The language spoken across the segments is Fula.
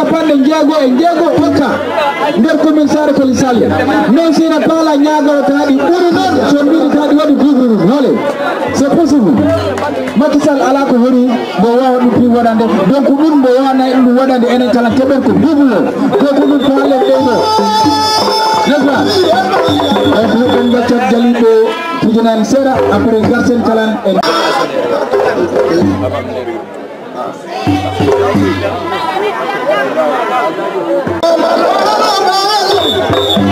capanɗe jeego e jeego hokka nder commune sare ko salle non sina pala nyaago taadi buru non so mbiɗi taadi wadi buru duuɓi noole c'est possible makisal ala ko hori bo waawu dum fi wadande donc dum bo waana wawanayi dum wadande enen kala keɓen ko duuɓulo ko ko ɗum paalen ɗeɗo nespa ay ko ɗen gaccat jaliɗo tijinani sera. Après garsen kalan en Thank you. Mama, mama, mama.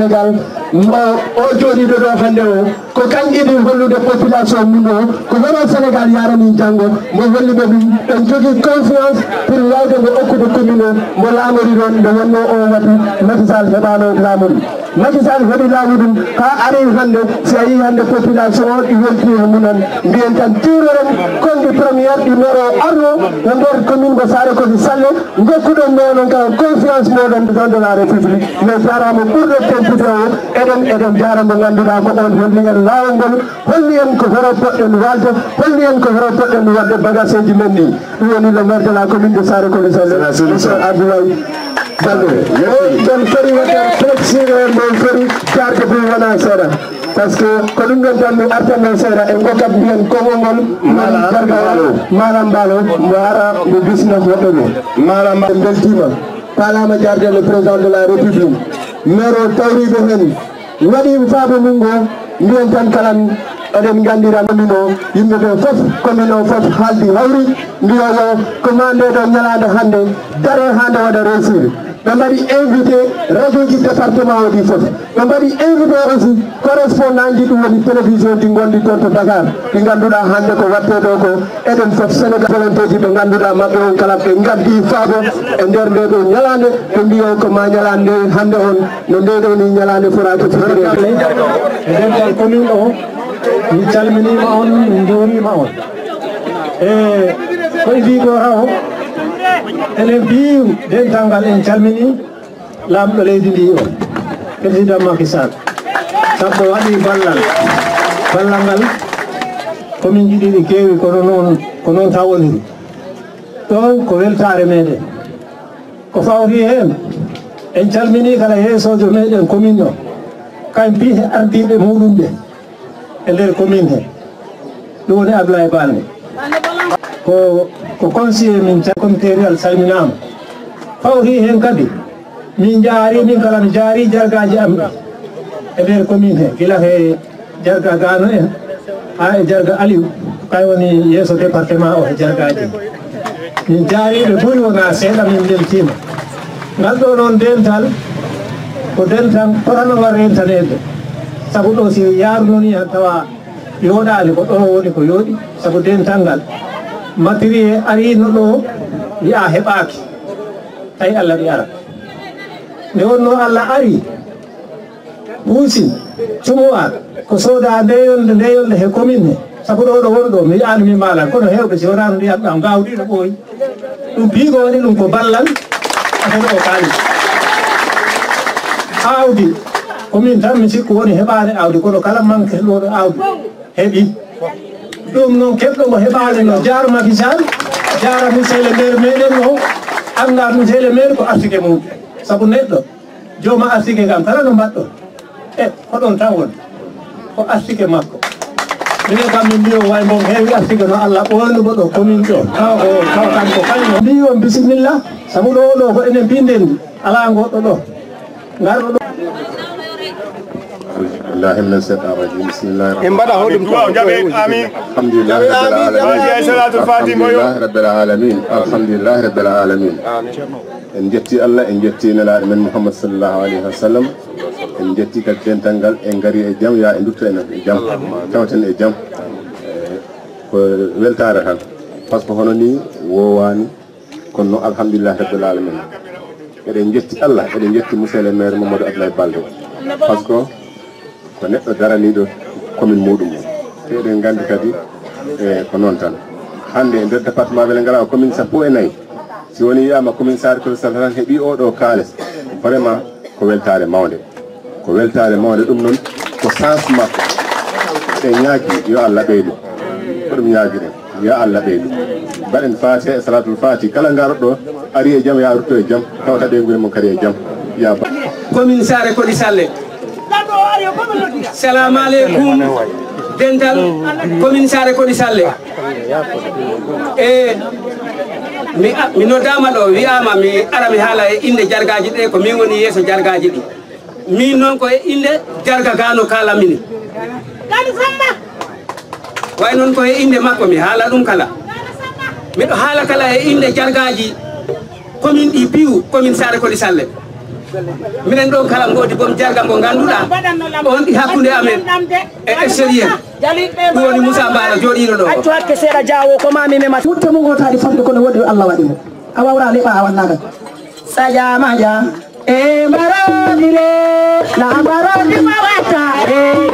Sénégal o jooɗiɗo ɗo hannde o ko kan idi hollude population mum o ko hono sénégal yarani janggo mo holliɓe ɗum en jogui confiance pour wawde nde okkude commune o mo laamori ɗon nde wonno o watu makisal heɓano laamori makisal heeɓi laamu ɗum ha ari hande si a hande population o ɗi welti e munen mbiyen tan tiroren konɗi premiére ɗi mero arno e nder commune mo sare kosi salle gokkuɗon nonon ka confiance moɗon président de la république mais jarama ɓurɗo tempude o eɗen eɗen jara mo ganduɗa ko on holli en lawol ngol holli en ko horo poɗɗen walde holli en ko horo poɗɗen wadde bagage uji men ni ɗum woni le maire de la commune de sare kosi salle abdoulaye Salut. Kon feri wakar fek sirer mon feri carte bi wala sera. Parce que ko dum ngam tan arta na sera en ko kat bien ko ngol mala malam balo wara bu gis na woto ni malam del tiba palama jarde le président de la république mero tawri be hen wadi faabe mungo ndien tan kalan eɗen gandira nomino yimɓe ɓe hande. Waɗa réussir ɓe mbaɗi invité radio ji département ɗi foof ɓe mbaɗi invité aussi correspondant ji ɗum woni télévision ɗi gonɗi toon to dakar. Ɗi ganduɗa hande ko watte ɗo ko eɗen foof sénégal. Volonté ji ɓe ganduɗa maɓɓe on kala ɓe gaddi faabo e nder nde ɗo ñalande. Ɓe mbiyo ko ma ñalande hande on. No nde ɗo ni ñalande foraki fotire e dental commune o mi calminima on mi jurima on. E ko e wigo haw enen mbi dental ngal en calmini laamɗo leydi ndi o président makisal sabu waɗi ballal. Ballal ngal komin jiɗi ɗi keewi kono noon ko noon taw woniri ɗon ko weltare meɗen. Ko fawri hen en calmini kala yeesojo meɗen commune o kañ mbi ardiɓe muɗum ɓe e nder commune he. Ɗum woni ablaye balde. Ko ko conseiller min commitériel salminama. Fawri hen kadi min jaari min kala mi jaari jargaji am ɗi e nder commune he gila he jarga gano en ha e jarga aliou kay woni yesso département o e jargaji min jaariɓe ɓuuri wona seeɗa min beltima ngal ɗo noon dental ko dental potano war rentanede saabu ɗo si yarunoni han tawa yoɗali ko ɗo woni ko yooɗi. Saabu dental ngal matériel arino ɗo wiya heɓaki tawi allah ɗi ara nde wonno allah ari. Huusi cumoa ko sooda ndeyolde ndeyolde he commune he saabu ɗo ɗo woni ɗo mi wiyani mi malan kono hewɓe si wonano ndiyam ɗam gawɗiɗo ɓooyi. Ɗum biigo waɗi ɗum ko ballal. Affaire o kaali. Awdi komin tan mi sikku woni heɓade awdi kono kala manque ɗo ɗo awdi heeɓi ɗum noon keɓɗomo heɓani no jaaro jarumaki sall jara miseele maire meɗen o anda miseele maire ko artike mum saabu neɗɗo jooma artike kam kala no mbaɗɗo. E hoɗon tan woni ko artike makko. Minen kam min mbiyo way mon heewi artike no allah ɓoynumo ɗo commune ɗo. Taw ko taw tan ko kañum mbiyo bisimilla saabu ɗo ɗo ko enen mbindendi ala goɗɗo ɗo garɗo ɗo. الله من الشيطان الرجيم بسم الله الرحمن آمين الحمد لله رب العالمين يا الحمد لله رب العالمين الحمد لله رب العالمين en jetti allah en jetti nelaɗo men mouhammad sallllahu alayhi wa sallam en jetti kadi dental ngal en gaari e jaam ya e dutto enen e jaam tawten e jaam ko weltare tan par ce que hono ni wowani kono noon alhamdulillah rabbil alamin eɗen jetti allah eɗen jetti monsieur le maire mamadou abdoulaye balde par ce que ko neɗɗo daraniɗo commune muɗum te eɗen gandi kadi e ko noon tan. Hande e nder département wele ngala commune sappo e nayyi si woni wiyama commune sare kolosal tan heeɓi oɗo kaales vraiment ko weltare mawde ko weltare mawde ɗum noon ko sens makko. E ñaaki yo allah ɓeydu. Ko ɗum ñaagiɗen yo allah ɓeydu. Mbaɗen fati e salatul fati kala garoɗo ari e jaam ya rutto e jaam tawta ɗe gure mum kadi e jaam ya commune sare koɗi salle. salamu aleykum. Dental commune sare koɗi salle. E mi noddama ɗo wiyama mi ara mi haala e inde jargaji ɗe ko min woni yeeso jargaji ɗi. Min noon koye inde jarga gano kalamini way noon koye inde makko mi haala ɗum kala. Miɗo haala kala e inde jargaji commune ɗi biw commune sare koɗi salle. Minen ɗon kala godi boom jarga mo ganduɗa on ɗi hakkude amen e extérieur ɗum woni moussa mbalo joɗiɗo ɗo accu hakke seeɗa jawo ko mami mema wutte mum hotaɗi famde kono woɗɗi allah waɗi mo a wawra leɓa a wannagal sajama ja e reyo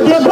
Yeah.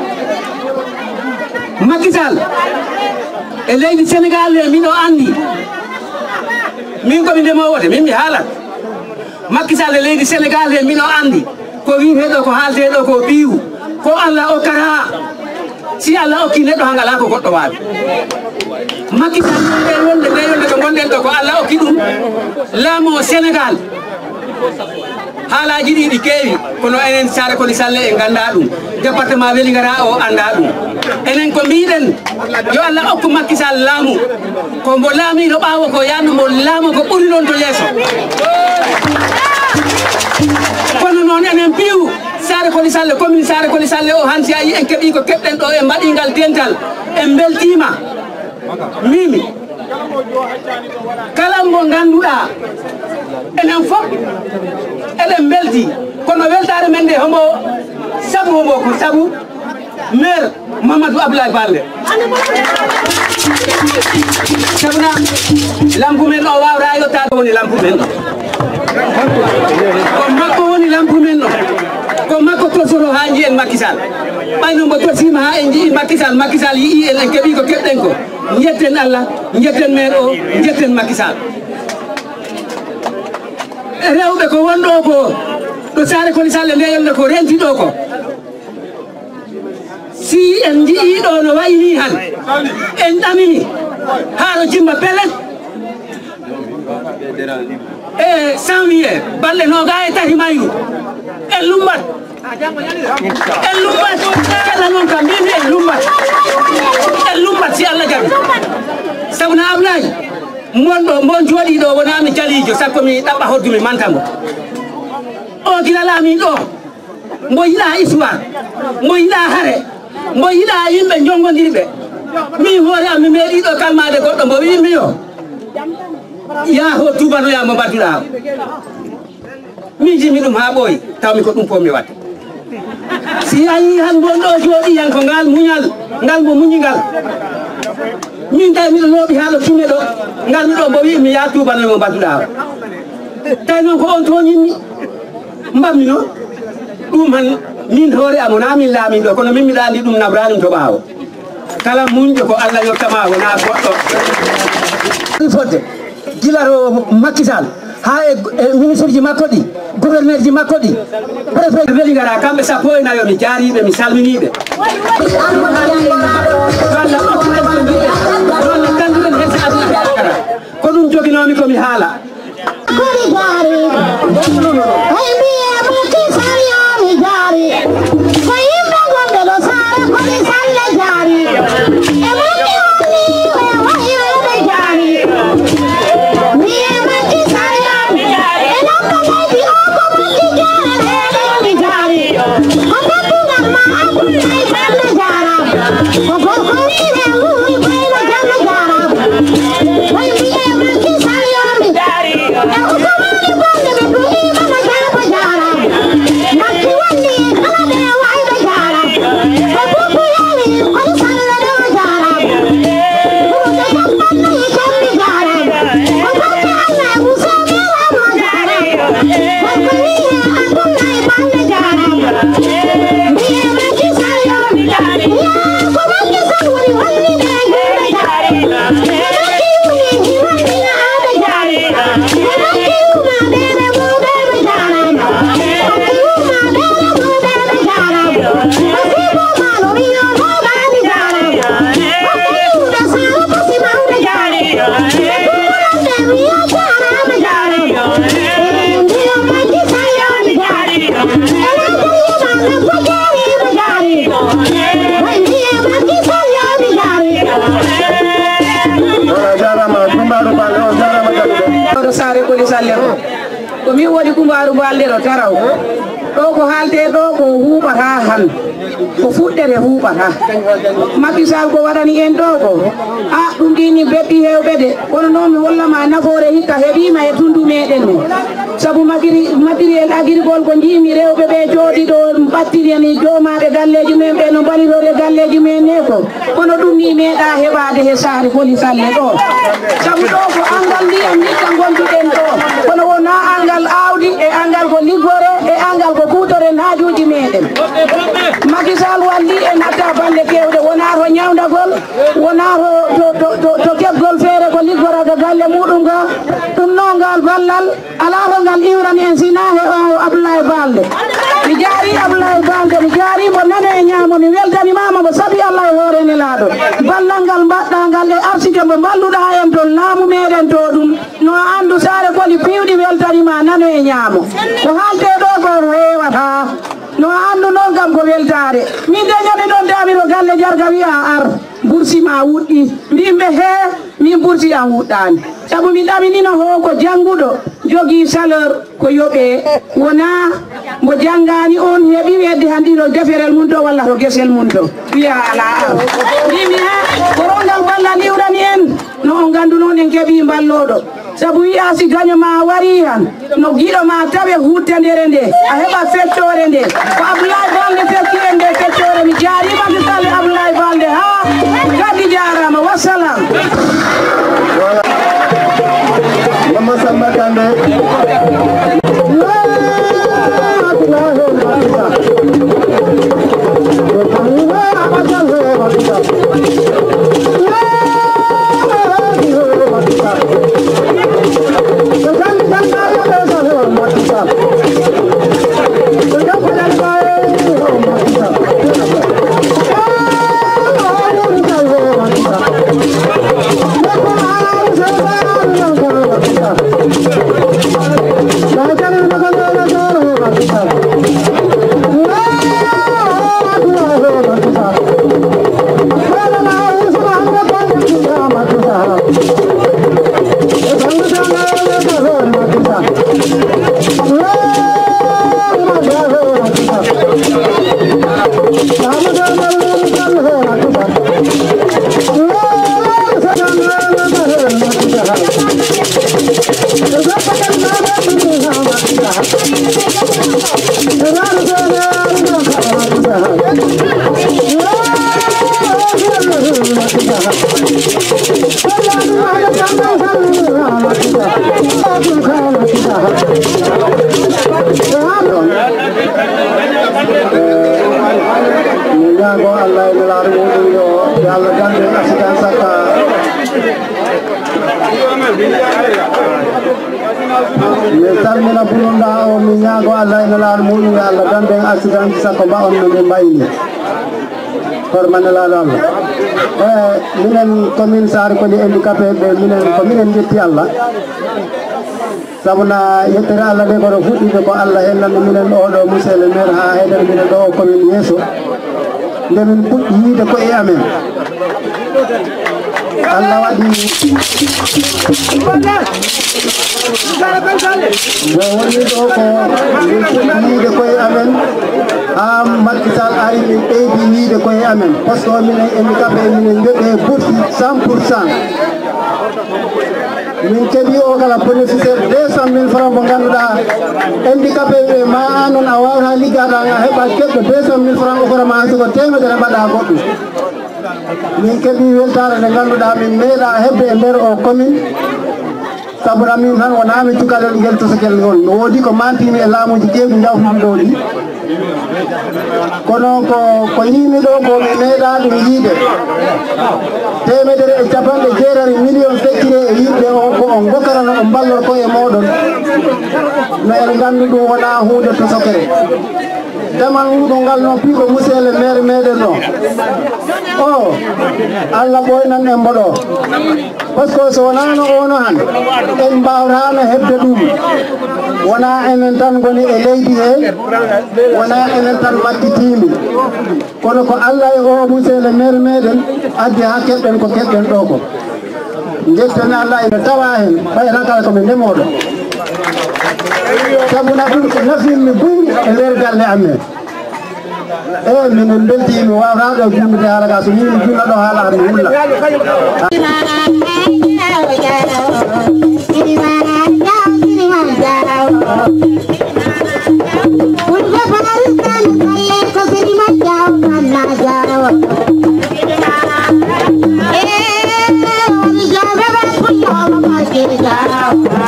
makkisal e leydi sénégal e min o anndi. Min komi ndemowote min mi haalat makkisal e leydi sénégal he min o anndi. Ko wiiteɗo ko haalteɗo ko ɓiiwu ko allah okkata si allah okki neɗɗo ha ngala ko goɗɗo waawi. Makkisal nde wonde nde yonde ko gonɗen ɗo ko allah okki ɗum laamu o sénégal. Haalaji ɗi ɗi keewi kono enen sare koni salle e ganda ɗum. Département weligara o anda ɗum. Enen ko mbiɗen yo allah okku Macky Sall laamu ko mbo laamiɗo ɓaawo ko yanno mbo laamo ko ɓuri ɗon to yeeso enen piiw sare koli salle commune sare koli salle o han si en keeɓi ko keɓɗen ɗo e mbaɗingal dental en beltima. Mimi. Kala mo ganduɗa enen fof eɗen belti kono weltare men nde homo sabu homo ko sabu. Maire mamadou abdoulaye balde sabuna lampu men o wawra yettade woni lampu men ɗo ko makko woni lampu men ɗo ko makko tosoro ha jiyen makkisal ɓayno mbo tosima ha en jii makkisal makkisal yii en en keeɓi ko keɓɗen ko jetten allah jetten maire o jetten makkisal rewɓe ko wonɗo ko ɗo sare koli salle ndeyonde ko renti ɗo ko si en jii ɗo no wayni han. En ɗamini haɗo jimma belet e janvier balɗe noga e tati mayru en lumbat en lumbat kala noon kam mbimi en lumbat en lumbat si allah jaɓi sabuna ablaye mon ɗo mon jooɗi ɗo wonami jalijo sakko mi ɗaɓɓa hoddumi mantango o gila laami ɗo mbo yiɗa histoire mbo yiɗa haare mbo yiɗa yimɓe jongodirɓe min hoore am mi meeɗiɗo kalmade goɗɗo mbo wimi o yaa ho tubanoyamo mbadduɗa o min jimi ɗum ha ɓooyi tawmi ko ɗum fof mi watta. Si a yi han gonɗo jooɗi yan ko ngal muñal ngal mo muñigal min tawi miɗo looɓi ha ɗo ɗo ngal mi ɗo mbo wi mi yaa tubanoymo mbadduɗa o tawi noon ko on toñinmi mbammi noon ɗum han min hoore am na min laamin ɗo kono min miɗa andi ɗum nabranim to ɓaawo. Kala muñƴo ko allah yottama wona goɗɗo. Fodde. Gilaro makkisal ha e ministre ji makko ɗi gouverneur ji makko ɗi préfet weli gara kamɓe sappo e nayo mi jaariɓe mi salminiɓe ko ɗum joginomi komi haala. Kuri jari, ay biye muki legari, ma io non voglio lo sarà con i sallegari. Makisal ko waɗani en ɗo ko a ɗum ɗini beɓɓi hewɓe de kono noon mi hollama nafoore hikka heeɓima e tundu meɗen ne saabu matériel agricole ko jimi rewɓe ɓe jooɗi ɗo ɓattirani jomaɓe galleji men ɓe no mbalirode galleji men ne ko kono ɗum ni meeɗa heɓade he saare koli salle ɗo saabu ɗo ko angal ndiyam hikka gonduɗen ɗo kono wona angal awdi e angal ko liggore e angal ko hoore naajuuji meeɗen. Makisal walli en adda balle kewɗe wonaa to ñawdagol wonaa to to keɓgol feere ko liggoraga galle muɗum ga ɗum noon ngal ballal alaa to ngal iwrani en sinaa he o abdoulaye balde. Mi jaari abdoulaye balde mi jaarimo nane e ñaamo mi weltanimama mo sabi allah e hoore nelaaɗo ballal ngal mbaɗɗa ngal e arsike mo balluɗa en toon laamu meɗen to ɗum. No anndu saare koli piwɗi weltanima nano e ñaamo. Ko haalte ɗo ko rewata no anndu noon kam ko weltare min de dañani ɗon damiɗo galle jarga wiya ar. Bursima wuɗɗi. Mbimɓe he min bursi an wuɗɗani. Saabu mi ɗaminino ho ko jannguɗo jogii saleur ko yoɓee wona mbo janngani on heɓi wedde han ɗiɗo deferel mum to walla to gesel mum to. Wiya ala am. Mbimi ha korongal balla liwrani en. No on nganndu noon en keɓi mballoɗo sabu wiya si gaño ma wari han. No giɗo ma tawe huttendere nde a heɓa feccore nde ko abdoulaye balde feccire nde feccore mi jarima si salli abdoulaye balde ha kadi jarama wassalam Mama Samba Kande. Accident sakko mba on no nde mbayni horma nelaɗo allah e minen commune sare koli handicapé ɓe minen ko minen jetti allah. Sabuna yettere allah nde kono fuɗɗide ko allah hennande minen oɗo monsieur le maire ha heydere minen ɗo o commune yeeso nde min puɗɗi yiide koye amen allah waɗi yo woni ɗo ko yiide koye amen. Ha makkisal ari min ɓeydi yiide koye amen. Par ce que minen emi kamɓe minen joɓe boursi 100 pour cent min keeɓi o kala bénéficiére 200 mille franc mo ganduɗa handicapé ɓe ma an on a wawata liggata a heɓa keɓɗo 200 mille franc ofora ma siko temedere mbaɗa goɗɗum min keeɓi weltare nde ganduɗa min meeɗa heɓde e nder o commune. sabuna min tan wona mi cukalel ngel tosokel ngol. No woodi ko mantimi e laamuji kewɗi jawfam ɗo ɗi kono ko ko yimi ɗo ko mi meeɗa ɗum yiide. Temedere e capanɗe jeetati million feccire e yimɓe o ko on gokkarano o mballor ko e moɗon no en gandu ɗum wona hunde tosokere. ndemal muɗum ngal noon piiko musidele maire meɗen o o allah ɓoynan en mboɗo. Par ce que so wonano ono han en mbawtano hebde ɗum. Wona enen tan goni e leydi he wona enen tan makkitimi kono ko allah e o musidele maire meɗen addi ha keɓɗen ko keɓɗen ɗo ko. Jetten allah e tawa hen ɓayrata komi ndemoɗo. sabu na ɗum nafinmi buu e nder galle amen eyi minen belti mi wawnaɗo jumde haala ka so yimmi jullaɗo haala ami hulla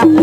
Yeah.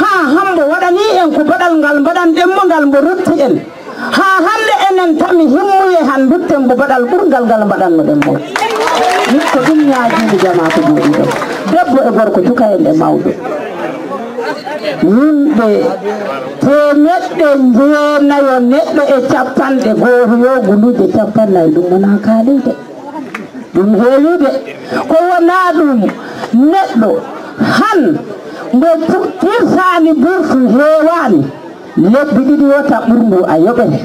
ha hambo waɗani en ko baɗal ngal mbaɗan ɗemmo ngal mbo rotti en. Ha hande enen tami himmuye han dutten mbo baɗal ɓurgal ngal mbaɗannoɗen mo min ko ɗum ñaajiɗi jamako joɗiɗo debbo e gorko cuka en e mawɗo. Yimɓe temeɗɗe jeenayo neɗɗo e capanɗe goho yo guluje capannayyi e ɗum wona kaalide ɗum heewide ko wona ɗum neɗɗo han mbo tirsani burtu heewani lebbi ɗiɗi wota ɓurndu a yoɓete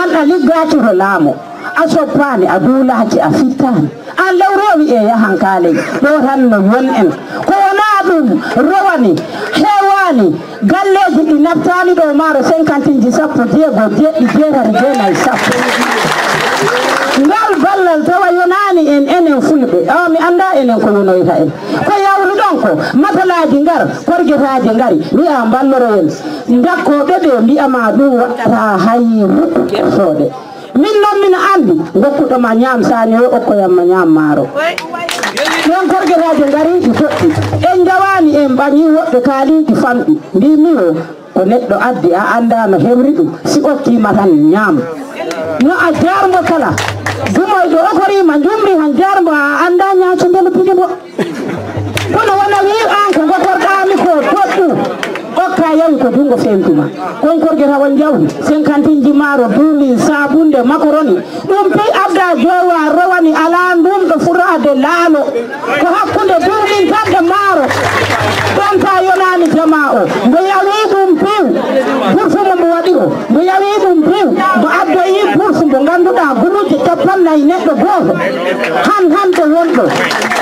an a liggaki to laamu. A soppani a duulaaki a fittani an lew rewi e yahan kaaleji ɗo tan no won en ko wona ɗum rowani heewani galleji ɗi naftani ɗo maaro cinquante ji sappo jeego jeɗɗi jeetati jeenayi sappo ngal ballal tawa yonani en enen fulɓe awa mi anda enen ko wonoyta en. Ko yawru ɗon ko matalaji ngar korguetaji ngari wiya balloroyen dakkoɓe ɓe mbiyama ɗum waɗata hayru gertoɗe min noon mina andi gokkuɗoma ñaam sani o okkoyamma ñaam maaro. Ɗon korguetaji ngari ɗi toɗɗi en jawani en ɓañi woɓɓe kaaliɗi famɗi. Mbimi o ko neɗɗo addi a anda no hemri ɗum si okkima tan ñaam no a jarmo kala. Gumoyɗo okorima jumri han jarmo a anda ñacodelo piɗi mo kono wona wi an ko gotorɗami ko toɗɗu okka yawi ko jungo fentuma kon korgueta won jawdi cinquante ji maaro duuli sabunde macaroni ɗum pi adda jowa rowani ala ndum ɗo furade laalo. Ko hakkude duulin tanɗe maaro. Ɗon ta yonani jama o. Mbo yawi kitablam na ineto boho han han to yonto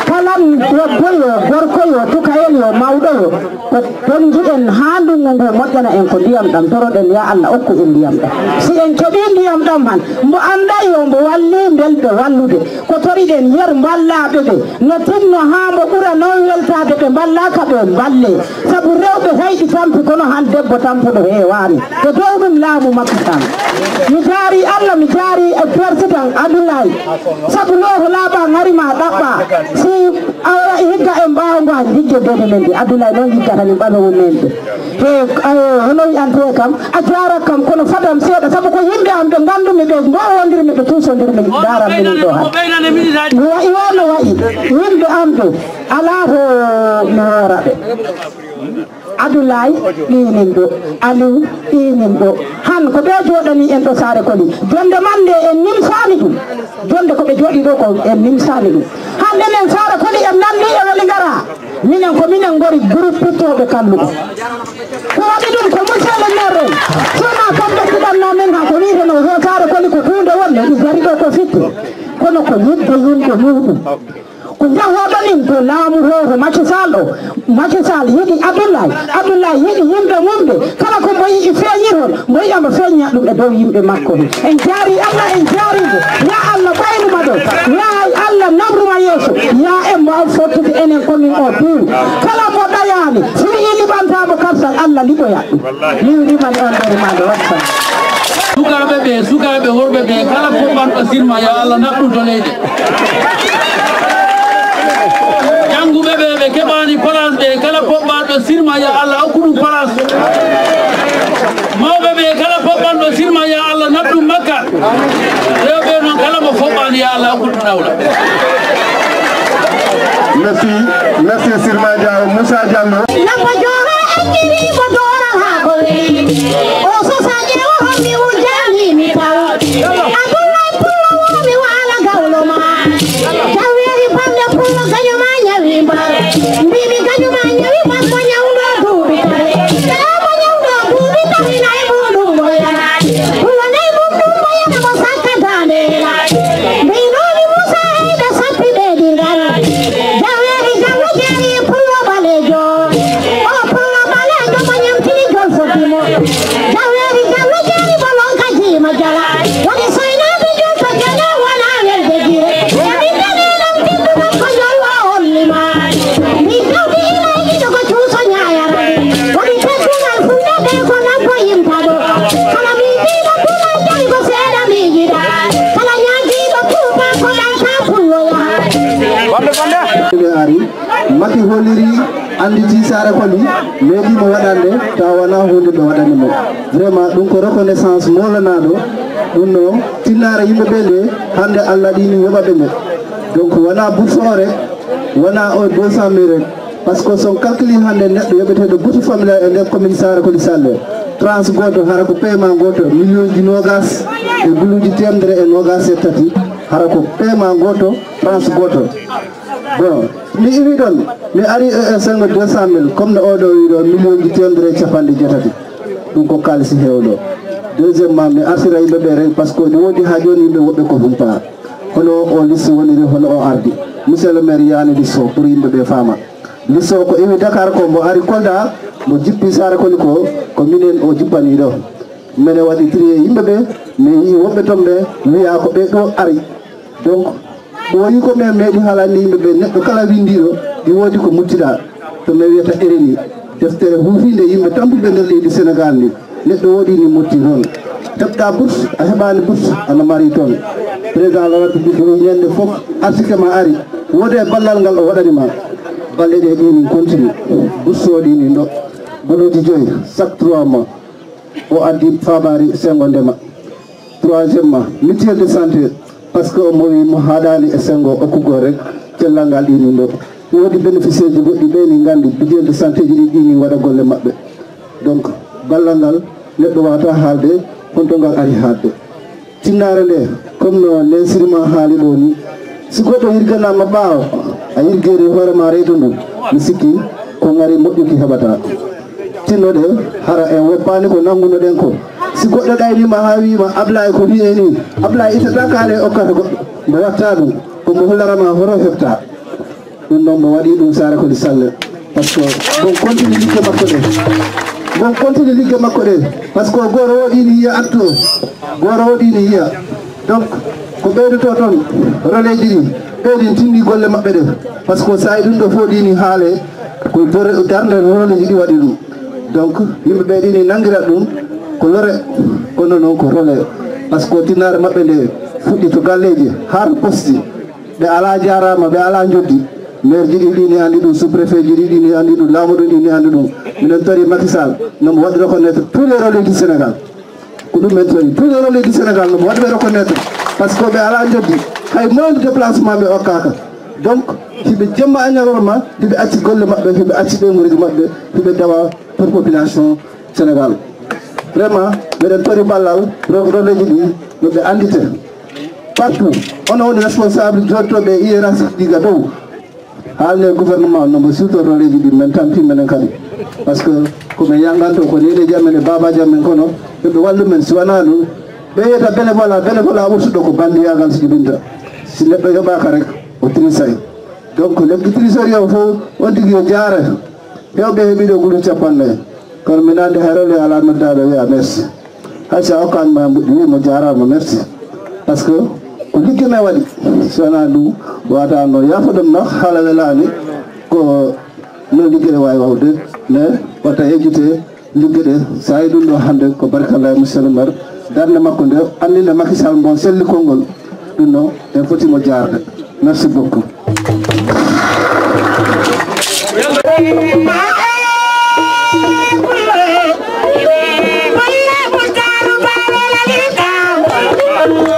kalam to koyo gor koyo to kayen yo mawdo yo to tonji en handu ngongo moddana en ko diyam dam toro den ya Allah okku en diyam dam si en kebi diyam dam han mo anda yo mo walli bel do wallude ko tori den yer mballaɓe ɓe no tinno ha mo ɓura non weltade ɓe mballaka ɓe mballe saabu rewɓe hayɗi tampi kono han debbo tampuɗo hewani to dow ɗum laamu makko tan mi jaari allah mi jaari e persita nang satu sa kuno hulaba ngari mata pa si ala ihiga embao ngwa hige bebe nende adulay non higa tani bano wonende he hono yandre kam ajara kam kono fadam seeda sabu ko yimbe am do gandumi do ngowondiri mi do tusondiri mi dara mi do ha wa iwano wayi yimbe am do ala ho horaɓe abdoulaye alu aliou han ko ɓe jooɗani en ɗo saare koli jonde mande en nimsani ɗum. Jonde koɓe jooɗi ɗo ko en nimsani ɗum. Han men saare koli en nandi e woni gara minen ko minen gori groupe pittoɓe kalluɗo ko waɗi ɗum ko monsieur le maire en sona kamɓe na men ha ko witeno ho saare koli ko hunde wonde ɗi gari ɗo ko fitte. Kono ko yidde yimɓe muɗum ko jahoɗonin to laamu rewru makisal o makisal yiɗi abdoulaye. Abdoulaye yiɗi yimɓe mumɓe kala ko mbo yiɗi feeñir hon mbo yiɗamo feeña ɗum e dow yimɓe makko. Ni en jaari allah en jaariɓe ya allah ɓaynuma ɗo. Ya allah nabruma yeeso. Ya en mbaw fottude enen komin o duuri kala mo ɗayani so i liɓantamo karsal allah liɓoya min rimani on ɗori ma sukaɓe ɓe sukaɓe worɓe ɓe kala pombanɗo sirma yo allah naɓɗum to leydi janguɓe ɓe ɓe keɓani place ɓe kala poɓɓanɗo sirma ya allah hokku ɗum place. Mawɓe ɓe kala poɓɓanɗo sirma ya allah naɓɗum makka. Rewɓe noon kala mo foɓɓani ya allah hokku ɗum nawla. Merci merci sirma diaw moussa diallo. Nabba joro andirimo doran ha o sosa ƴewa homi wujani mi taw maki holiri anditi sara komi meeɗimo waɗande taw wona hunde ɓe waɗani mo. Vraiment ɗum ko reconnaissance molanaɗo ɗum no tinnare yimɓeɓe nde hande allah ɗini yoɓaɓe nde donc wona bourfore wona o 200 mille rek par ce que son calculi hande neɗɗo yoɓeteɗo bouti familial e nder commune sara koli salle trans goto hara ko paiement goto million ji nogas e guluji temdere e nogas e tati hara ko paiement goto trans goto. Bon. mi iwi ɗon mi ari e, e sengo deux cent mille comme no oɗo wiɗo million ji temedere e capanɗe jeetati ɗum ko kalisi hewɗo. Deuxiémement mi artira yimɓeɓe rek par ce que ne woodi ha joni yimɓe woɓɓe ko humpa hono o lissi woniri hono o ardi. Monsieur le maire yani lisso pour yimɓeɓe faama. Lisso ko iwi dakar ko mbo ari kolda mo jippi sara koni ko ko minen o jippani ɗo. Mine waɗi trié yimɓeɓe mi yi woɓɓe tomɓe wiya ko ɓe ɗo ari. Donc o ɓooyi ko min meeɗi haalande yimɓeɓe neɗɗo kala windiɗo ɗi woodi ko mucciɗa to mi wiyata ereni deftere huufinde yimɓe tampuɓe nder leydi sénégal ni neɗɗo woɗi ni mutti toon. Heɓɗa bourse a heɓani bourse ana mari toon. Président la république wi ñande foof article ma ari woode ballal ngal o waɗanima balle ɗe ɗini continue bourse oɗini ɗo golloji joyi chaque trois mois o addi fabari sengo ndema. Troisiémement mutuel de santé par ce que omo wimo haɗani e senggo okkugo rek cellal ngal ɗinin ɗo. Woodi bénéficiére ji goɗɗi ɓe ni gandi budget de santé ji ɗi ɗini waɗa golle maɓɓe. Donc ballal ngal neɗɗo wawata haalde honto ngal ari haalde. Tinnare nde comme no l'instrument haali ɗo ni si goɗɗo hirganama ɓaawo a hirgeri hoorema reydu ndu mi sikki ko ngari moƴƴuki heɓata tinnoɗe hara en woppani ko nanngunoɗen ko. Si goɗɗo ɗaynima ha wima ablaye ko wiye ni. Ablaye itata kaale okkata goɗɗo mbo watta ɗum. Komo hollarama horo heɓta ɗum noon mo waɗi ɗum sara kodi salle. Par ce que bon continue ligge makko ɗe. Bon continue ligge makko ɗe. Par ce que goto woɗini yiya atto goto woɗini yiya. Donc ko ɓeydoto toon relais ji ɗi ɓeydin tinni golle maɓɓe ɗe. Par ce que sa ɗum ɗo fo ɗini haale ko darde relais ji ɗi waɗi ɗum. Donc yimɓeɓe ɗini nanguirat ɗum. Ko lore kono noon ko relais par ce que tinnare maɓɓe nde fuɗɗi to galleji har posti. Ɓe ala jarama ɓe ala joddi maire ji ɗi ɗini andi ɗum sous préfet ji ɗi ɗini andi ɗum laamuɗo ɗini andi ɗum minen tori makisal nomo waɗi reconnaître tous les relais du sénégal ko ɗum men tori tous les relais du sénégal nomo waɗiɓe reconnaître par ce que ɓe ala joddi hay moindre déplacement ɓe okkaka donc hiɓe jemma añarorma hiɓe acci golle maɓɓe hiɓe acci ɓeygureji maɓɓe hiɓe dawa pour population sénégal vraiment meɗen tori ballal relais ji ɗi no ɓe andite partout ono woni responsable jottoɓe hiérarchie ɗiga dow haalne gouvernement nomo surtout relais ji ɗi men tampi menen kadi par ce que komin yanganto ko neneji amen e babaji amen kono yoɓe wallu men si wona ɗum ɓe wiyata bénévola bénévola ɓurtuɗo ko bandiyagal so jibinta si neɗɗo yoɓaka rek o trisay donc lekki trisori o fof on tigui yo jaare hewɓe heeɓiɗo gulu capanɗe kono kar mina di harale ala meda de ya merci hasa o kan ma ni mo jarama merci parce que oh, ko ligge na wadi sona du wata no anu, yafa dum na la ni. Ko no ligge way wawde ne wata ejite ligge de say dum hande ko barkallah musalmar darna makko de andina sal Sall sel ko ngol du no en foti mo jarde merci beaucoup Thank you. Thank you.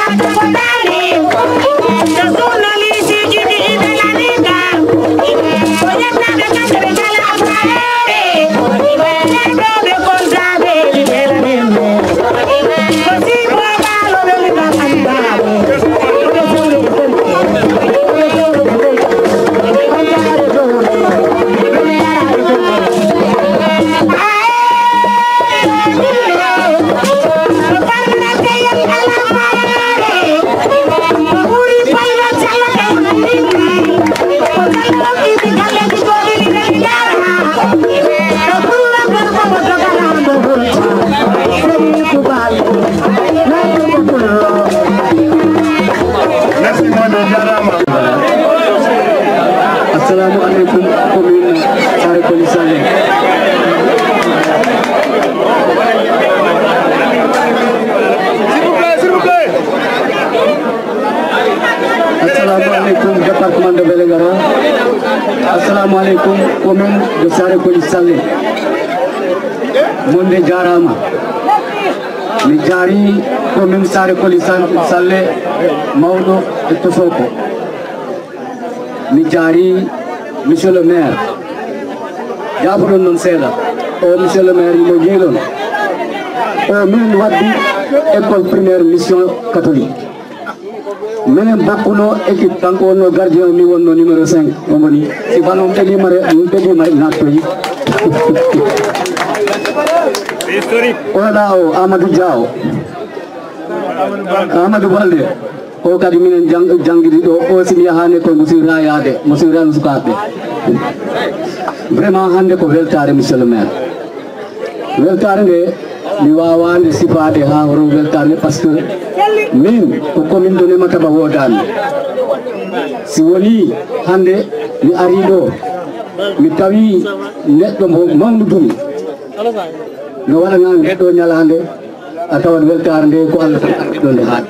assalamu aleykum commune de sare koli salle monde jarama. Mi jaari commune sare koli salle mawɗo e tosoko. Mi jaari monsieur le maire. Jafoɗon noon seeɗa. O monsieur le maire imo jeeɗon o min waddi école primaire mission catholique. Minen bakkuno équipe kanko wonno gardien o mi wonno numéro 5 o woni si bano ɗeɗima ɗeɗima nattoyi oɗa o amadou dia o amadou balde o kadi minen jangguidi ɗo o simi yahani ko musira yaade musirano sukaɓe vraiment hande ko weltare monsieur le maire weltare nde mi wawande sifade ha horo weltare nde par ce min ko commune de nemataba wodani si woni hande mi ari ɗo mi tawi neɗɗo mo mawdudumi no waɗanami neɗɗo ñalande a tawat weltare nde ko allah tan ardiɗo nde haaɗi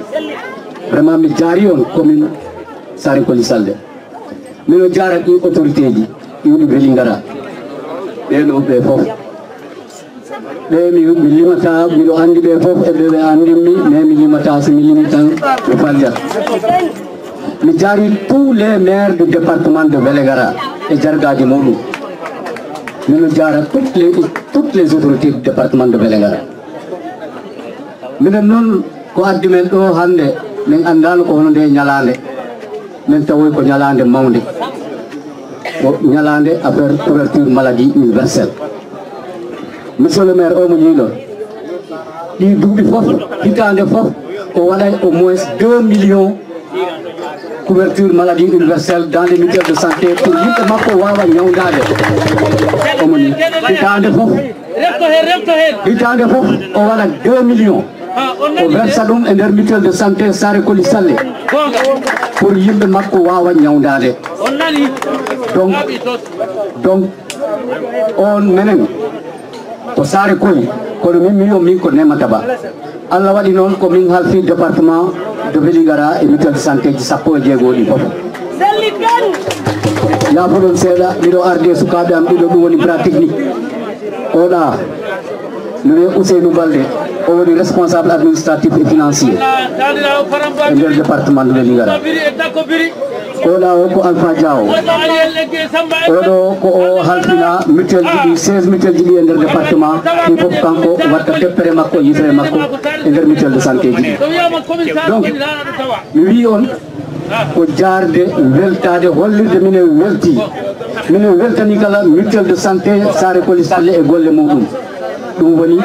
vraiment mi jaari on commune sare koli salde mino jara ɗi autorité ji iwɗi beeli gara ɓeɗo ɓe foof ɓe mi limata miɗo andi ɓe foof eɓe ɓe andinmi mais mi limata so mi limi tan ɗo falliat mi jaari tous les maires du département de vélégara e jargaji muɗum. Mino jaara toutes les toutes les autorités du département de vélégara minen noon ko addi men ɗo hannde min anndano ko hono nde ñalande min tawoy ko ñalande mawde ko ñalande affaire couverture maladie universelle. Monsieur le maire omo au moins 2 millions couverture maladie universelle dans les mutuelles de santé pour yimɓe makko wawa omoni hitande waɗa 2 millions o versa ɗum e nder mutuelle de santé pour wawa donc donc on menen ko sare koli kono min mi wiyo min ko nemata ba allah waɗi noon ko min halfi département de Vélingara e mutuelle santé ji sappo e jeegoɗi fof yafoɗon seeɗa miɗo arde sukaɓe am ɗiɗo ɗum woni bras technique oɗa mi wiye Balde o woni responsable administratif et financier. E nder département de Vélingara oɗa o ko alpha diawo oɗo ko o halfina mutuelle ji ɗi 16 mutuelle ji ɗi e nder département ɗi fof kanko watta teppere makko yitere makko e nder mutuelle de santé ji donc mi wi on ko jarde weltade hollirde minen welti minen weltani kala mutuelle de santé sare police alle e golle muɗum ɗum woni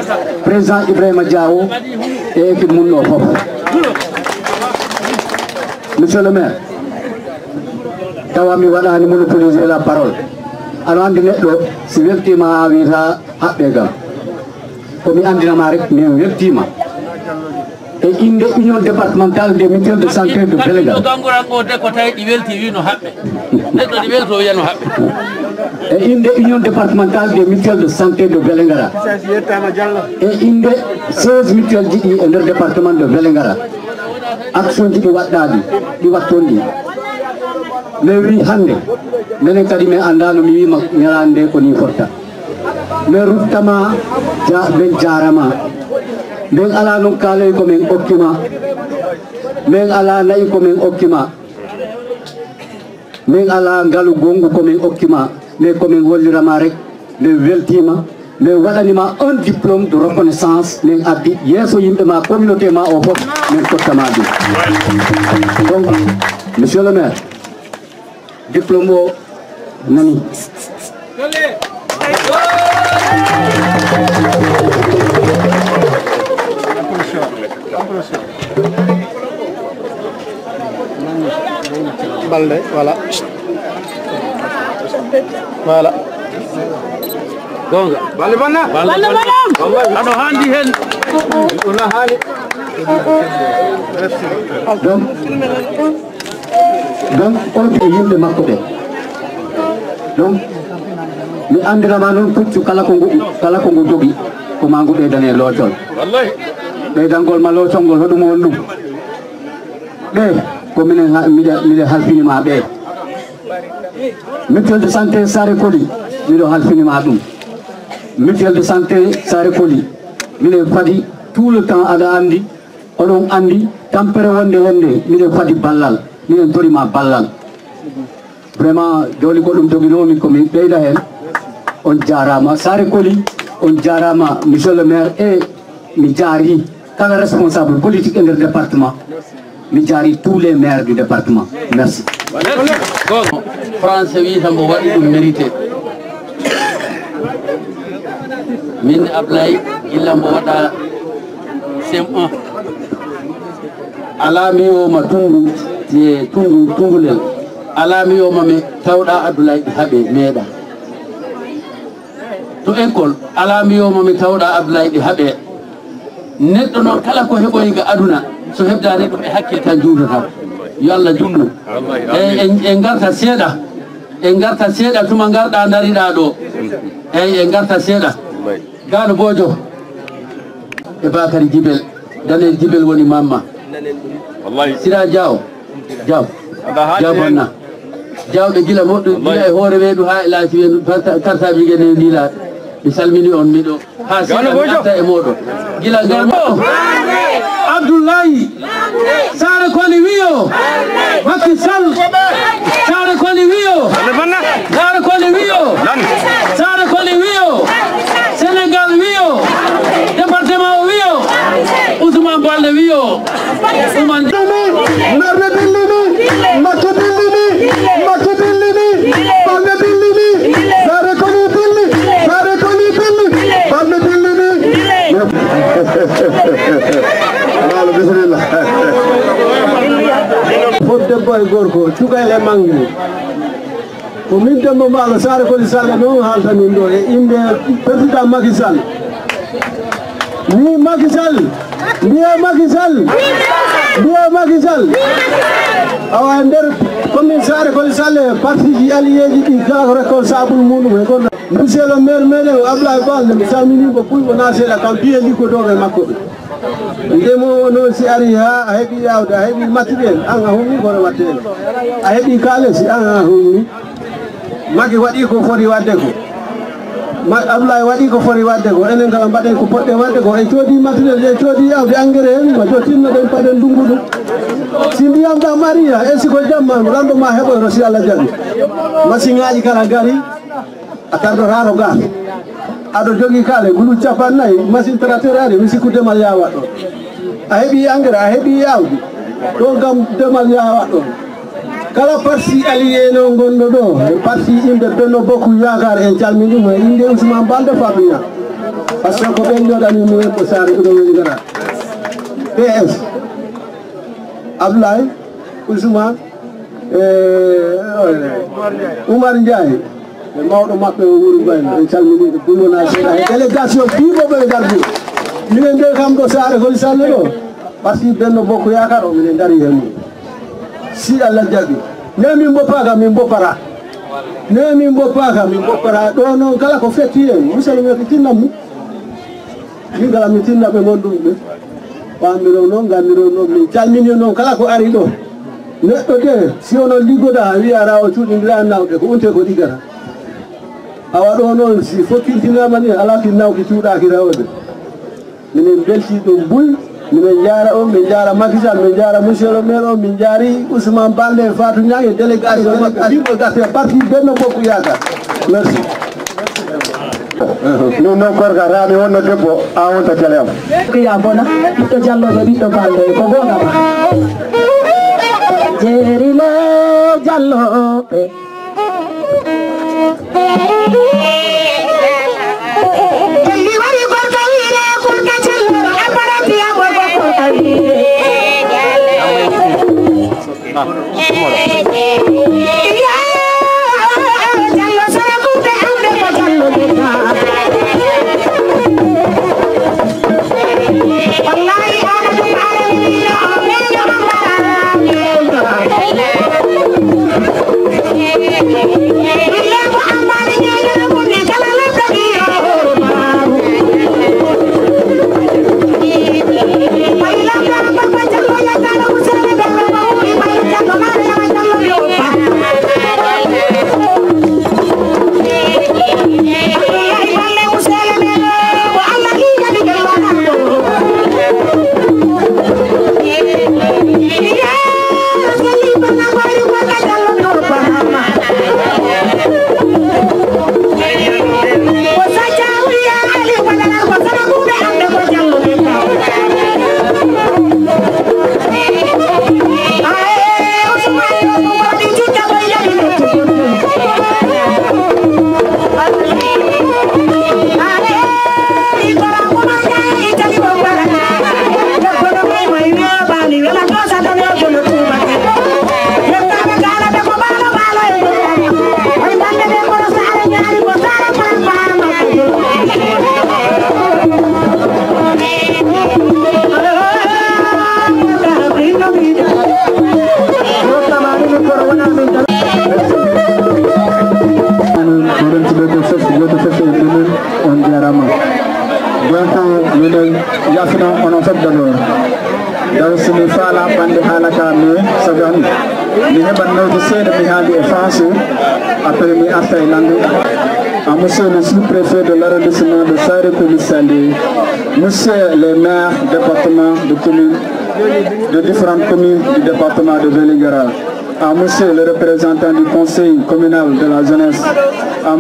président ibrahima diawo e équipe mum ɗo fof monsieur le maire tawa mi waɗani la parole. Aɗa andi neɗɗo si weltima ha wiyata haɓɓe gam komi andinama rek min weltima. E inde union départementale des mutuelles de santé de de ko tawi ɗi welti wino haɓɓe. Neɗɗo ɗi welto wiyano haɓɓe. E inde union départementale des mutuelles de santé de Vélingara. E inde 16 mutuelles ji ɗi e nder département de Vélingara. Action ji ɗi waɗɗaɗi ɗi watton ɗi mais wi hande minen kadi min anda no mi wima ñalande nde ko ni forta. Min ruttama min jarama. Min ala min okkima. Min ala mais komin hollirama rek min weltima. Waɗanima un diplôme de reconnaissance. Min addi yeeso yimɓe ma communauté ma o fof monsieur le maire diplôme o nani? Balde voilà. Voilà. Gonga. Balde bonna balde aɗo handi hen. Ona haali donc donc on e yimɓe makko ɓe donc mi andirama noon puccu kala ko ngu kala ko ngu jogi ko ma ngu ɓeydane loocol ɓeydangol ma loocol ngol hoɗum won ɗum ɓe ko minen ha- miɗe miɗe halfinima ɓe mutuel de santé sare koli miɗo halfinima ɗum mutuel de santé sare koli mine fadi tout le temps aɗa andi oɗon andi tampere wonde wonde miɗen fadi ballal minen torima ballal. Vraiment joni ko ɗum joginomi komi ɓeyda hen. On jarama sare koli on jarama monsieur le maire e mi jaari kala responsable politique e nder département. Mi jaari tous les maires du département. Merci. Français wi tan mbo waɗi ɗum mérité. Min ablaye illa mbo waɗa sem 1 ala mi o ma tundu e tungu tungulel. Ala mi yomame tawɗa abdoulaye ɗi haaɓe meeɗa. To école ala mi yomame tawɗa abdoulaye ɗi haaɓe neɗɗo noon kala ko heɓoyi ga aduna so heɓdani ɗum e hakkille tan juutata. Yo allah junnu eyyi e, en garta seeɗa. En garta seeɗa tuma garɗa dariɗa ɗo. Eyyi en garta seeɗa. Gaano bojo. E bakary djibel. Danel djibel woni mamma. Sira diaw. jaw. Jaw bonna jawɗo gila moɗon gila e hoore ɓe ɗo ha e laati ɓe kartaɓe gene ndilaɗe mi salmini on miɗo. Ha e gila ngal mo abdoulayi saare kone wiyo. Makki sall. Saare kone wiyo. Saare kone wiyo. Wiyo. Wiyo. Wiyo. Ousmane wiyo. Narra దిల్లిని మక్కు దిల్లిని మక్కు దిల్లిని పన్న దిల్లిని సరకొని దిల్లి సరకొని దిల్లి పన్న దిల్లిని నాలు Bismillah fof debbo e gorko cugal e mangel ko min dembo maalo saare koli sall noon haalta min ɗo e inde pertuɗa makisal ni makisal mbiye maki sall. Mbiya maki sall. Awa nder commune sare kol salle parti ji allié ji ɗi kakore consable muɗum e gonɗo. Monsieur le maire meɗen ablaye balde mi salmini ko puymo naseɗa kam biye liggotoɓe makko ɓe ndemo noon si ari ha a heeɓi yawde a heeɓi matériel an a homi kono watte en a heeɓi kales an a homni maki waɗi ko foti wadde ko. abdoulaye waɗi ko foti wadde ko enen kala mbaɗen ko poɗɗe wadde ko en coodi matériel en coodi yawde engrais en ma jottinno ɗen paɗen ndungu ɗum si ndiyam ɗam ariya e siko jamma rendement heɓoyto si allah jaɓi machine ŋaji kala gari a tardotaro ga aɗa jogui kaale gulu capannayyi machine tracteur ari mi sikku demal yawat ɗon a heeɓi engrais a heeɓi yawdi ɗon kam demal yawat ɗon kala parti aliyeno gonɗo ɗo e parti inde benno bokku yakar en calminimo e inde ousmane balde famia par ce que ko ɓen joɗanimo en ko sare ɗo woni gara ps abdoulaye ousmane e, e oumar ndiaye e mawɗo maɓɓe o wuuro bayno en calminiɓe dumona seeɗa e délégation fiɓoɓe ɓe gardi minen nde kam ɗo sare holi salle ɗo. Parti benno bokku yakar o minen dari hen mum si allah jaɓi ne min boppaka min boppara ne min boppaka min boppara ɗo noon kala ko fetti en musalmi ko tinnam mi min kala mi tinnaɓe gonɗum ɓe pamiro noon gandiro noon min calmini noon kala ko ari ɗo neɗɗo de si onon liggoɗa wiya rawa cuuɗindira nawɗe ko unte ko ɗigata awa ɗo noon si fokkintinama ni ala ki nawki cuuɗaki rawde minen belti ɗum buy minen jaara on min jaara makisal min jaara monsieur le maire on min jaari ousmane balde fatou ñang e délégation makko. Adiɓe garte parti benno bokku yaaka merci. Min noon korka rami wonno debbo an wonta télé am ya bona. Ɓiɗɗo jalloɓe ɓiɗɗo balde ko gongama jeerile jalloɓe まだ。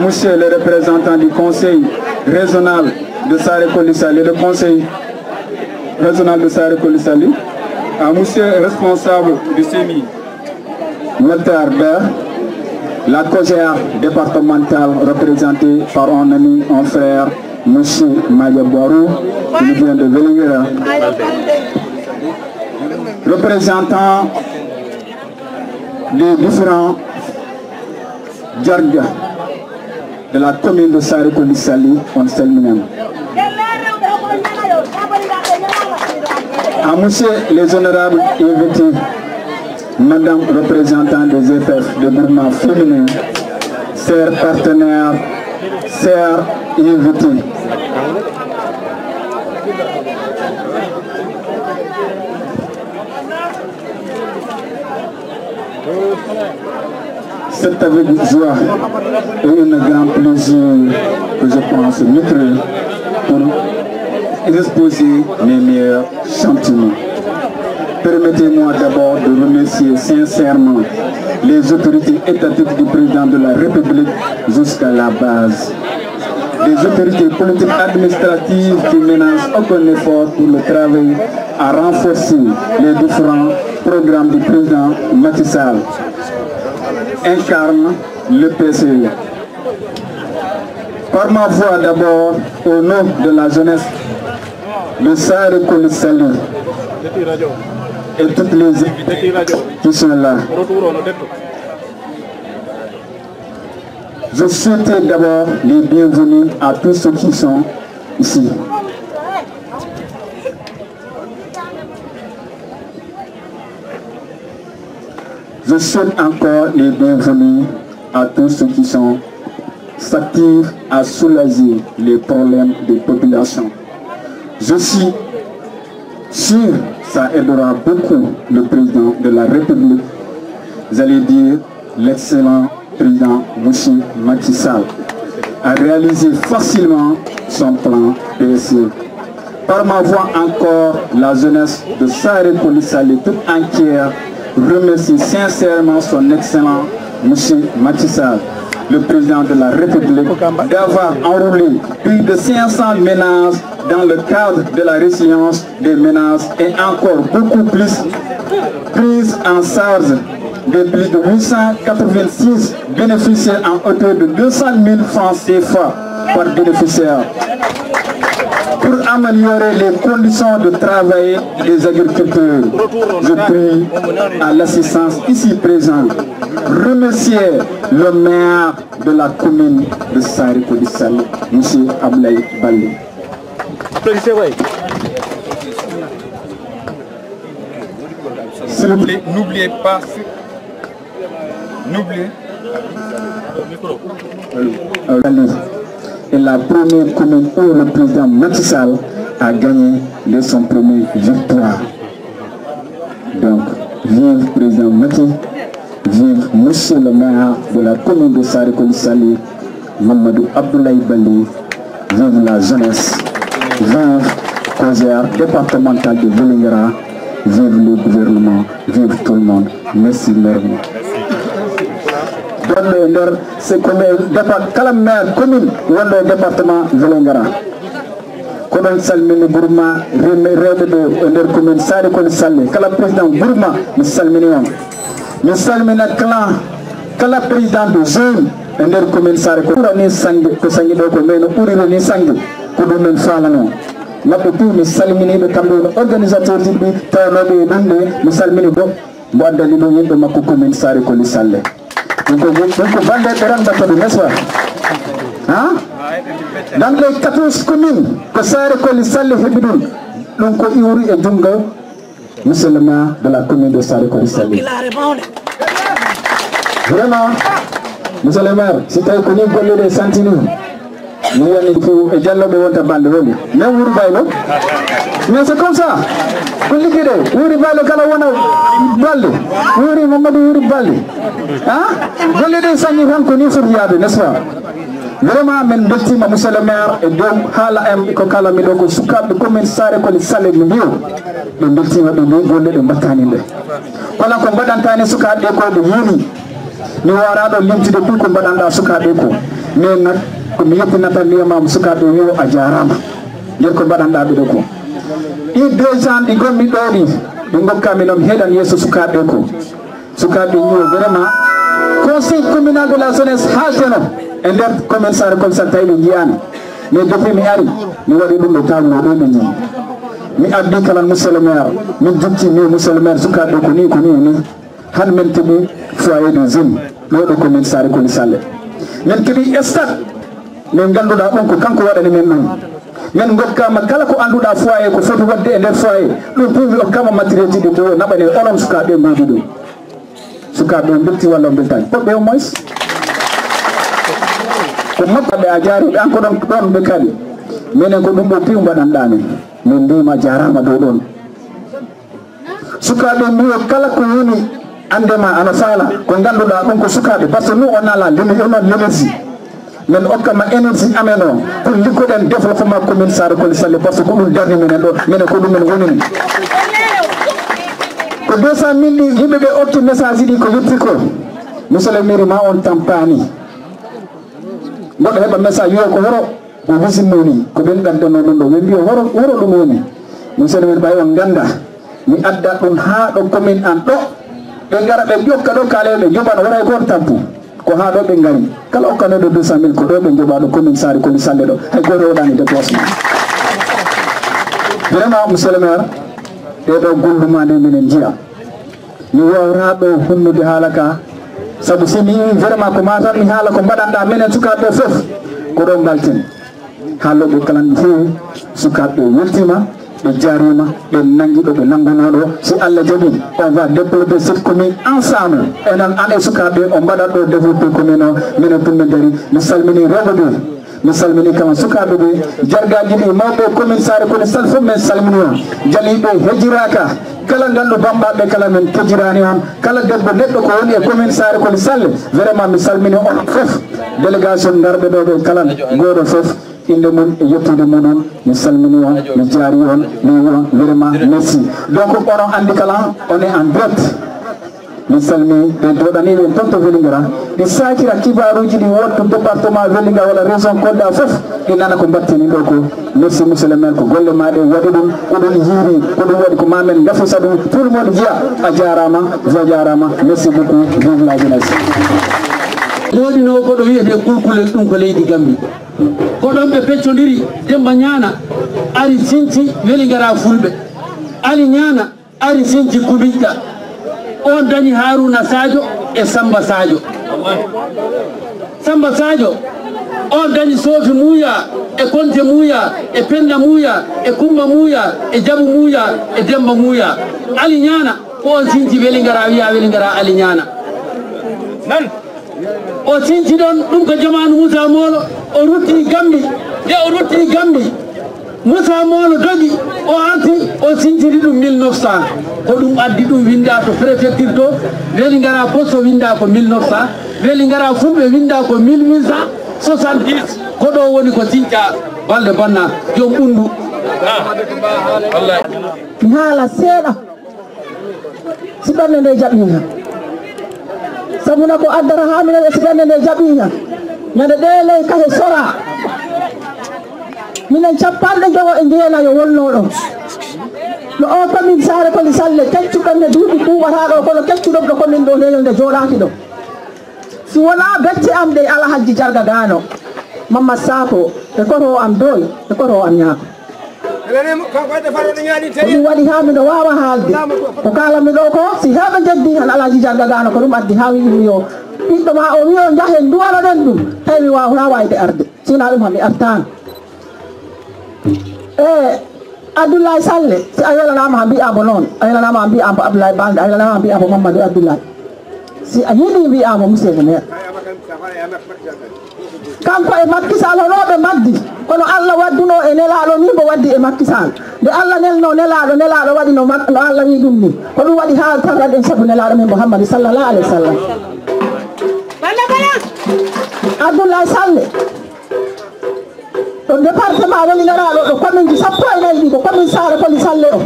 Monsieur le représentant du conseil régional de Saré Sali, le conseil régional de Saré Sali, à monsieur le responsable du CEMI, Mokhtar Ber, la COGEA départementale représentée par un ami, un frère, M. Maya Boarou, qui vient de Vélinguera. Représentant des différents Djarga de la commune de Sarikolisali, on salue À monsieur les honorables invités, Madame représentante des EFF de mouvement féminin, chers partenaires, chers invités. C'est avec joie et un grand plaisir que je pense m'être pour exposer mes meilleurs sentiments. Permettez-moi d'abord de remercier sincèrement les autorités étatiques du président de la République jusqu'à la base. Les autorités politiques administratives qui menacent aucun effort pour le travail à renforcer les différents programmes du président Macky Sall incarnent le PCE. Par ma voix d'abord, au nom de la jeunesse, le Sahara Salut et toutes les équipes qui sont là. Je souhaite d'abord les bienvenus à tous ceux qui sont ici. Souhaite encore les bienvenus à tous ceux qui sont s'activent à soulager les problèmes des populations. Je suis sûr ça aidera beaucoup le président de la République, j'allais dire l'excellent président Mouchi Macky Sall, à réaliser facilement son plan PSE. Par ma voix encore, la jeunesse de Saré Polissali toute entière remercie sincèrement son excellent Macky Sall le président de la République d'avoir enrôlé plus de 500 ménages dans le cadre de la résilience des ménages et encore beaucoup plus prise en charge de plus de 886 bénéficiaires en hauteur de 200 000 francs CFA par bénéficiaire pour améliorer les conditions de travail des agriculteurs. Je prie à l'assistance ici présente remercier le maire de la commune de Sarikoudissal, M. Ablaï Bali. S'il vous plaît, n'oubliez pas, n'oubliez la première commune où le président Macky a gagné de son premier victoire. Donc, vive président Macky, vive monsieur le maire de la commune de Sarikoli Sali, Mamadou Abdoulaye Bali, vive la jeunesse, vive Coser départemental de Velingara, vive le gouvernement, vive tout le monde. Merci, maire. Wonno e nder kala maire commune wonno e département velongara ko ɗon salmini groupement rewɓe ɗo e nder commune sari koni salli kala président groupement mi salmini on mi salmina clan kala président de jeune e nder commune sare ko ɓurani sangue ko sangue ɗo ko mais no ɓuriri ni sangue ko ɗum men falano maɓɓe tout mi salminiɓe kamɓe no organisateur ji ɗi tawnoɓe e ɗum ɗe mi salmini bo mbo addani ɗo yimɓe makko commune sare koli salle Vende peren da kadi meswa. Ha? Dan le katus kumin ko sare ko lisalle hebidun ɗum ko iwri e jungo monsieur le maire de la commune de Sare ko lisalle. Vraiment monsieur le maire si tawi ko ni gollude santini mi woni fo e jalloɓe wonta bande woni min wuuro bayno mais c'est comme ça ko ligguiɗe wuuri balle kala wona balde wuuri mamadou wuuri balde a golle ɗe sañi tan ko ni foti yaade n'est ce pas? Vraiment min beltima monsieur le maire e dow haala em ko kalami ɗo ko sukaɓe commune sare koli sale mi mbiyo ɓe beltima ɓe mbi golle ɗe mbattani nde. Kono ko mbaɗantani sukaɓe ɗe ko ɓe yiini. Mi waraɗo limtide ɗum ko mbaɗanɗa sukaɓe ko. Mais nak komi yettinata mbiyamama sukaɓe yo a jarama nder ko mbaɗanɗa ɓeɗo ko ɗi deux ans ɗi gonmi ɗo ɗi ɓe gokkami noon heɗan yesso sukaɓe ko sukaɓe ñiwo vraiment conseil communal de la jeunesse haaldeno e nder commune sare comme ça tawi ɓe jiyani mais depuis mi ari mi waɗi ɗum ɗo tawno ɗo ɓe jii mi addi kala monsieur le maire min jubti mi monsieur le ko ni ko ni ni. Han min keeɓi foyer de jeune ɗo ɗo commune sare koli salle min keeɓi stade min ko kanko min gokkama kala ko anduɗa foyer ko foti wadde e nder foyer ɗum pour mi okkama matériel ji ɗi ɗo naɓane onon sukaɓe mawɗi ɗum sukaɓe o belti walla o beltani ɓoɓɓe au moins ko makkaɓe a jaariɓe an ko ɗon ɗon ɓe kadi minen ko ɗum ɗo piw mbaɗanɗamin min mbima jarama dow ɗon sukaɓe mbiyo kala ko woni andema ana faala ko ganduɗa ɗum ko sukaɓe par ce que nous on a la onon l'énergie min okkama énergie amen o pour liggoɗen développement commune sare koli salle par ce que ko ɗum darni minen ɗo minen ko ɗumen wonini ko 200 mille ɗi yimɓeɓe okki message ɗi ko yetti ko monsieur le maire ma on tampani. Goɗɗo heɓa message wiyo ko horo ko wisinno ni ko ɓen ɗanɗano ɗum ɗo ɓe mbiyo horo horo ɗum woni monsieur le maire on ganda. Mi adda ɗum ha ɗo commune an ɗo ɓe gara ɓe ƴokka ɗo kaleɓe joɓan waray goto tampu ko ha ɗo ɓe gari kala okkanoɗo 200 mille ko ɗo ɓe joɓa ɗo commune sari koli salle ɗo. Hay goto waɗani déplacement vraiment monsieur le maire ɗeɗo gollumade minen jiya mi wawra ɗo humnude haala ka. Saabu si mi yi vraiment ko ma tan mi haala ko mbaɗanɗa minen sukaɓe foof ko ɗo galten haalloɓe kala no feewi sukaɓe weltima ɓe jarima ɓe nanggui ɗo ɓe nanggunoɗo si allah on va développer cette commune ensemble. Enen an e sukaɓe o mbaɗat ɗo développé commune o minen tumɓe dari mi salmini rewɓe ɓe mi salmini kama sukaɓe ɓe jargaji ɗi mawɓe commune sare salmini on hejiraka. Kala gandu bambaɓe kala min on kala debbo neɗɗo ko woni e commune sare salle vraiment mi salmini on fof délégation garɓe ɗo ɓe kala inde mum e yettude muɗum. Mi salmini on mi jaari on mi wi on vraiment merci. Donc onon andi kala on est en direct. Mi salmi ɓe joɗaniɓen toon to welligara ɗi sakira kibaruji ɗi wonto département welliga walla région kolɗa foof ɗi nana ko battini ɗo ko. Merci monsieur le maire ko golle maɗe waɗi ɗum oɗon yiiri ko ɗum waɗi ko mamen gafisa ɗum. Tout le monde jiya a jarama jo jarama. Merci beaucoup vive la jeunesse. Moɗino koɗo wiyete kulkulel ɗum ko leydi gambi. Ko ɗon ɓe peccodiri demba ñaana ari sinti weli gara fulɓe ali ñaana ari sinci kubiƴɗa on dañi haruna sadio e samba sadio samba sadio on dañi soofi muuya e konte muuya e penda muuya e kumba muuya e jabu muuya e demba muuya ali ñaana ko on sinci weli gara wiya weli gara ali ñaana nan o sinci ɗon ɗum ko jamanu moussa molo o rutti gambi nde o rutti gambi moussa molo dogi o arti o sinciri ɗum 1900 ko ɗum addi ɗum winda to préfecture to weli gara poste winda ko 1900 weli gara fulɓe winda ko 1870 ko ɗo woni ko sinca balɗe banna joom ɓundu haala seeɗa si ɓernde nde jaɓinga سمونكو أدرها من الإسلام الجميع من الدليل كهسرة من الجبال اللي جوا إنديانا يقولون لهم أنت من سارة كل لهم كتشو كان يدوب كوبا لهم وكل كتشو دوب كل لهم اللي جوا راكي دو لهم بيت أمدي على حد لهم غانو. ماما سافو تكرهو لهم تكرهو أمياكو ɗum waɗi ha miɗo wawa haalde ko kalami ɗo ko si heɓe jeddi han alaji jarga gano ko ɗum addi ha wiimi yo. Ɓiɗɗo ma o wiyo jahen duwanoɗen ɗum tawi mi wawna wayde arde. Sina ɗum hami artano e abdoulaye salle si a welanama ha mbiyamo noon a welanama ha mbiyamo abdoulaye balde a welanama ha mbiyamo mamadou abdoulaye si a yiiɗi mbiyamo monsieur le maire kanko e makkisal honoɓe maddi kono allah wadduno e nelaɗo ni mbo waddi e makkisal nde allah nelno nelaɗo nelaɗo waɗi no no allah wi ɗum ni. Ko ɗum waɗi ha tawɗen saabu nelaɗo men mouhammadi sallallah alayhi wa sallam. Abdoulaye salle ɗo département woni neraɗo ɗo commune ji sappo e nayyi ɗi ko commune sare koli salle o.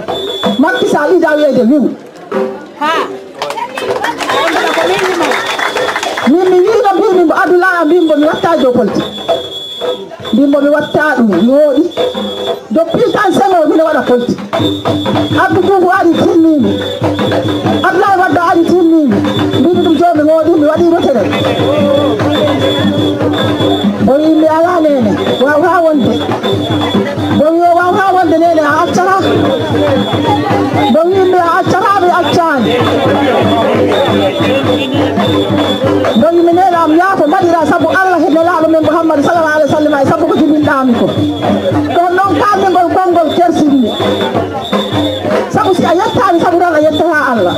Makkisal ida wiyede wiw min mi wiino mbimi adulaa mbimbo mi watta dow politique mbimbo mi watta ɗum mi wooɗi depuis tan sengo mino waɗa politique abdou dougou ari timmimi abdoulaye wadda ari timmimi mbimi ɗum joni mi wooɗi mi waɗi rotere o wi mi ala nene waw ha wonde bo wi o waw ha wonde nene a accata bo wimɓe a accata ɓe accani donc mi nenam yaafo mbaɗira saabu allah e nelaɗo men mouhammadu sallallah alih w sallam e saabu ko jibinɗami ko ɗon noon kalmigol konngol kersinmi saabu si a yettani saabu tan a yettata allah.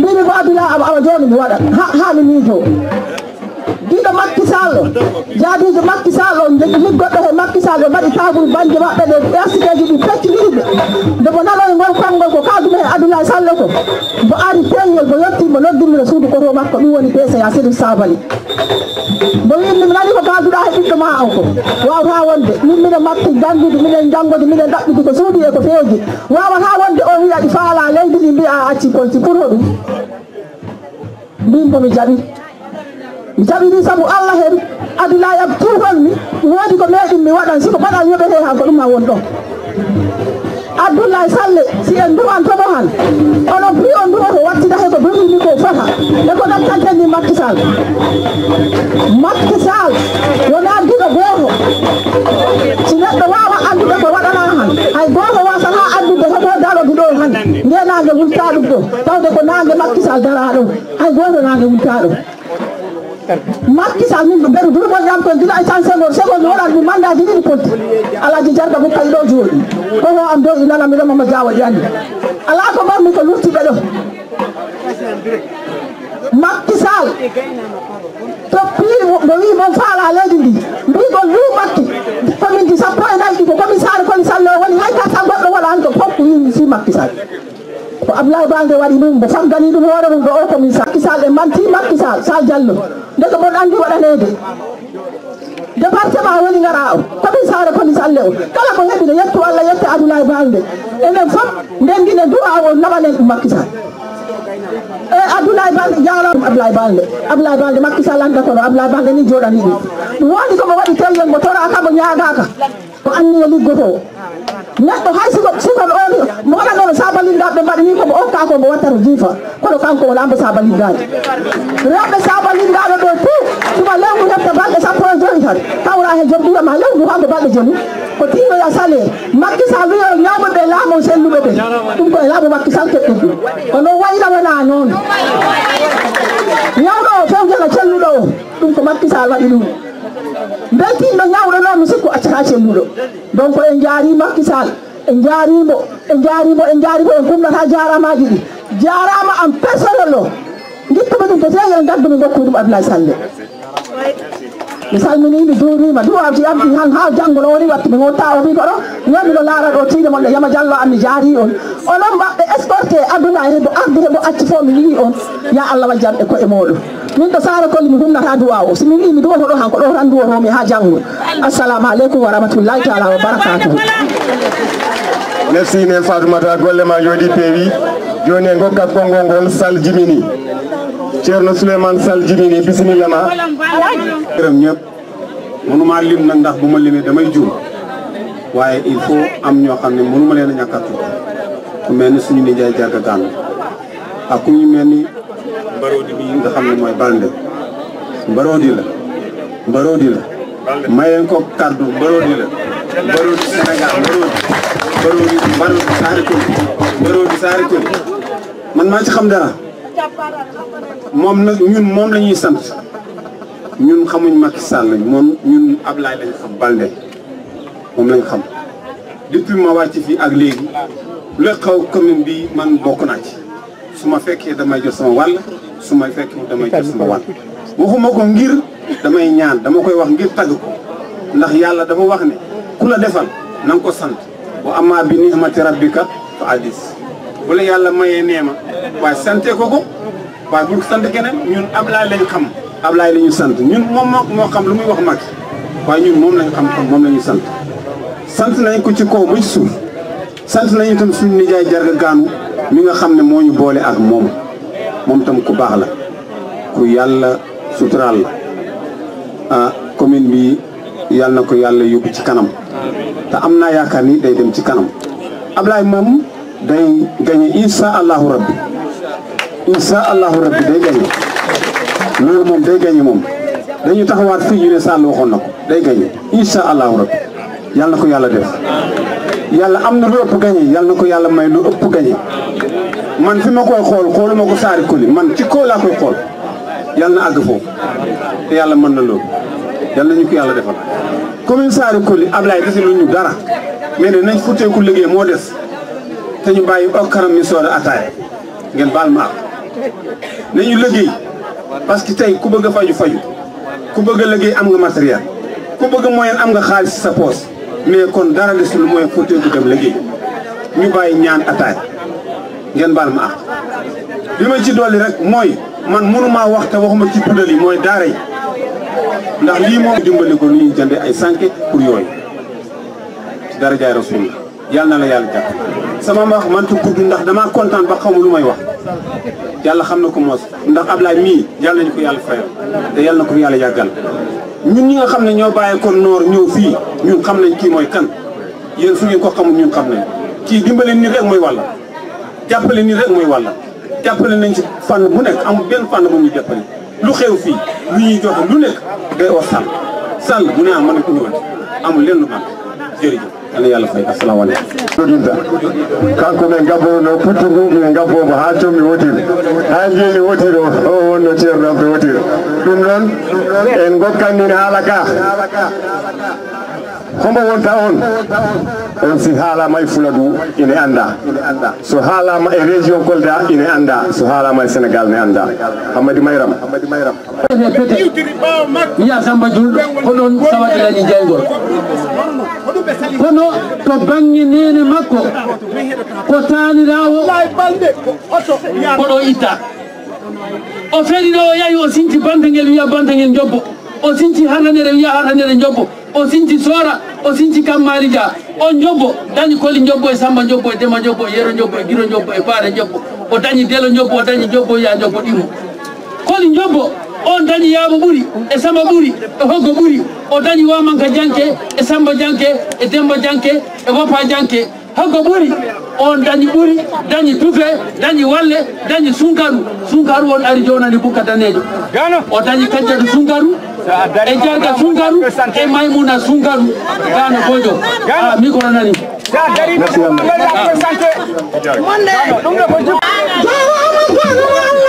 Mbimi ko abdoulahi aba awa joni mi waɗa ha mi miijo mbiɗo makkisal o jaadijo makkisal o on liggoɗɗo he makkisal ɓe mbaɗi table banje maɓɓe ɗe versitéji ɗi pecciniɗiɓe ndomo naloni e ngol konngol ko kaldume he adoulaye salle ko mo ari peñol yetti mo noddimino suudu koto makko ɗum woni pca sidif sabali mbo wimi mi nani ko kalduɗa he ɓiɗɗo ma on ko wawata wonde min minen makki janggude minen janggode minen ɗaɓɓude ko suuɗi e ko feeji wawata wonde o wiya ɗi faala leydi ɗi mbiya a acci kolti pour hoɗum mbimbomi jaaɓi jaɓi mi jaɓini saabu allah hen adulayi ab tuufanmi woodi ko meeɗin mi waɗan siko baɗal yoɓete han ko ɗum ma won ɗon abdoulaye salle si en duwantomo han onon pri on duwoto wattida he ko donimi ko fota e ko ɗattantenni makkisal makkisal wona giɗo gooto si neɗɗo wawa andude ko waɗana han hay gooto wasata andude hoto daro giɗo han ndenage wulta ɗum ɗo tawde ko nage makkisal dara ɗo hay gooto nage wulta Macky Sall min ɓe ɓeru durmo ñam kon dina tan seconde seconde waɗat mi mandat ji ɗiɗi kotti alaji jarga fof kañ ɗo jooɗi kono an do inana miɗo mama jawa ƴandi ala ko mbanmi ko lurtiɓe ɗo Macky Sall toppi mo wi mon faala leydi ndi mbigon lu makki commune ji sappo e nayyi ɗigo komin saare kon sallo woni hay ka tan goɗɗo waɗa han ko fof ko wimi si Macky Sall ko ablaye balde waɗi ɗum mbo saggani ɗum hoore mum ɗo o komin sakkisal ɓe manti makkisal sal diallo. Ndeke mon andi waɗanede département woni gara o komin sare komin salle o. Kala ko heɓi ne yettu allah yette abdoulaye balde enen fof nden ndengine duwa o naɓanen ɗum makkisal abdoulaye balde jara ɗum abdoulaye balde abdoulaye balde makkisal anda kono abdoulaye balde ni joɗani ɗum ɗum woni komo waɗi tellel mo toraka mo ñagaka ko anniye liggoto neɗɗo hay siko sikon on mo waɗanono sabalindaɓe ɓe mbaɗi ni komo okka ko mo wattata jiifa. Kono kanko wona mbo sabalindaɓe rewɓe sabalindaɓe ɓe fou tuma lewru hebta balɗe sappo e joyi tan. Kawra he joom ɓurama lewru hamɓe balɗe jooni ko tinoya salaire makkisal wiyo ñawɓeɓe laamo selluɓe ɓe ɗum koye laamu makkisal keɓɓen ɗum kono wayla wona noon ñawɗo o fewjana celluɗo o ɗum ko makkisal waɗi ɗum beltinɗo ñawɗo noon mi sikku accata celluɗo donc en jaari makkisal en jaarimo en jaarimo en jaarimo en kumnata jaramaji ɗi jarama en personnel o guittumi ɗum to tegel gaddumi gokku ɗum abdoulaye salle mi salmini mi duurima duwawti amɗi han ha janggo no woni wattu mi gotta o wi koɗo yamino laara ɗo tiide mon ɗe yama diallo an mi jaari on onon mbaɓɓe escorté aduna e bo arde bo acci fof mi wii on ya allah wajjanɓe koye moɗon min to sara kolli mi humnata duwa o somi wi mi duwoto ɗo han ko ɗo tan duwotomi ha janggo assalamu aleykum wa rahmatullahi taala wa barakatuhu merci nen fatoumata golle ma jooɗi peewi joni en gokkat konngol ngol sal jimini ceerno souleymane sall jimini bisimilla ma. Gërëm ñëpp. Mënuma lim nag ndax bu ma limee damay juum. Waaye il faut am ñoo xam ne mënuma leen a ñàkk a tudd. Ku mel ni suñu nijaay jarga gànn ak ku ñu mel ni mbaroodi bi nga xam ne mooy balnde mbaroodi la. Mbaroodi la. Mayeen ko kaddu mbaroodi la. Mbaroodi sénégal mbaroodi mbaroodi mbaroodi saari kuli mbaroodi man maa ci xam dara moom nag ñun moom la ñuy sant. Ñun xamuñ Macky Sall moom ñun Ablaye lañ xam Balde moom lañ xam. Depuis ma wàcc fii ak léegi lu xaw commune bi man bokk naa ci. Su ma fekkee damay jot sama wàll su ma fekkee damay jot sama wàll. Waxuma ko ngir damay ñaan dama koy wax ngir tagg ko. Ndax yàlla dafa wax ne ku la defal na ko sant. Wa amma bi ni'mati rabbika fa hadis bu la yàlla mayee neema waaye sante ko ko waaye bul sant keneen ñun Ablaye lañ xam. Ablaye la ñu sant. Ñun moom moo xam lu muy wax mag waaye ñun moom lañ xam moom la sant. Sant nañ ko ci kaw ba ci suuf. Sant nañu itam suñu nijaay jarga gaanu mi nga xam ne moo ñu boole ak moom. Moom tam ku baax la ku yàlla suturaal la. Ah commune bi yàlla na ko yàlla yóbbu ci kanam. Te am naa yaakaar ni day dem ci kanam. Ablaye moom day gañe insha allahu rabbi. Insha allahu rabbi day gañe loolu moom day gañe moom. Dañu taxawaat fii ñu ne Sall waxoon na ko. Day gañe insha allahu rabbi. Yàlla na ko yàlla def. Yàlla am na lu ëpp gañe yàlla na ko yàlla may lu ëpp gañe man fi ma koy xool xooluma ko saari koli man ci kaw laa koy xool. Yàlla na àgg foofu. Te yàlla mën na loolu. Yàlla nañu ko yàlla defal. Commune saari koli Ablaye desi lu ñu dara. Mais ne nañ futteeku liggéey moo des. Te ñu bàyyi ba karam mi soor a ataaya ngeen baal ma. Nañu liggéey. Parce que tey ku bëgg a faju faju. Ku bëgg a liggéey am nga matériel. Ku bëgg moyen am nga xaalis sa poos. Mais kon dara des lu mooy futteeku dem liggéey. Ñu bàyyi ñaan ataaya ngeen baal ma. Li ma ci dolli rek mooy man mënumaa wax te waxuma ci puddal yi mooy daara yi. Ndax lii moom dimbali ko lu ñuy jënde ay sànke pour yooyu. Ci dara jaay rasulullah yàlla na la yàlla jàpp sama wax man tu gudd ndax damaa kontaan ba xamu lu may wax. Yàlla xam na ko moos. Ndax Ablaye mii yàlla nañu ko yàlla fayal. Te yàlla na ko yàlla yàggal. Ñun ñi nga xam ne ñoo bàyyi ko noor ñëw fii ñun xam nañ kii mooy kan. Yéen su ngeen ko xamul ñun xam nañ. Kii dimbali ni rek mooy wàlla jàppale ni rek mooy wàlla jàppale nañ ci fànn bu nekk amul benn fànn bu ñu jàppale. Lu xew fii lu ñuy joxe lu nekk day wax sàll. Sàll bu ne am mën na ko ñëwati amul lenn man. Jërëjëf. Yàlla yàlla fay asalaamaaleykum ɗoɗinta kanko men gabbono puttugu min gabbomo ha commi wotiri ha jeeni wotiri o wonno ceerno abde wotiri ɗum noon en gokkannin haala hombo wonta on. On si haalama e fuladu ine anda so haalama e région kolda ine anda so haalama e sénégal ne anda hammadi mayram ya samba julɗo hoɗon sawadiraji e jaygol kono to banggue nene makko ko tanirawo oɗo itta. O feeriɗo o yahi o sinti bantagel wiya bantagel jobbo o sinti harranere wiya harranere jobbo o sinti soora o sinti kammari dia o jobbo dañi koli jobbo e samba jobbo e dema jobbo e yero jobbo e guiro jobbo e faare jobbo o dañi delo jobbo o dañi jobbo ya jobbo ɗimo koli jobbo on dañi yaama ɓuuri e samba ɓuuri e hoggo ɓuuri o dañi wamanka janke e samba janke e demba janke e woppa janke. Hoggo ɓuuri on dañi ɓuuri dañi tufe dañi walle dañi sunkaru. Sunkaru on ari jonani bukka danejo o dañi kaccatu sunkaru e jarga sungaru e maymuna sungaru gano bojo micro nani Dari, dari, dari, dari, dari, dari, dari, dari, dari, dari,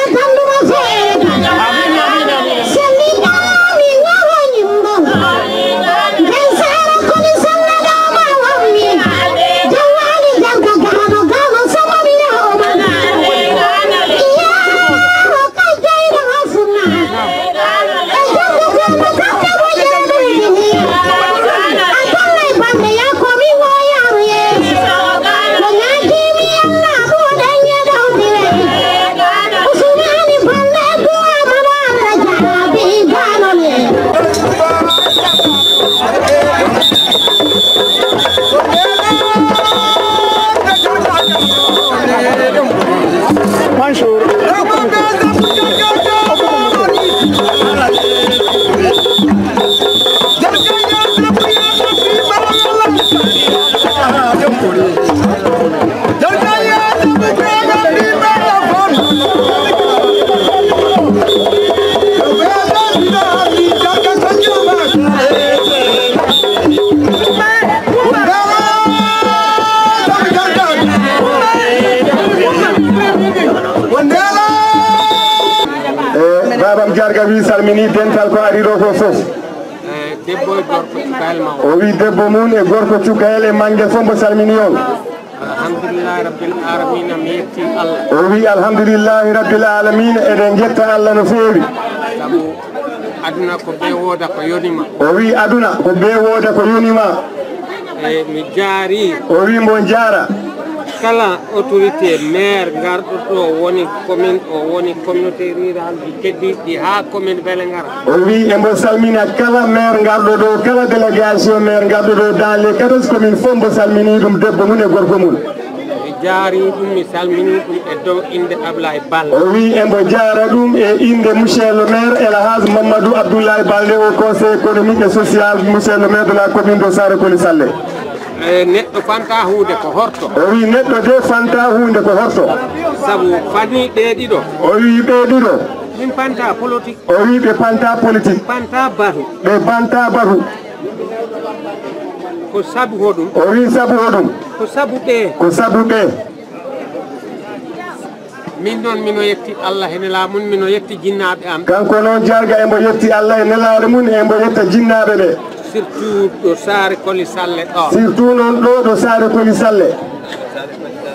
sarga wi salmini dental ko ari ɗo ko fof. Debbo e gorko cukayel o wi debbo mum e gorko cukayel e manggue fof mbo salmini on. Alhamdulillah rabbil alamina mi yetti allah. O wi alhamdulillahi rabbil alamina eɗen jetta allah no feewi. Saabu aduna ko be wooda ko yonima o wi aduna ko ɓe wooda ko yonima e mi jaari. O wi mbo jaara. kala autorité maire garɗo ɗo woni commune o woni communauté rural ji keddiɗi ha commune beele ngara o wi embo salmina kala maire garɗo ɗo kala délégation maire garɗo ɗo dans les quatorze commune fof mbo salmini ɗum debbo mum e gorko mum. Jaari ɗum mi salmini ɗum e dow inde ablaye bal o wi embo jaara ɗum e inde monsieur le maire elhage mamadou abdoulaye balde au conseil économique et social monsieur le maire de la commune de sare koli salle E, neɗɗo fanta hunde ko horto. O wi neɗɗo de fanta hunde ko horto. Saabu fani ɗe ɗiɗo o wi ɓe ɗiɗo min panta politique. O wi ɓe panta politique. Panta batu ɓe panta batu ko sabu hoɗum o wi sabu hoɗum ko sabu ɓe. Ko sabu ɓe. Min noon mino yetti allah hene nela mum mino yetti jinnaɓe am. Kanko noon jarga embo yetti allah e nelaare mum embo yetta jinnaɓe ɓe. surtout ɗo saare koli salle ɗo. Surtout noon ɗo ɗo saare koli salle.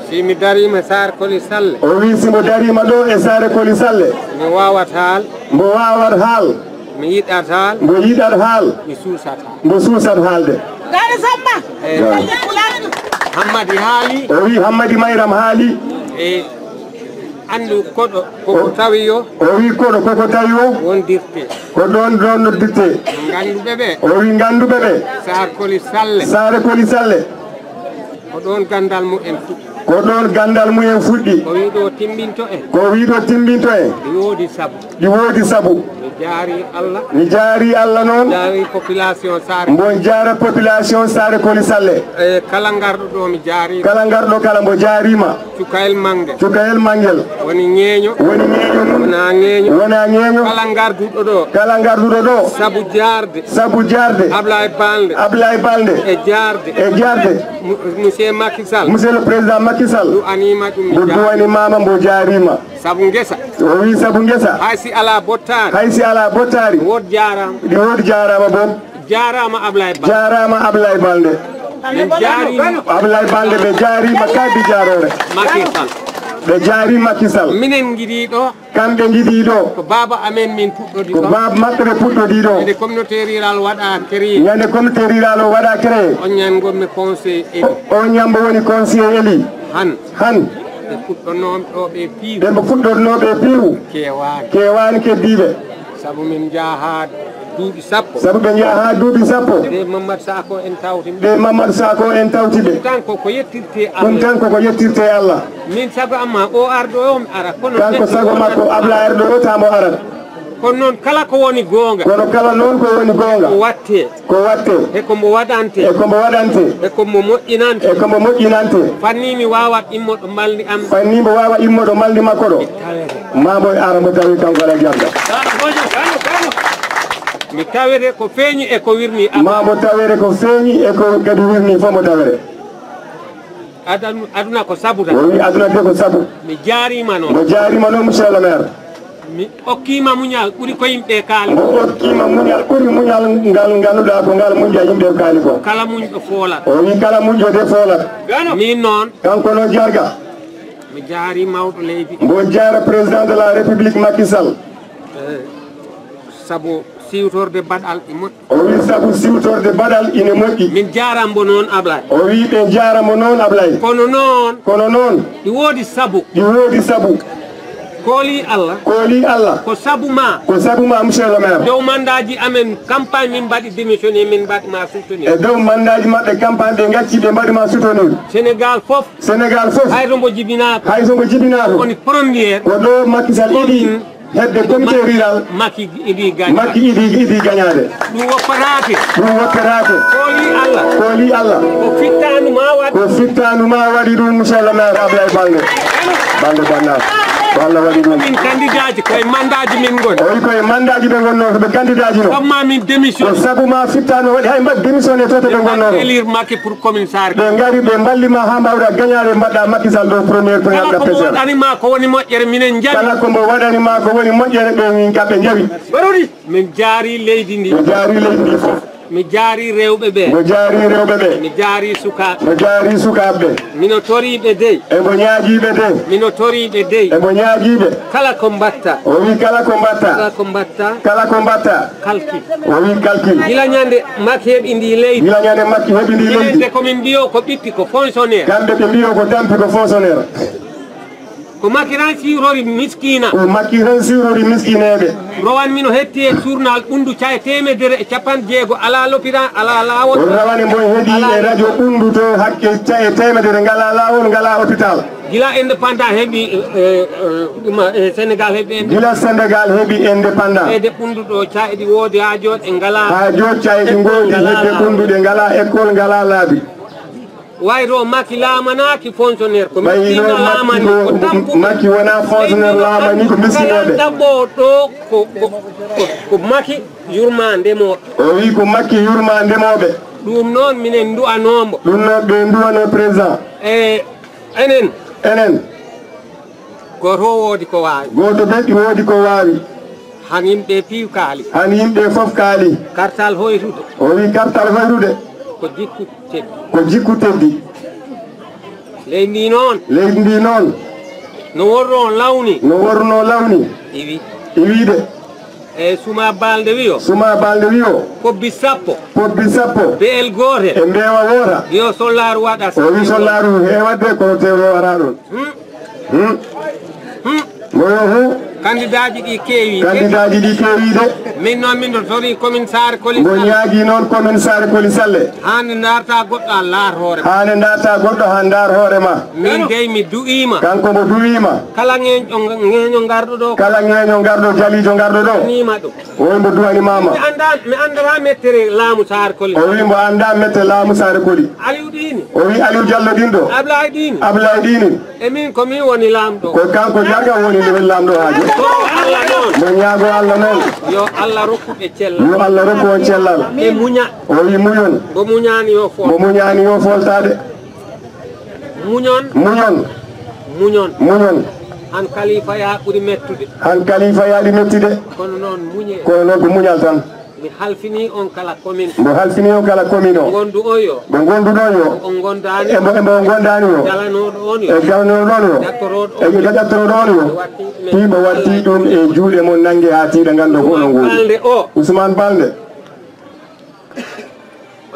Simi darima saare koli salle. O wi simo darima ɗo e saare koli salle. Mi wawat haal. Mbo wawat haal. Mi yiɗat haal. Mbo yiɗat haal. Mi suusat haal. Mbo suusat haalde. Gaare samba eh. hammadi haali. O wi hammadi mayram haali. Eyi andu koɗo koko tawi yo o wi koɗo koko tawi o wondirte ko ɗon ɗon noddirte ngannduɓe ɓe. O wi ganduɓe ɓe. Sar koli salle. Saare koli salle. Ko ɗon gandal mumen fuɗɗi ko ɗon gandal mumen fuɗɗi. Ko wiɗo timbinto en ko wiɗo timbinto en ɗi woodi sabu. Ɗi woodi sabu. Mi jaari allah. Mi jaari allah noon. Jaari population sare mbo jaara population saare koli salle. E kala garɗo ɗo mi jaari kala garɗo kala mbo jaarima. Cukayel mangel cukayel mangel woni ñeeño woni ñeeño wona ñeeño wona ñeeño kala garduɗo ɗo. Kala garduɗo ɗo. Sabu jaarde. Sabu jaarde. Ablaye balde. Ablaye balde. E jaarde. E jaarde. Monsieur makisal monsieur le président kisal. Ɗu anima ɗum mbo duwanimama mbo jarima. Saabu guesa o wi saabu guesa hay si ala bottari hay si ala bottari wod jarama ɗi wod jarama boom jarama ablaye ba jarama ablaye balde. Min jarima ablaye balde ɓe jaarima kabbi jarore makisal. ɓe jaari makkisal minen jiɗi ɗo kamɓe jiɗi ɗo ko baba amen min puɗɗoɗi ko baba maɓɓe ɓe puɗɗoɗi ɗo ñande communauté rural waɗa créé. Ñande communauté rural o waɗa créé. On ñangomi conseil éli on ñambo woni conseil éli han. Han. Ɓe puɗɗonoɓe ɗo ɓe piiw ɓeɓe puɗɗonoɓe piiw kewani kewani keddiɓe saabu min jaaha duuɓi sappo. Saabu ɓe jaa ha duuɓi sappo. De mamadou sako en tawtiɓe ɓe mamadou sako en tawtiɓe tan koko yettirte ɗum tan koko yettirte allah. Min saago amma o arɗo o mi ara. Kono kanko sago makko abla arɗo o tamo arat kono noon kala ko woni goonga. Kono kala noon ko woni gonga ko watte. Ko watte. E kombo waɗante. E kombo waɗante. E kombo moƴƴinante. E kombo moƴƴinante. Fanni mi wawa immoɗo maldi am. Fanni mo wawa immoɗo maldi makko ɗo. Mamo e ara mo tawi kanko waɗa jamga mi tawete ko feeñi e ko wirni ma mo tawere ko feeñi e ko kadi wirni fo mo tawere aduna ko sabu o wi aduna de ko sabu. Mi jaarima noon. Mo jaarima noon monsieur le maire. Mi hokkima muñal ɓuuri ko yimɓe kaali mo hokkima muñal ɓuuri muñal ngal ganduɗa ko ngal muñƴa e yimɓe kaali ko. Kala muñɗo foolat. O wi kala muñƴo de foolat. Min noon. Kanko noon jarga. Mi jaari mawɗo leydi. Mbo jaara président de la république makisal eh, sabo siwtorde baɗal ɗi moƴƴi. O wi sabu siwtorde baɗal ine moƴƴi. Min jaramo noon ablay o wi ɓe jaramo noon ablay kono noon. Kono noon. Ɗi woodi sabu. Ɗi woodi sabu. Kooli allah. Kooli allah. Ko sabu ma. Ko sabu ma monsieur le maire. Dow mandaji amen campagne min mbaɗi démissionné min mbaɗima soutenir. E dow mandaji maɓɓe campagne ɓe gacci ɓe mbaɗima soutenir. Sénégal foof sénégal fof. Foof haytombo jibinaka haytombo jibinaka woni premiére ko ɗo makkisal iɗi hedde comité rural. Makki iɗi makki iɗi iɗi gañade. Ɗum woppataake ɗum woppataake kooli allah. Kooli allah. Ko fittanuma waɗi. Ko fittanuma waɗi ɗum monsieur le maire ablaye balde balde bannaɗo ko allah waɗi noon. Min candidat ji koye mandat ji min goni o wi koye mandat ji ɓe gonno ɓe candidat ji no kamma min démission ko sabu ma fittano waɗi hay mbaɗ démissionné e toto ɓe gonno élire makke pour commune sare ɓe gari ɓe ballima ha mbawɗa gagnade mbaɗɗa makkisal ɗo premiére pour yalda psr kala ko waɗanima ko woni moƴƴere minen jaɓi kala ko mbo waɗanima ko woni moƴƴere ɓe min kaɓe jawi barori min jaari leydi ndi. Min jaari leydi ndi. fof mi jaari rewɓe ɓe mi jaari rewɓe ɓe mi jaari sukaɓe mi jaari sukaɓeɓe mino toriɓe dey emo ñaajiɓe de mino toriɓe dey emo ñaajiɓe kala ko mbatta o wi kala ko mbatta kala ko mbatta kala ko mbatta calcul o wi calcul gila ñande makki heɓi ndi leydi gila ñande makki heɓi ndi leydi inende komin mbiyo ko ɓitti ko fonctionnaire kamɓe ɓe mbiyo ko tampi ko fonctionnaire ko makiran sirori miskina ko makiran sirori miskineɓe rowan mino hetti e journal ɓundu caye temedere e capan jeego ala lopitan ala lawol rawani mbo e heeɗi e radio ɓundu to hakke caye temedere ngala lawol ngala hôpital gila e indépendant heeɓi ɗuma e, sénégal heeɓi gila sénégal heeɓi indépendant ede ɓunduɗo caeɗi woodi ha jooɗe ngala ha jooɗ caeɗi goodi hedde ɓunduɗe ngala école ngala laabi. wayro makki laamanaki fonctionnaire ko misina laamani ko dabbomakki wona fonctionnaire laamani ko misinoɓe ɗaɓɓo ɗo ko ko makki yurma ndemoɓe o wi ko makki yurma ndemoɓe. Ɗum noon minen du'anombo ɗum noon ɓe duwano président. E enen. Enen. Goto woodi ko wawi goto beɗi woodi ko wawi han yimɓe piiw kaali. Han yimɓe foof kaali. Kartal hoytude. O wi kartal hoytude. Ko jikku teddi ko jikku teddi leydi ndi noon leydi ndi noon no worro lawni no worno lawni iwi iwiide e suma balde wiyo suma balde wiyo pobbi sappo pobbi sappo be'el gotel e mbewa woota yo sollaru waɗa o wi sollaru hewatde kono tewo wara ɗon candidat ji ɗi keewi candidat ji ɗi keewi de. Min noon min ɗo tori commune sare koli mo ñaagui noon commune sare koli salle. Hande darta goɗɗo a laar hoore hande darta goɗɗo ha daar hoore ma. Min dey mi du'ima kanko mo duwima kala ŋeño ŋeño garɗo ɗo. Kala ŋeño garɗo jalijo garɗo ɗo. Nima ɗo oyi mo duwanimama mi anda mi andata mettere laamu sare koli. O wi mo anda mette laamu sare koli. Aliou ɗini o wi aliou diallo ɗin ɗo. Ablaye ɗini ablaye ɗini e min komin woni laamɗo ko kanko jaga woni joni nde lamɗo haaji mo ñaago allah noon yo allah rokkuɓe cellal. Yo allah rokku on cellal. Ɓe muña. O wi muñon. Mo muñani yo fo mo muñani yo foltade muñon. Muñon. Muñon. Muñon. Han kalifa ya ɓuuri mettude. Han kalifa yaɗi mettude. Kono noon muñe kono noon ko muñal tan. mi halfini on kala commune mbo halfini on kala commune o. Gondu o yo. Ɓe gonduɗon yo. O gondani emo e gondani yo galanoɗo e on yo. E galanoɗo on yo. E gaƴattoroɗo on e yo. timbo watti ɗum e juuɗe mon nangue ha tiiɗa ganduɗa ko no goodi ɓalde o. Ousmane balde.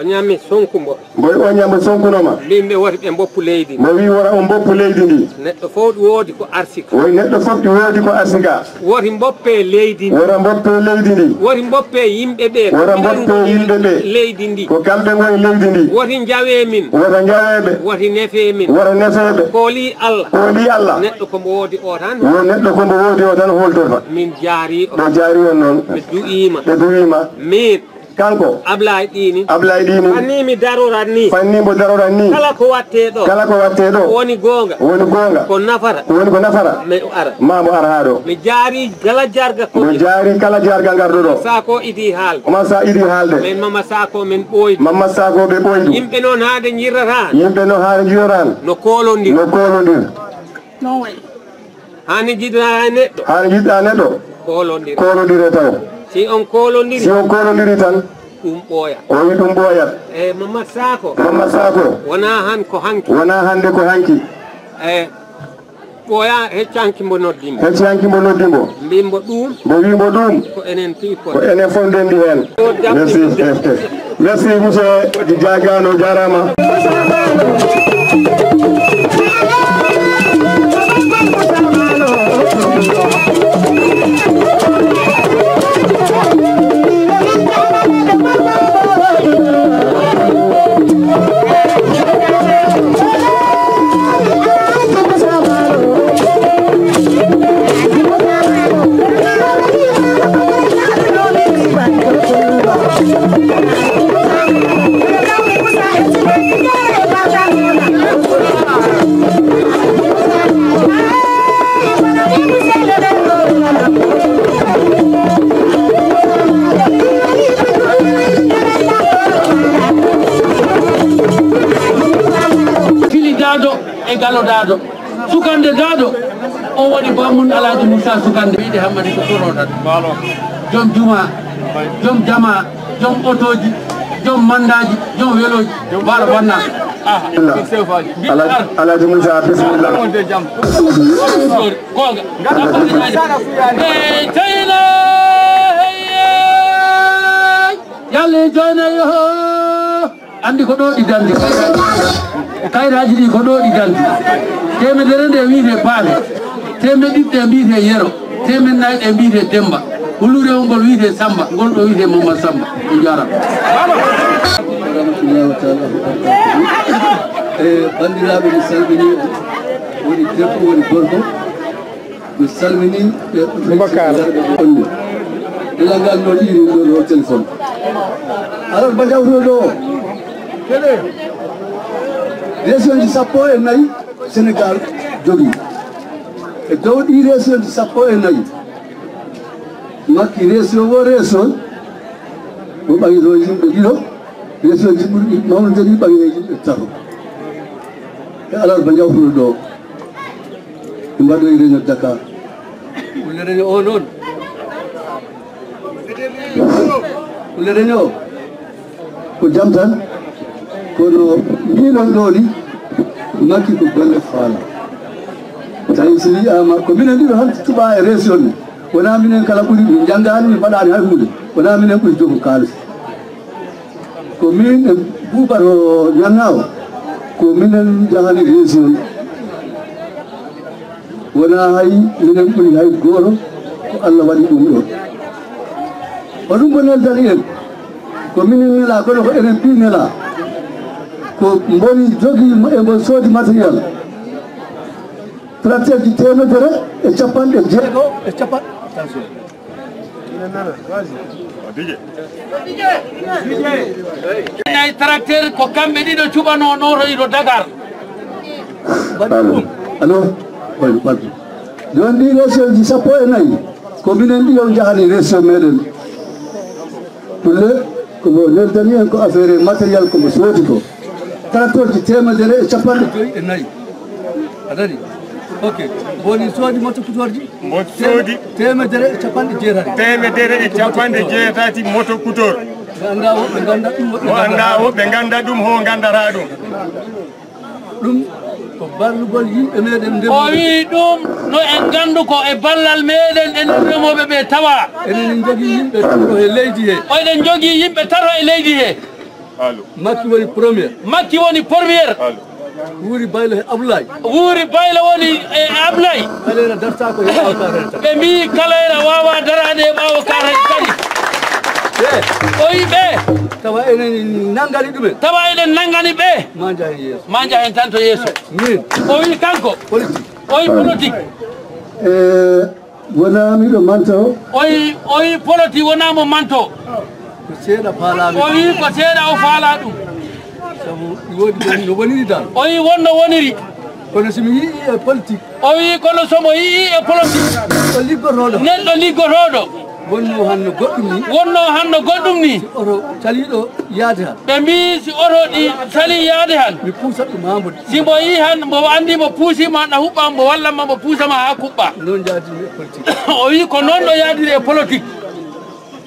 o ñammi sonkumbo mboy o ñambo sonkunoma mbimɓe woti ɓe boppu leydi mo wi wora o boppu leydi ndi? Neɗɗo fof ɗi woodi ko arsika woy neɗɗo fof ɗi woodi ko arsika woti boppe leydi ndi. Wora boppe leydi ndi? Woti boppe yimɓe ɓe wora boppe yimɓe ɓe leydi ndi. Ko kamɓe goni leydi ndi? Woti jawe min. Wota jaweɓe woti nefe min. Wota nefeɓe kooli allah. Kooli allah. Neɗɗo kombo woodi o tan. Wo neɗɗo kombo woodi o tan holtorta min jaari o. Ɓe jaari on noon. Ɓe du'ima ɓe duwima min. Kanko. Ablaye ɗini ablaye ɗini fanni mi darorat ni fanni mbo darorat ni kala ko watte ɗo kala ko watte ɗo woni gonga. Woni gonga. Ko nafata woni ko nafata mi ara. Ma mo ara ha ɗo mi jaari kala jarga ko mo jaari kala jargal garɗo ɗo sako idi haalde. Oma sa iɗi haalde. Min mama sako min ɓoydi mamma sakoɓe ɓoydu. Yimɓe noon haade jirrata yimɓe no haare jiyoran no koolodir no koolodir hani jiɗɗa e neɗɗo. Haare jiɗɗa neɗɗo. Koolodir koolodire taw si on kolodiri si on koolodiri tan? Ɗum ɓooya. O wi ɗum ɓooyat e mamad sako mamma sako wona han ko hanki. Wona hande ko hanki. E ɓooya heccanki mbo noddimo heccanki mbo noddimbo mbimbo ɗum mbo wimbo ɗum ko enen piipot ko enen fof ndendi hen. Merci. Merci monsieur. Jagano jarama e galo galoɗaɗo sukande daɗo o waɗi bamum alaji moussa sukande. Wiide hammadi ko ɓuro joom juma joom jama joom otoji joom mandaji joom weloji mbaɗa bonna alaji moussa bisimillah gonga tayna yalla joyna yoho andi ko ɗo ɗi dandi kayraji ɗi ko ɗo ɗi dandi temedere nde wiite baale temed ɗiɗɗe mbiyete yero temed nayi ɗe mbiyete demba hullurewol ngol wiite samba ngol ɗo wiite mamad samba o jarama rahmatullahi taala e bandiraɓe mi salmini woni debbo woni gorko. Mi salmini ɓeɓearɓe onni ɗelangal noon iri ɗo ho téléphone ba bajawtuɗo ɗo. région ji sappo e nayyi sénégal jogii e dow ɗi région ji sappo e nayyi makki région wo région mo ɓayino e yimɓe ɗiɗo. Région ji ɓurɗi mawno ɗi ɓayino e yimɓe tato e alarba jawtuno ɗo ɓe mbaɗoye réunion dakar. Ulle réunion o noon? Ulle réunion o? Ko jam tan? kono ndiɗon ɗoni makki ko golle faala. Tawi so wiyama ko minen ɗiɗo tan tuɓa e région ni wona minen kala ɓuuri min janggani min mbaɗani hay hunde wona minen ɓuuri jogo kalis ko min e buuɓat o ñanna o ko minen jahani région wona hay minen ɓuuri hay goto ko allah waɗi ɗum ɗo. O ɗum ko neldani en ko minen nela kono ko enen pi nela ko mboni jogii embo e soodi matériel. Tracteur ji temedere e capanɗe jeeɗo e capan nayi e tracteur ko kamɓe ɗiɗo cuɓano noroyiɗo dakar alo ɓaddu joni ɗi région ji sappo e nayyi ko minen ɗiɗo jahani région meɗen. Pulle komo neldani en ko affaire matériel komo soodi ko. tantoji temedere e capanɗe joyyi e nayyi. Aɗa andi ok woni soodi moto kutorji moto soodi temedere e capanɗe jeetati temedere e capanɗe jeetati moto kutor ɓe anda woɓɓe ganda ɗum o anda woɓɓe ganda ɗum. ho gandata ɗum ɗum. Ko ballugol yimɓe meɗen nde o wi ɗum no en gandu ko e ballal meɗen en remoɓe ɓe tawa enen jogui yimɓe taro e leydi he. Oɗen jogui yimɓe taro e leydi he. makki woni premiére makki woni premiére wuuri baylo he ablaye. Wuuri baylo woni e ablay kalena darta ko e ɓaawo kaaren tan. Ɓe mbi kala wawa darade e ɓawo kaaren kadi. O yiɓe. Tawa enen nanngani ɗumen. Tawa eɗen nanngani ɓe. Ma jaa hen yeeso. Ma jaa hen tan to yeeso. Min. O wi kanko. Politique. O wi politique. E, Wonaa miɗo manto. O o wi politique wonamo manto. Ko seeɗa faalami o wi ko seeɗa o faala ɗum saabu woodi no woniri dal o wi wonno woniri kono somi yii e politique o wi kono somo yii e politique o liggotoɗo neɗɗo liggotoɗo wonno hanno goɗɗum ni wonno hanno goɗɗum ni oto caliɗo yaade han. Ɓe mbi si oto ɗi sali yaade han. Mi puusat ɗum ha mbo simo yi han mo andi mo puusima ɗa huɓɓa mbo wallanma mbo puusama ha kuɓɓa. Noon jaadiri e politique o wi ko noon ɗo yaadiri e politique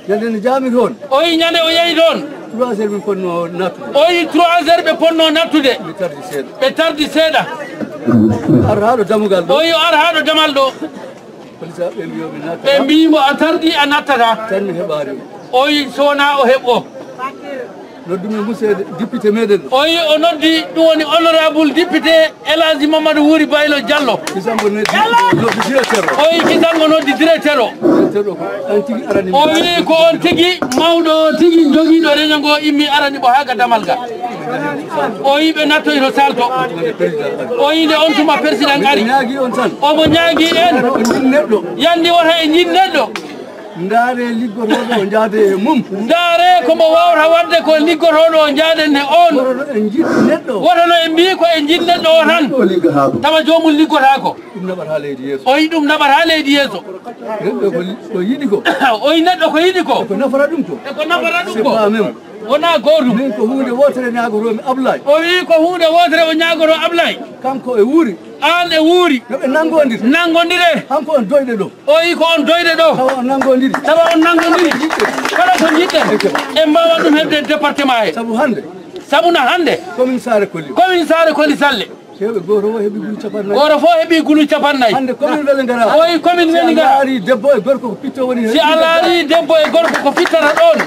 ñande no jaami toon? O oyi ñande o yehi toon. Trois heures min ponno nattude. O oyi trois heures ɓe ponno nattude. Ɓe tardi seeɗa. Ɓe tardi seeɗa. Ar haɗo damugal ɗo? O oyi ar haɗo damal ɗo. Ɓe mbimo a tardi a nattata. Tan mi heɓari oyi sowona o heɓo. noddumi e musidɗo député meɗen. On o noddi ɗum woni honorable député élagi mamadou wuuri baylo diallo. Kisango noddi directeur o oyi kisango noddi directeur o. Directeur o an tigui arani o wi ko on tigui mawɗo o tigi jogiiɗo réunion ngo immi arani ɓo haa ga damal ga. O yii ɓe nattoy to sal to o yiinde on tuma président ari omo ñaagui en. Yandi wota e ñin neɗɗo. ndaare liggotoɗo o jaade e mum. Ndaare komo wawata wadde ko liggotoɗo o jaaden e on. En jiɗɗo neɗɗo. Wotono e mbi ko en jiɗ neɗɗo o tan. Tawa jomum liggotako ɗum. Naɓata leydi yeeso. Oyi ɗum naɓata leydi yeeso. Neɗɗo ko yiɗi ko. O yi neɗɗo ko yiɗi ko. Eko e nafata ɗum ko eko nafata ɗum ko. wona gotum min ko hunde wotere ñagoromi e ablay o wi ko hunde wotere o ñagoro e ablay kanko e wuuri. An e wuuri. Yoɓe nangodir nangodire hanko on doyɗe ɗo. O wi ko on doyɗe ɗo. Tawa on nangodiri tawa on nangodiri kala ko jiɗɗen en mbawa ɗum hebde département he. Saabu hande saabuna hande commune sare kolli. Commune sare kolli salle. hewɓe goto o heeɓi gulu capannayyi goto fof heeɓi gulu capannayyi hande commune weli gara oyi commune weli gara alaari debbo e gorko ko pitto woni si a laari debbo e gorko ko fittata e ɗon.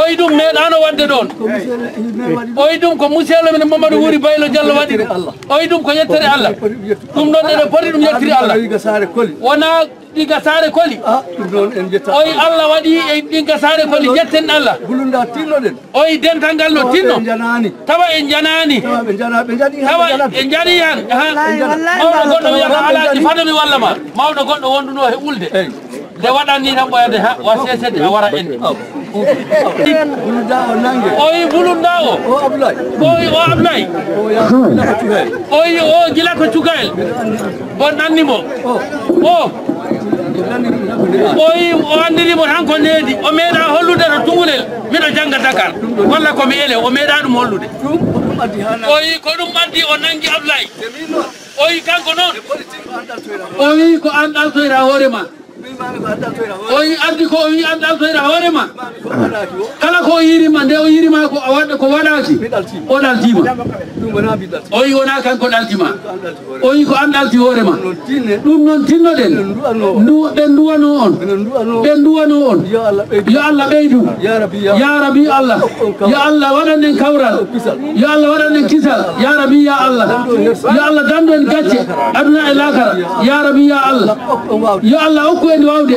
Oyi ɗum meeɗano wadde ɗon. Eh, oyi ɗum. Ko musidɗo men mamadou wuuri baylo diallo waɗi oyi ɗum. Ko yettere allah. ɗum ɗon eɗen poti ɗum yettiri allah. wona ɗi gasare koli. Ah, ɗum noon en jetta. Oy allah waɗi e ɗi gasare koli jetten allah. gulluɗa tinnoɗen oy dental ngal no tinno. janani tawa en janani tawa en jani han. Mawɗo goɗɗo wiyata alaji fanami walla ma. Mawɗo goɗɗo wonduno he ulde. Nde waɗanni tan ɓoyade ha wa sesede a wara en. Guluda o nangue oyi o. O abdoulaye. Oyi o ablaye oyi o gila ko cukayel bon annimo o. Oyi o andirimo tan ko needi o meeɗa hollude to tungulel miɗo janga dakar. Walla komi ele o meeɗa ɗum hollude. Oyi ko ɗum addi o nangi ablaye oyi kanko noon. O wi ko an ɗaltoyra hoorema o ardi ko o wi an ɗaltoyɗa hoorema kala ko o yirima nde o yirima ko waɗa ko waɗaki? O ɗaltima o wi wona kanko ɗaltima o wi ko an ɗalti hoorema ɗum noon tinnoɗen ɓe duwano on? Ɓe duwano on? Yo allah ɓeydu? Ya rabi allah? Yo allah waɗan en kawral? Yo allah waɗan en kisal? Ya rabi ya allah? Yo allah dandu en gacce? Aduna e lakara ya rabi ya allah? Yo allah hokku en wawde.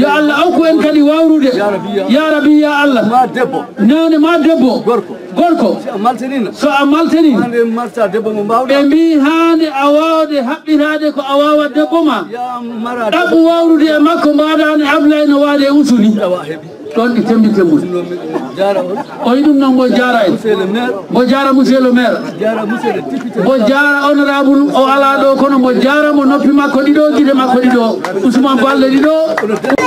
Yo allah hokku en kadi wawrude. Ya rabi ya. Allah. Nane ma debbo. Gorko. So a maltani ɓe mbi hande a wawde haɓɓitade ko a wawa debbo ma. Ɗaɓɓu wawrude e makko mbaɗani ablaye no waade e usuni. ɗon ɗi tembi tembude o yi ɗum noon mbo jara en. Mbo jara monsieur le maire. Mbo jara honorable o ala ɗo kono mbo jara mo noppi makko ɗiɗo guide makko ɗiɗo. Ousmane balle ɗiɗo.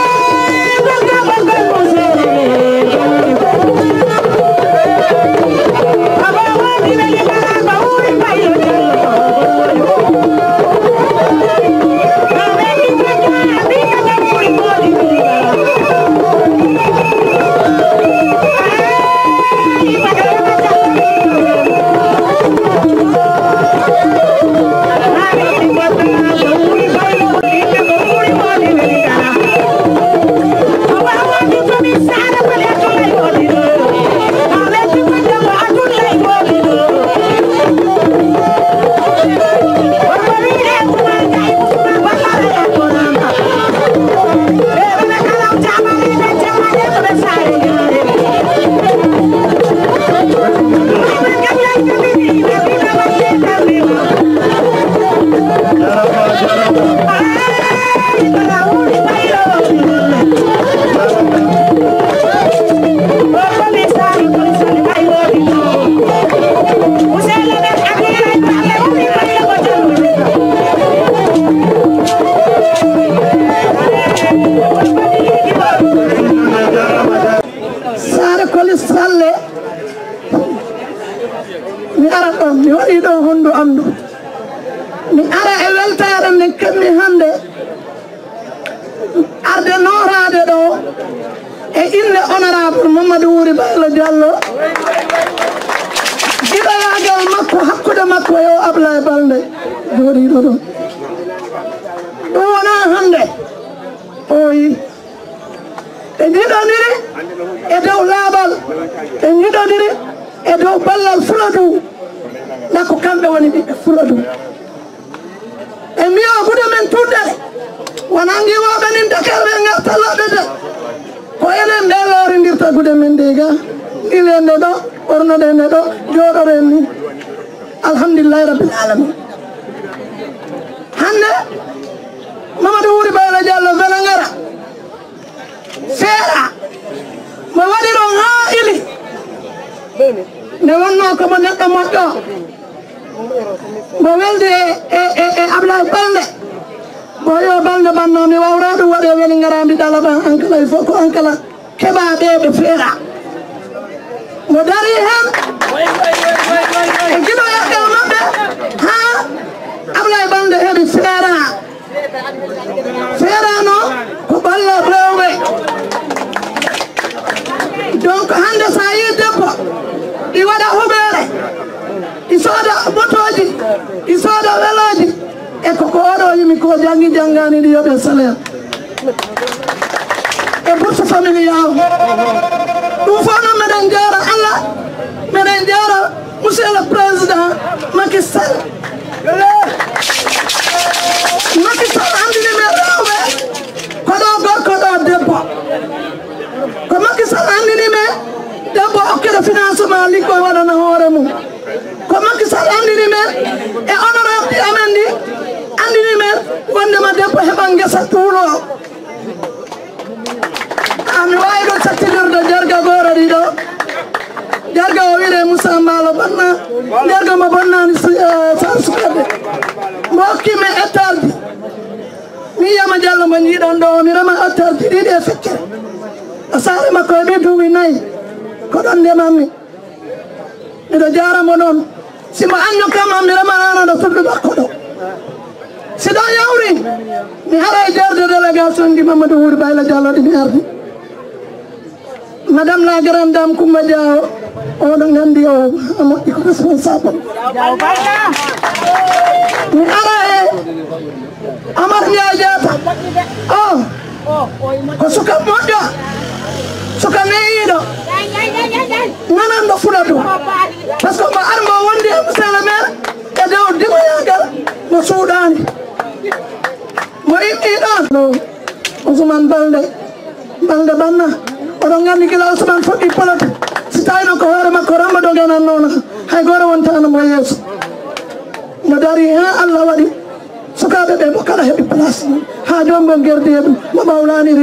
bye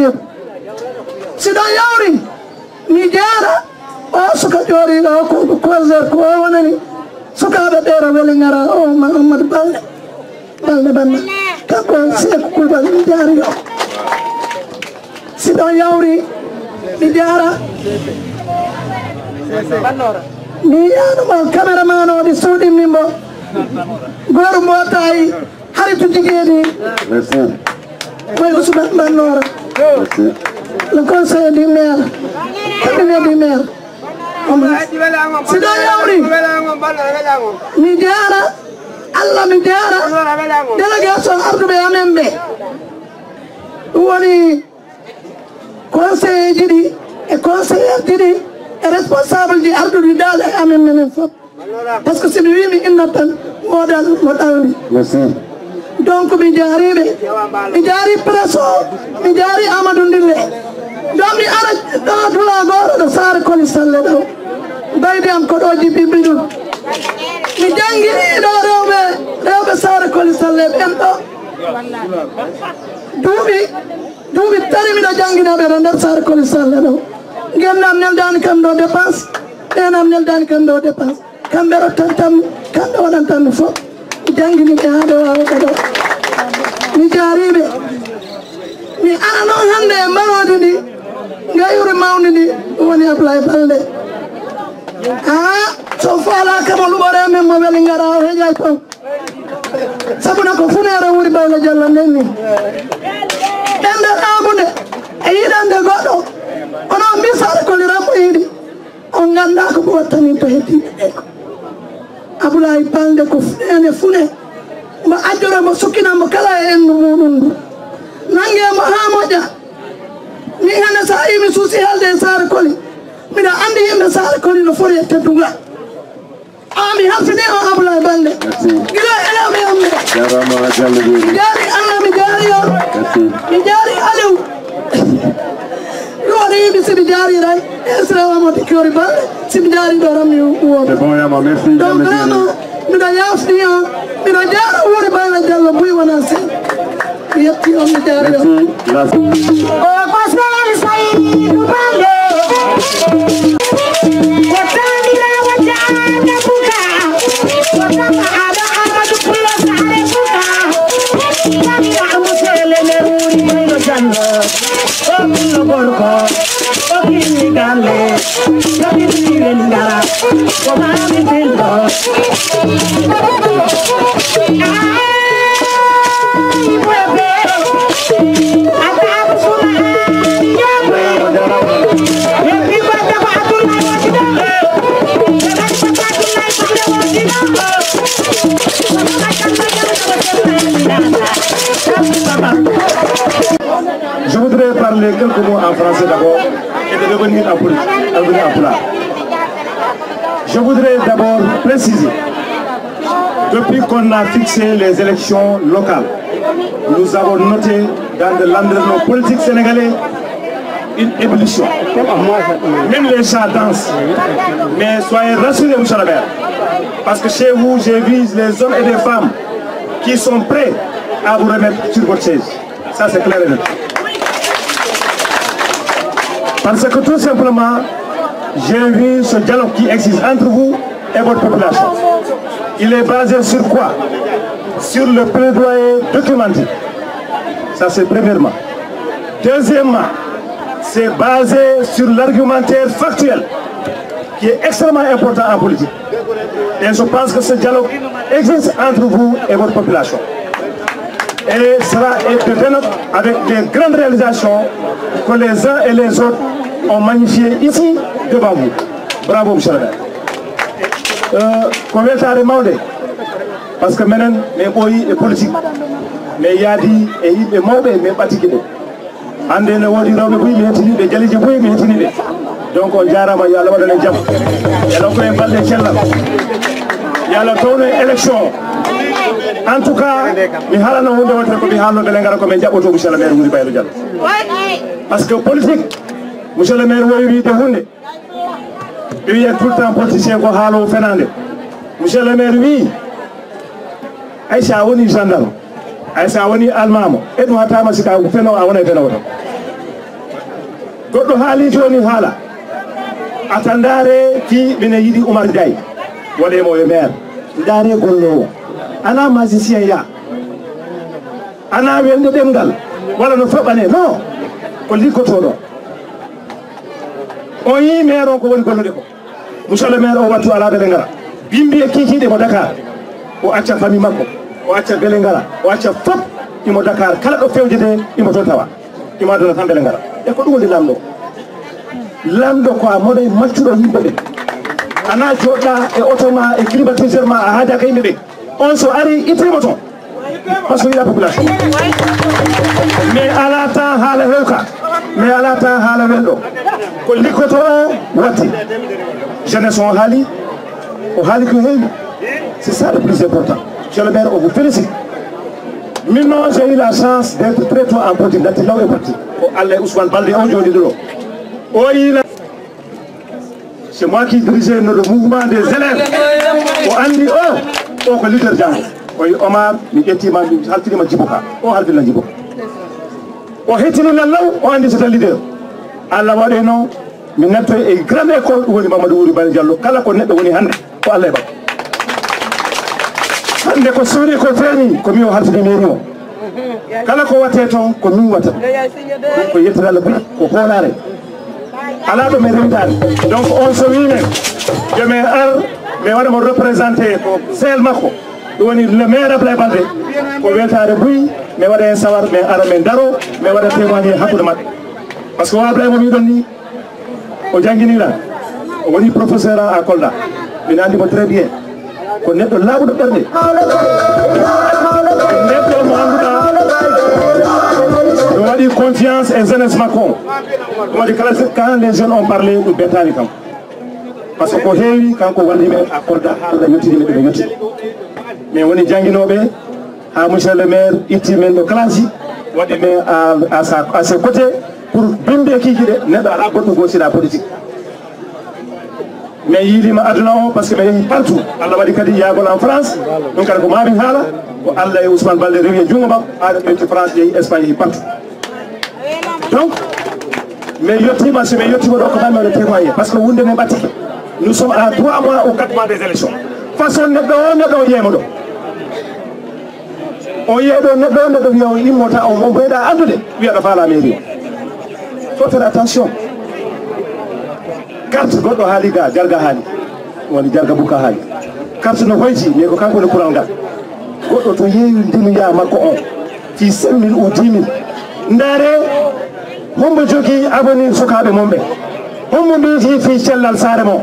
रही सीधा यावरी निजारा पासुक जोरी कोब कोजे कोवननि सुकाबे बेरा वेलिंगara o mahamad balde balde banna kako si kulbal nijari yo sidon yawri nijara ni yanuma cameraman oɗi suuɗimni mbo goto mbotayi haritu jigueɗi koye usman bannora. Le conseil du maire cabinet du maire siɗo yawri mi jaara allah mi jaara délégation arduɓe amen ɓe ɗum woni conseiller ji ɗi e conseillére ji ɗi e responsable ji arduɗi dal e amen menen fof par ce que somi wimi innat tan moɗal mo ɗalmi donc mi jaariɓe mi jaari presse mi jaari amadou ndille ɗon mi ara ɗo dula goto ɗo saare koli salle ɗo baydi am ko ɗo jibbiɓi ɗum mi jangguiniɗo rewɓe rewɓe saare koli salle ɓen ɗo duuɓi duuɓi tari miɗo jangguinaɓe ɗo nder saare koli salle ɗo gendam neldani kam ɗo dépense ɓenam neldani kam ɗo dépense kamɓe rottan tan kamɓe waɗantanmi fof mi jangguiniɓe haɓe wawa ɗo mi jaariɓe mi ara noon hande e mbarodi ndi gayuri mawni ndi ɗum woni ablaye balde. A so falakamo luɓore men mo weeli gara o heeƴay toon sabuna ko funere wuri bayla diallo nden ni ɗende ɗamude e yiɗande goɗɗo kono mbi sare koliranmo yiɗi on ganda ko mo wattani to heddiɓe ɓe ablaye balde ko funene fune. Mo ajjore mo sukkinamo kala e endu muɗum ndu nangemo ha moƴƴa mi hande sa yimi suusi helde e saare koli. Mbiɗa andi yimɓe saare koli no foti e teddugal ami halfini o ablaye balde gila eleɓe yamɓe mi jaari allah mi jaari on mi jaari aliw woni yimɓe somi jaari tan buka Amino Borgo, Ogin Nigale, Ogin Nirenga, Omani Tendo. Thank you. Happy birthday, Abdullah. quelques mots en français d'abord et de revenir en plat. Je voudrais d'abord préciser, depuis qu'on a fixé les élections locales, nous avons noté dans le landerneau politique sénégalais une ébullition. Même les chats dansent. Mais soyez rassurés, M. maire. Parce que chez vous, j'ai les hommes et les femmes qui sont prêts à vous remettre sur votre chaise. Ça, c'est clair et net. Parce que tout simplement, j'ai vu ce dialogue qui existe entre vous et votre population. Il est basé sur quoi? Sur le plaidoyer documenté. Ça, c'est premièrement. Deuxièmement, c'est basé sur l'argumentaire factuel, qui est extrêmement important en politique. Et je pense que ce dialogue existe entre vous et votre population. Et est de dénote avec des grandes réalisations que les uns et les autres ont magnifiées ici devant vous. Bravo, monsieur le maire. Euh, ko weltare mawde par ce que minen min ɓooyi e politique. Min yaadi e yimɓe mawɓe min ɓatiki ɓe hannde ne woodi rewɓe boyi mi hettiniɓe jaliji boyi donc on jarama yo allah waɗan en jaam yalan koye balɗe cellal yo allah towno e élection en tout cas mi haalano hunde wotere ko mi haalno beele gara komin jaɓɓoto monsieur le maire wuuri baylo diallo par ce que politique monsieur le maire wowi wiide hunde. Ɓe wiya tout le temps politicien ko haalowo fenade monsieur le maire wi ay sa woni gendarme ay sa woni almamo. E ɗum hattama sika feno a wona e fenowo tan goɗɗo haali joni haala ata ndaare fi mine yiɗi oumar diaye waɗemo e maire ndaare gollowo ala magicien ya? Ana welde ɗemgal walla no foɓane non ko liggotoɗo. O yi maire o ko woni gollude ko. Monsieur le maire o wattu ala bele ngara bimbi e kikiɗe mo dakar. O acca famille makko. O acca bele ngara o acca fop imo dakar. Kala ɗo fewjede imo toon tawa. Imo aduna tan bele ngara e ko ɗum woni lamɗo. Lamɗo ko a moɗo e maccuɗo yimɓe ɓe ana joɗɗa e auto ma e climatiseur ma a haadaka yimɓe ɓe on so ari ittimo toon par ce que yiɗa population. Mais ala temps haala hewka mais ala temps haala welɗo ko liggoto o watti jeunesse on haali o haali ko heewi c'est ça le plus important. Monsieur le maire on vous félicite. Min noon j'ai eu la chance d'être très tôt en politique. Datti law e politique ko allah e ousmane balde on jooɗi ɗo o c'est moi qui dirigeais le mouvement des élèves. O andi o o ko leader jango o wi omar mi ƴettima mi haltinima djibo o halfilla djibo o hettinonal law o andi sota leader allah waɗe noon mi nattoy e grande école ɗum woni mamadou wuri bane diallo. Kala ko neɗɗo woni hannde ko allah e bakko hannde ko sori ko feeni ko min o haltini mairie o kala ko watte toon ko min watta ɗum ko yettere allah boyi ko hoolare ala ɗo mi rewdade donc on so wimen yomin ar mi waɗamo représenté ko le maire ablaye balde ko weltare buyi mi témoigné que professeur à kolda. Très bien neɗɗo confiance e jeunesse quand les jeunes ont parlé ɗum bettani kam par ce que ko yettiniɓe ɗuɓe yetti min le maire itti men ɗo classe men à ses côtés pour binde kiki ɗe neɗɗo ala goɗɗo gosiɗa politique. Mais yiilima aduna o par ce que mi yeehi partout allah waɗi kadi yagol en france ɗum allah ousmane balde rewi france espagne partout. Donc mais yettima so ɗo que wunde men ɓattike nous sommes à trois mois ou quatre mois des élections. Façon neɗɗo o neɗɗo o yeemo ɗo. O yeeɗo neɗɗo o neɗɗo wiya o immota o on boyɗa andude wiyaɗo faala mairie o. Faut faire attention. Carte goɗɗo haali ga jarga haali. Woni jarga bukka haali. Carte no hoyti mais ko kanko ne courant ngal. Goɗɗo to yeewi ndinoya makko on fi 5 mille ou 10 mille. Ndaare hombo jogii avenir sukaaɓe mon ɓe. Hombo mbiyeti fi cellal saare mo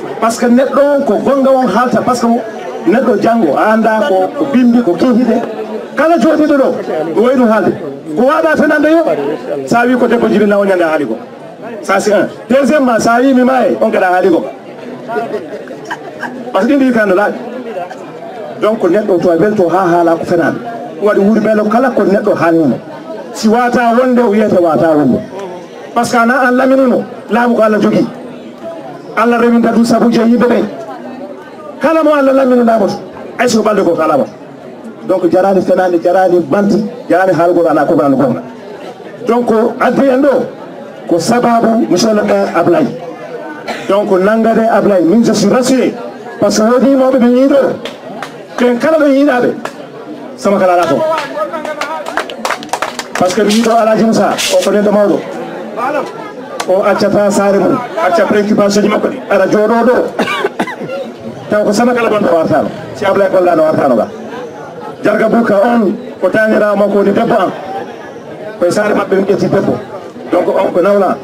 par ce que neɗɗo ko gonga on haalta par ce que neɗɗo janngo a anda ko ko bimbi ko kehiɗe kala jooɗiɗo ɗo ɗo way ɗum haalde. Ko waɗa fenande yo sa wi ko debbo jibina o ñande haali ko ça c'est un deuxièmement sa wimi mi e on kaɗa haali ko par ce que ɗi mbi kano laaɓi. Donc neɗɗo to a welto ha haala ko fenaɓe ɗum waɗi wuuri meelo kala ko neɗɗo haalnimo si wata wonde o wiyete wata wonde. Par ce que ana an laminuno laamu ko allah jogui allah reminta ɗum sabuji e yimɓe ɓe kala mo allah laminunamato ayso ko ko alama donc jarani fenade jarani banti jarani haalgol ala kobrano gonga donc addi en ɗo ko sababu monsieur le maire ablay donc nangade ablay min je suis rassuré par ce que wodimoɓe ɓe yiiɗo ɓen kala ɓe yiiɗaɓe sama kala ala toon par ce que mi yiiɗo alaji o ko neɗɗo mawɗo o accata saare mum. Acca préoccupation ji makko ɗi ara jooɗo ɗo. Taw ko sama kala bonta wartano si ablay gollano wartano ga. Jarga bouka on ko tanirawo makko woni debbo an koye saare maɓɓe min ƴetti debbo. Donc on ko nawla.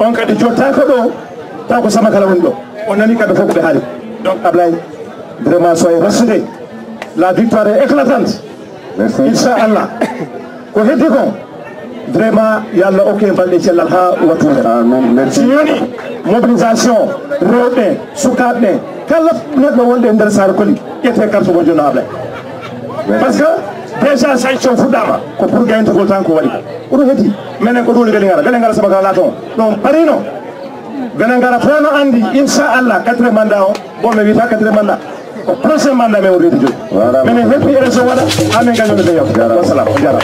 On kadi jottako ɗo taw ko sama kala woni ɗo. O nani kamɓe fof koɓe haali. Donc ablay vraiment soye rassude la victoire est éclatante. Inchallah. Ko heddi kon vraiment yo allah okke balɗe cellal ha wattude si yoni mobilisation rewɓe sukaɓe ɓe kala neɗɗo wonɗe nder saare koli ƴette carte mo jonno ablay par ce que déjà sanction fuɗɗama ko pour gayntogol tan ko waɗi oɗo heddi minen ko ɗon parino fof no andi inchallah mandat o bon mi wiyata quatrié mandat prochain mandat men o reedi joni minen heppi élection waɗa ha min gañono ɓe yaw wasalam jarama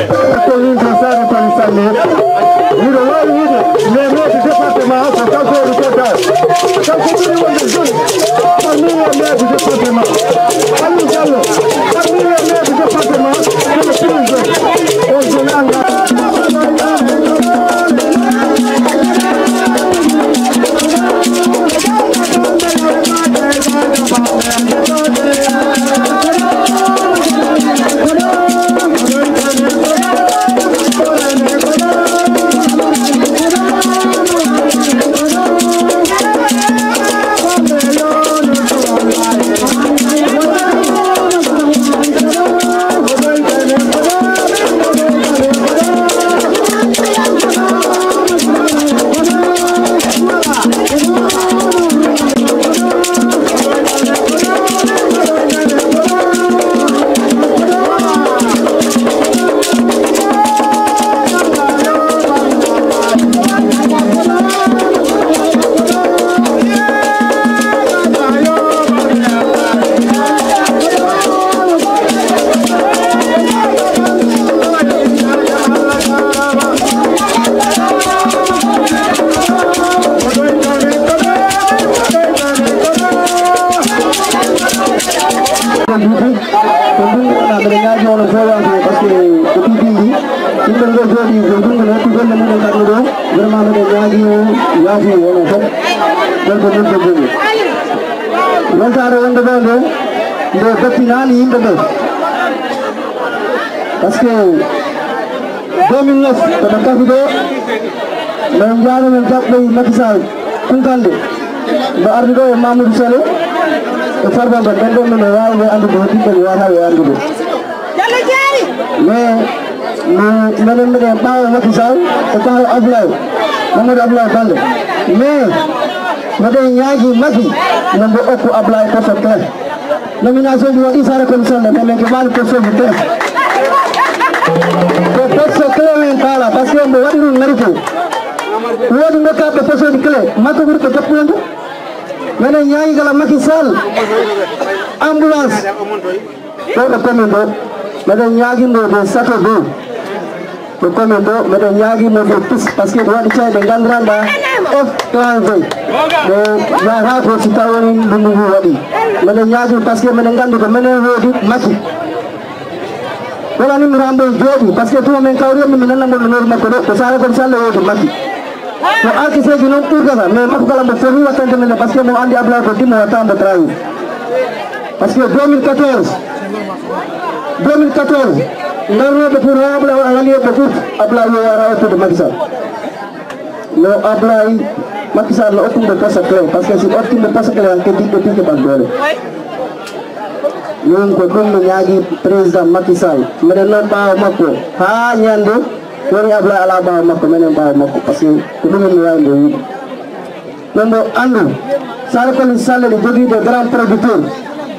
ko yimɓe sare toni sanne miɗo wawi wiide mais maire département ko kanko woni total kanko ɓuri wonde joni parmi les maire du département aliou diallo parmi les maire du département kono plus weltare wonde ɗo nde nde bettinani yimɓe ɓe par ce que 2009 koɓe kafi ɗo min jaano min jaɓɓoy makisal kunkalde mbo ardi ɗo e mamoudou salo e farba mba ɓen ɗon mino wawi ɓe andude mi ɓe andude mais mi minen makisal e ablaye mamadou ablaye balde mais mbeɗen ñaagui maki nombo okku ablaye poste plein nomination ji waɗi sara commission ne mais min keɓani poste ji plein ko poste clé men kaala par ce que mbo waɗi ɗum mérité woodi dokkaɓe poste ji clé makko ɓuuri ko deppuyendu minen ñaagui kala maki sall ambulance ɗo ɗo commune ɗo mbeɗen ñaaguimo de sato dow Bukan untuk merenyagi memutus pasti dua dicai dengan randa F kelanjut Menara prositawon menunggu wadi. Merenyagi pasti menengkan juga menenggu mati. Kalau ini merambut jadi pasti itu mengkau dia memenang menurut makodo Kesalahan kesalahan wadi mati. Soal kisah gunung turga kan, memang kalau berseri watan temen Pasti mau andi abla berarti mau watan berterayu Pasti 2014 2014 narra da fura abla agaliya da fuf abla no yara to da lo no abla makisa lo okum da kasa kle parce que si okum da kasa kle ke ti ke ti ba dole non ko kon no yaagi president makisa mere non ba makko ha nyando non abla ala ba makko menen ba makko parce que ko dum no yaagi do nondo andu sarkol salle de jogi de grand producteur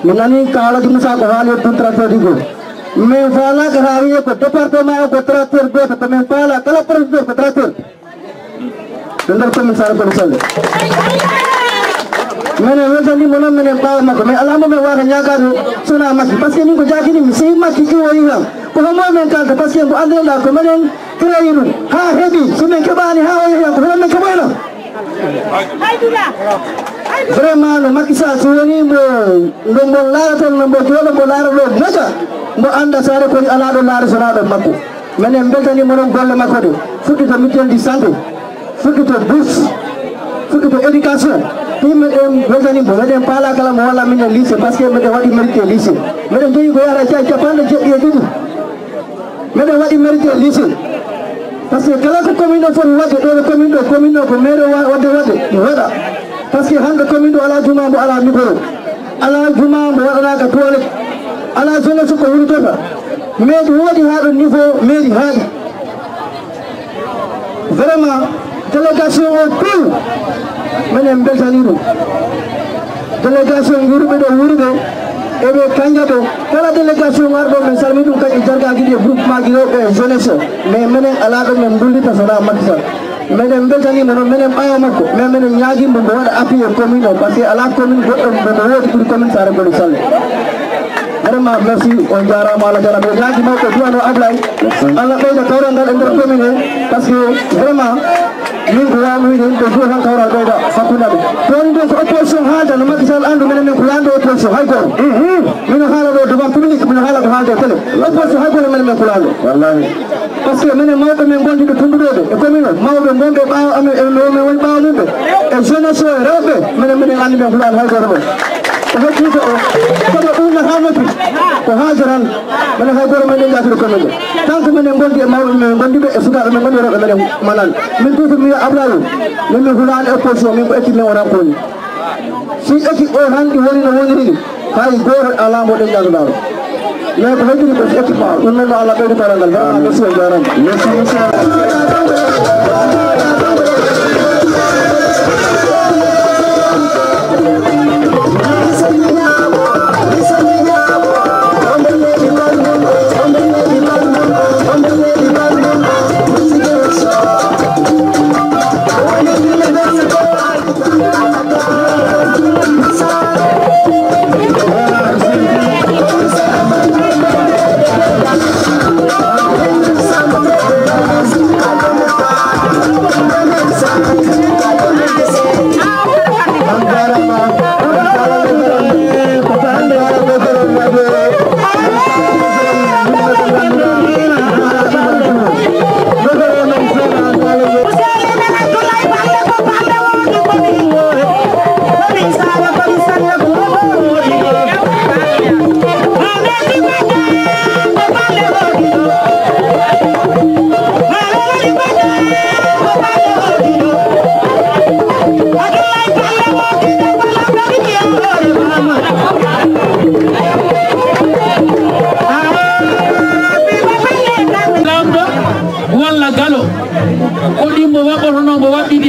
menani kala dum sa hal yo putra to digo من فالك هاوية بالدبارتمان بالتراتير بيت من فالك كلا برزور بالتراتير Bentar teman sarap bersal. Mana mana ni mana mana bawa mak. Mana alamu mewah hanya karu. Suna mas. Pasti ni kerja kini mesti mas kiki wayang. Kuhamu mengkal pasti yang anda dah kemarin kira ini. Ha hebi. Sumen kebani ha wayang. Kuhamu kebani. Hai dulu vraiment no makki sall so woni mbo ndo mbo laaraton no mbo jooɗo mbo laara ɗo naga mbo anda sare koni ala ɗo laara sona ɗo makko minen beltanimo noon golle makko de fuɗɗi to mutuel du santé fuɗɗi to bourse fuɗɗi to éducation yimɓe ɗen weltanimo meɗen paala kala mo walla minen lycée par ce que meɗen waɗi mérité lycée meɗen jogui ko yara ca capanɗe jeɗɗi e ɗiɗi par ce que hande commune o ala juma mbo ala micro ala juma mbo waɗanaka toilette ala jeunesse ko wurtota mairie woodi ha ɗo niveau mairie haaɗi vraiment délégation o tout. Minen délégation ɗo kanja ɗo. Kala délégation salmi groupement mais ala ɗo minen beltanima noon minen ɓawa makko mais minen ñaguimbo mbo waɗa appuyé commune o par ce que ala commune goɗɗo mbomo woodi ɓuuri commune sare goli salle vraiment merci on jarama allah jarama ɓe ñaagui mawɓe duwano ablay allah ɓeyda kawral ngal e nder commune he par ce que vraiment min ko wami wiide yimɓe duwa tan kawral ɓeyda hakkudaɓe toon nde so opposition haalda no makky sall andu minen min ko yande opposition hay goto mino haala ɗo devant public mino haala ko haalde télé opposition hay goto minen min ko laalɗo wallahi par ce que minen mawɓe min gondiɓe tunduɗoɓe e commune o mawɓe gonɓe ɓawa min woni ɓawa mumɓe e jeunesse o e rewɓe minen minen andi ɗo gondi e e gondi si मैं भाई की बस एक बार उनमें वाला पे उतारा गलबा बस उतारा मैं समझा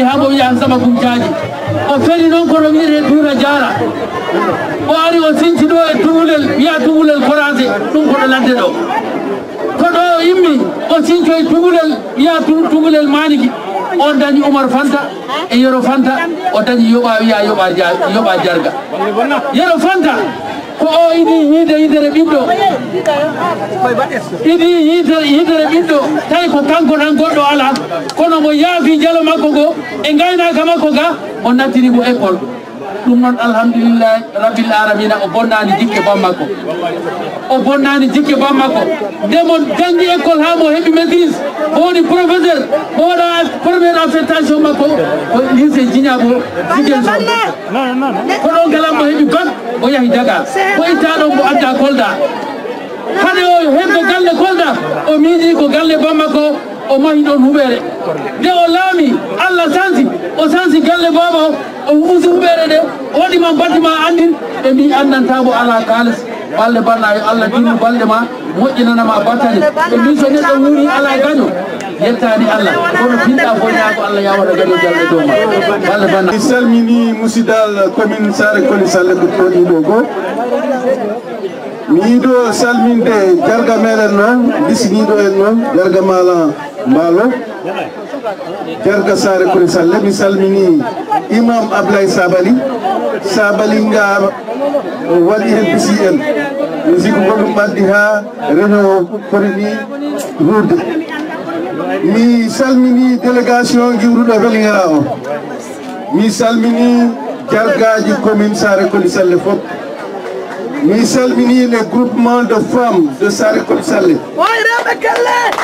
ha mo wiya sama gumjaji o feri noon kono wiyete dura jara o ari o sinci ɗo e tuwulel wiya tuwulel korase ɗum koɗo ladde ɗo ko ɗo immi o sinco e tuwulel wiya tuwulel maniki on dañi oumar fanta e yero fanta o dañi yoɓa wiya yoɓa jarga. Yero fanta o idi yiide yidere ɓiɗɗo idi yidere kanko tan goɗɗo ala kono mo yaafi jalo makko o ɗum noon alhamdulillahi rabbil alamina o bonnani jikke bammakko o bonnani jikke bammakko ndemo janggi école ha mo heeɓi maitrise mo woni professeur mo waɗa premiére affectation makko. Ko lycée jiñabo jiguen so. Ko ɗon galam mo heeɓi bac o yahi daga. O ittaɗo mo adda kolda. Hade o hebdo galle kolda o miiji ko galle bammakko o mahi ɗon huɓere. Nde o laami allah sansi o sansi galle baba o o muusi huɓere nde waɗima batima andin ɓe mbi andantamo ala kalis balɗe banna yo allah dinnu balɗe ma moƴƴinanama battane. Ɓe mbi so neɗɗo wuuri ala gaño yettani allah. Kono pinɗa fo ñaago allah yawata gaño e jalɗe dow ma. Balɗe banna mi salmini musidal commune sare koli salle ko toɗiɗo goo. Mi yiiɗo salminde jarga meɗen noon bisniɗo en noon jarga mala mbaalo. jarga sare kone salle mi salmini imam ablaye sabali. Sabali nga waɗi hen pisi en mi sigo goɗum ɓalɗi ha reno kono ni huurde mi salmini délégation giwruɗo welingara o. Mi salmini jargaji commune sare koli salle foof mi salmini les groupements de femmes de sare koli salle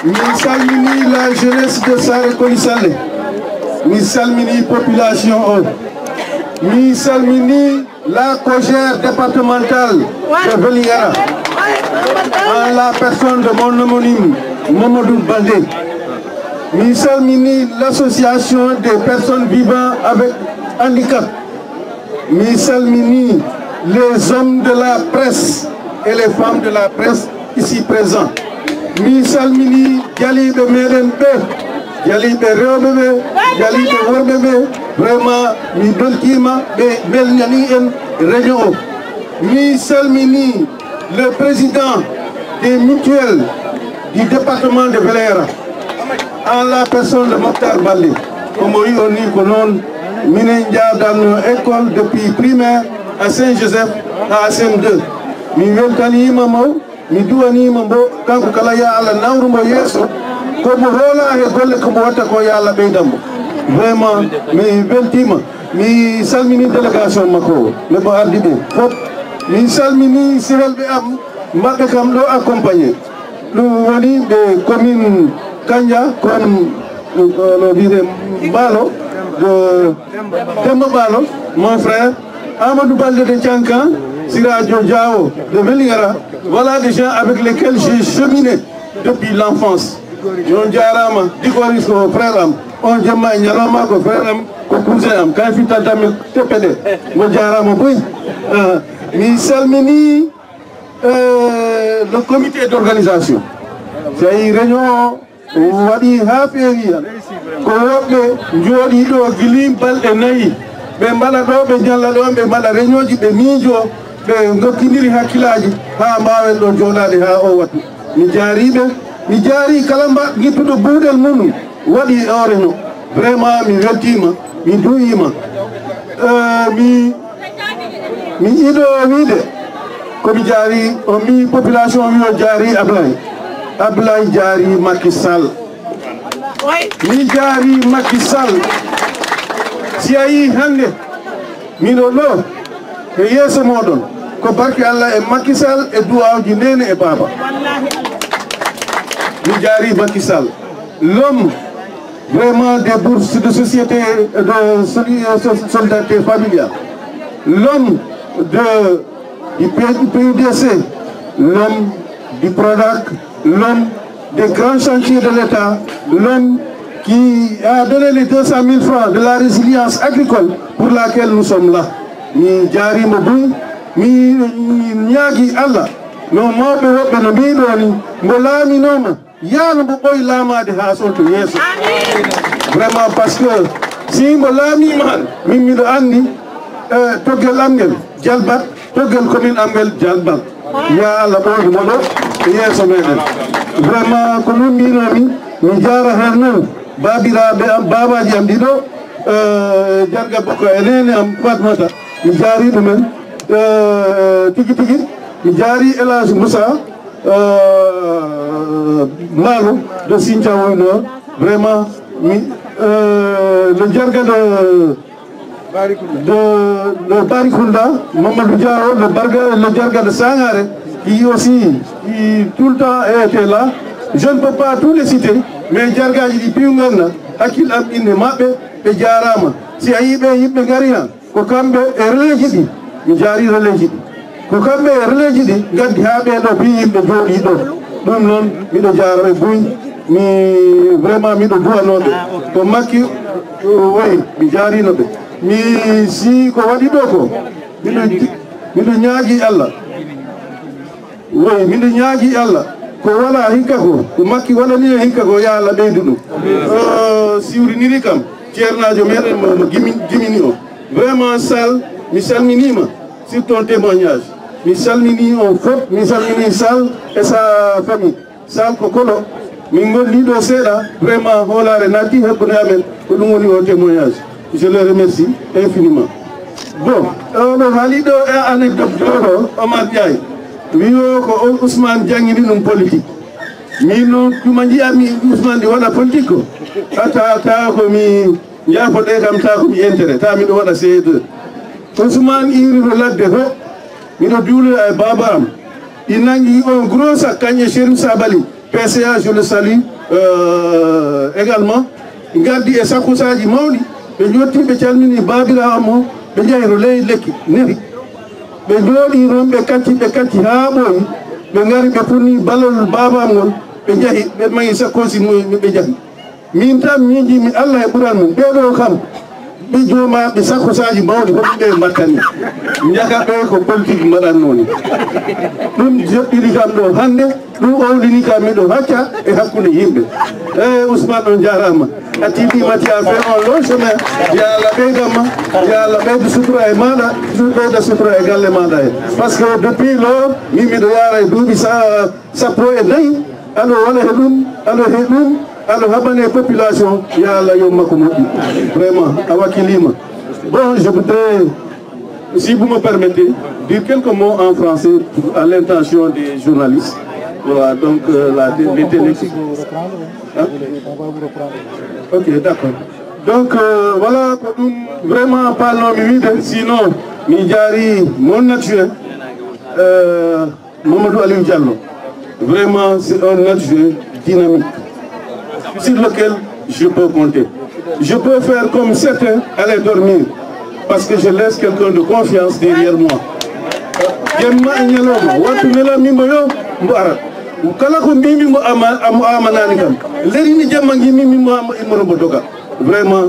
mi salmini la. Jeunesse de sare koli salle mi salmini population o. Mi salmini la cogère départementale de velingara en la personne de mon homonyme mamadou baldé. Mi salmini l'association des personnes vivant avec handicap. Mi salmini les hommes de la presse et les femmes de la presse ici présents. Misalmini, Gali de Merenbe, Gali de Réobebe, Gali de Worbebe, vraiment, mi Belkima, Melniani en région. Misalmini, le président des mutuelles du département de Velera, en la personne de Mokhtar Bali, comme on dit, on dit, école depuis primaire à saint joseph ha sem2 mi weltanima mo mi duwanima mbo kanko kala ya allah nawrumo yeeso komo hoola e golle komo watta ko vraiment mi weltima mi salmini délégation makko o nemo ardi ɓe fop mi salmini sehilɓe am mbaɓe kam ɗo accompagné ɗum woni commune Kanja comme on dirait Balo, de Demba Balo, mon frère, Amadou Balde de Tchanka, Sirajo Diao de Velingara. Voilà des gens avec lesquels j'ai cheminé depuis l'enfance. Yon Diarama, Dikoris, ko frère on Djama Nyarama, frère cousin quand il tantami tepede, mo Diarama, oui. Mi salmini le comité d'organisation. C'est une réunion waɗi ha feewiya ko woɓɓe jooɗi ɗo gili balɗe nayyi ɓe mbaɗa ɗo ɓe jalla ɗon ɓe mbaɗa réunion ji ɓe miijo ɓe dokkidiri hakkillaji ha mbawen ɗo joɗade ha o wattu mi jaariɓe mi jaari kala mba guittuɗo buuɗel mum waɗi o oreno vraiment mi weltima mi duyima mi mi yiɗo wiide komi jaari o mi population wi o jaari ablaye. Ablaye jaari makisal mi jaari makisal si a e e e l'homme vraiment des bourses de société de solidarité familiale. L'homme de du PUDC l'homme du PRODAC. L'homme des grands chantiers de l'État, l'homme qui a donné les 200 000 francs de la résilience agricole pour laquelle nous sommes là. Mi jari mo buy, mi ñaagi Allah. No mawɓe woɓɓe no mbiɗo ni mbo laaminoma yaano mbo ɓoy laamade ha solto yeeso. Vraiment par ce que si mbo laamima han min miɗo anndi toggel am ngel jalbat toggel commune am ngel jalbat. Ya allah ɓoyde moɗo e yeeso meɗen vraiment ko ɗum mbinomi mi jara hen noon babiraɓe am babaji am ɗiɗo jarga bokko e nene am fatmata mi jaari ɗumen tigui tigui mi jaari élage moussa maalo de sinthia woyno vraiment mi le jarga de de le Barikunda, Mamadou Diao, le, Barga, le Djarga de Sangare, qui aussi, qui tout le temps était là. Je ne peux pas tous les citer, mais jargaji ɗi biw ganna hakkille am ɗinne maɓɓe ɓe jarama. Si a yiɓe yimɓe gari han ko kamɓe e reléji ɗi mi jaari reléji ɗi. Ko kamɓe e reléji ɗi gandi ha ɓeɗo bi yimɓe jooɗi ɗo. Ɗum noon miɗo jarama e buñ mi vraiment miɗo duwanoɓe ko makki uh, wayi mi jarino ɓe. Mi si ko waɗi ɗo ko miɗo miɗo ñaagui allah. Wayi miɗo ñaagui allah. Ko ko ko makki waɗani e hikka ko ya allah ɓeydu ɗum siwriniri kam ceernajo meɗen mo jimini o vraiment sall mi salminima sur ton témoignage. Mi salmini on foof mi sa famille. Sall vraiment hoolare natti hakkude témoignage. Je le remercie infiniment. Bon oɗo haali ɗo e anecdote joɗo omar diaye wi o ko ousmane jangguini ɗum politique. Min noon ousmane ɗi politique ko ata ta komi jafoɗe kam ta komi intérêt ta miɗo waɗa ce2 ousmane irito ladde fo miɗo duuloya on gros sac sabali PCA le salue euh, également ɓe jooɗi toon ɓe kacci ɓe kacci haa ɓooyi ɓe ngari ɓe punni balol babam ngol ɓe jahi ɓe magi sakkosi mumen ɓe jahi. Min tan miijimi allah e ɓuran mum ɓeɗo kam ɓe joomaɓe sakkosaji mawɗi hoɗi ɓe mbattani jaka ɓe ko politique mbaɗanno ni ɗum joɗɗiɗi kam ɗo hannde ɗum owlini kam miɗo hacca e hakkude yimɓe e ousmane on jarama a tiɗi mati a fait on long chemin yo allah ɓeydama yo allah ɓeyda sutura e maɗa ɓeyda sutura e galle maɗa he par ce que depuis lors min miɗo yara e duuɓi sappo e nayyi aɗo waɗa he ɗum aɗo he ɗum aɗa haɓane population yo allah yo makko moƴƴi vraiment a wakkilima bon je voudrais si vous me permettez dire quelques mots en français à l'intention des journalistes. Voilà donc euh, la, les télé hein? ok d'accord. Donc euh, voilà ko ɗum vraiment palnomi wiide sinon mi jaari mon adjoint euh, mamadou aliou diallo. Vraiment c'est un adjoint dynamique sur lequel je peux compter. Je peux faire comme certains, aller dormir, parce que je laisse quelqu'un de confiance derrière moi. Vraiment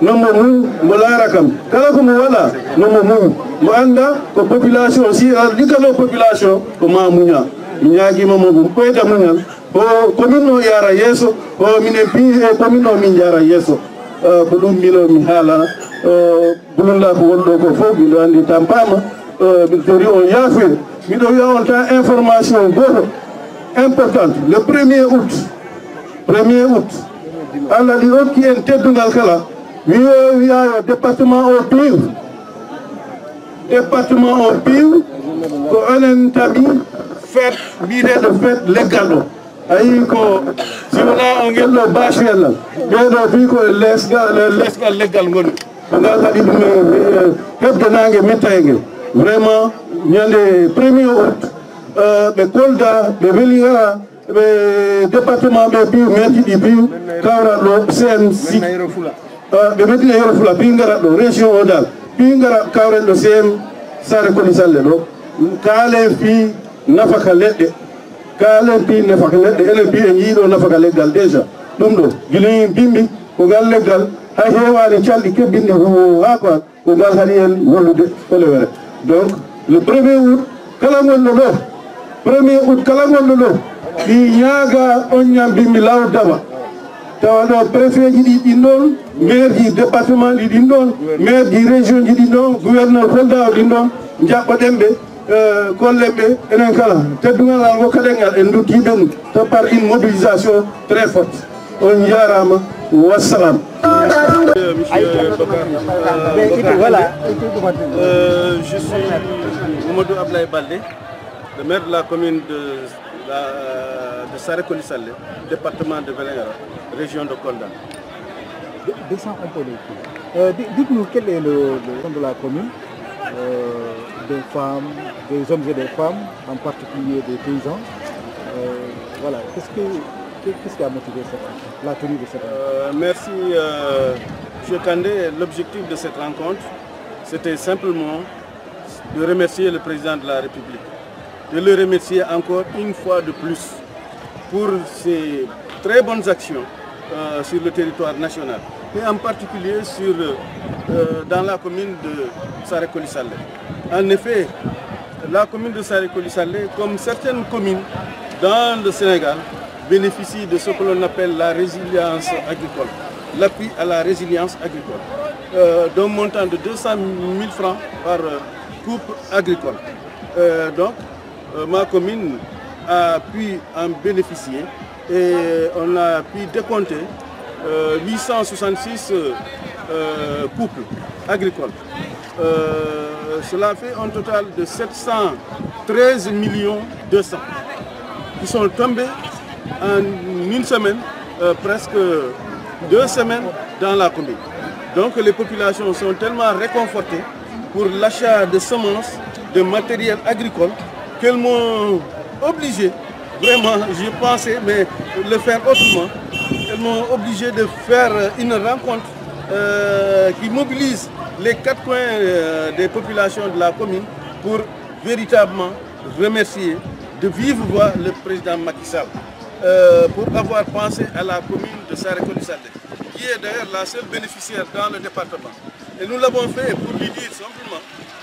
nomo muñ mo laara kam kala nomo muñ mo ko population si population ko ma yara e min ko mi haala ko wonɗo ko fof miɗo andi tampama mi tori o yaafuye miɗo wiya on tan information importante le premier août. Premier août. Allah ɗi rokki en kala wiyo wiyayo département o pire. Département o pire ko onen tami fête mbiyeteɗo fête leggal o ayi ko siwona o ngel ɗo bâche hellal ɓeɗo fi ko lesgal lesgal leggal ngoni ko ngal haɗi ɗum eh, hebdanague mettaye ngel vraiment ñande premier août euh, ɓe kolda ɓe weligara ɓe département ɓe biw maiji ɗi biw kawra ɗo cmc Ah, ɓe meddina yo fula pi garat ɗo région o dal. Pi gara kawren ɗo sem sare komi salle ɗo. Kaalen pi nafaka leɗɗe. Kaalen pi nafaka leɗɗe. Enen pi en yiiɗo nafaka leggal déjà. Ɗum ɗo guiloyin bimbi ko ngal leggal hay hewani calɗi kebbinɗe ha hakoan ko ngal haɗi en wollude e olewere donc le premier août kala gonɗo ɗo? Premier août kala gonɗo ɗo? Ɗi ñaaga on ñam bimbi law dama. Tawa ɗo préfet ji ɗi ɗin ɗon maire ji département ɗi ɗin ɗon maire ji région ji ɗin ɗon gouverneur kolda o ɗin ɗon jaɓɓoɗen ɓe gollen ɓe enen kala teddugal ngal gokkaɗen ngal en duttiɓe ɗum to par une mobilisation très forte. On jarama wassalam. Voilà. Euh, je suis Mamadou Ablaye Baldé, le maire de la commune de, la, de Sarekoli-Salé, département de Véléra, région de Kolda. Descends un peu. Euh, di- Dites-nous quel est le, nom de la commune, euh, des femmes, des hommes et des femmes, en particulier des paysans. Euh, voilà, qu'est-ce, que, qu'est-ce qui a motivé cette la tenue de cette rencontre? Euh, merci, euh, M. Kandé. L'objectif de cette rencontre, c'était simplement de remercier le président de la République, de le remercier encore une fois de plus pour ses très bonnes actions euh, sur le territoire national et en particulier sur, euh, dans la commune de Sarekoli-Salé. En effet, la commune de Sarekoli-Salé, comme certaines communes dans le Sénégal, bénéficie de ce que l'on appelle la résilience agricole, l'appui à la résilience agricole, euh, d'un montant de 200 000 francs par couple agricole. Donc, ma commune a pu en bénéficier et on a pu décompter euh, 866 euh, euh, couples agricoles. Euh, cela fait un total de 713 millions 200 qui sont tombés en une semaine, euh, presque deux semaines dans la commune. Donc les populations sont tellement réconfortées pour l'achat de semences, de matériel agricole, qu'elles m'ont obligé, vraiment, j'y pensais, mais le faire autrement, elles m'ont obligé de faire une rencontre euh, qui mobilise les quatre coins euh, des populations de la commune pour véritablement remercier de vive voix le président Macky Sall euh, pour avoir pensé à la commune de Sarekoli-Salé, qui est d'ailleurs la seule bénéficiaire dans le département. Et nous l'avons fait pour lui dire simplement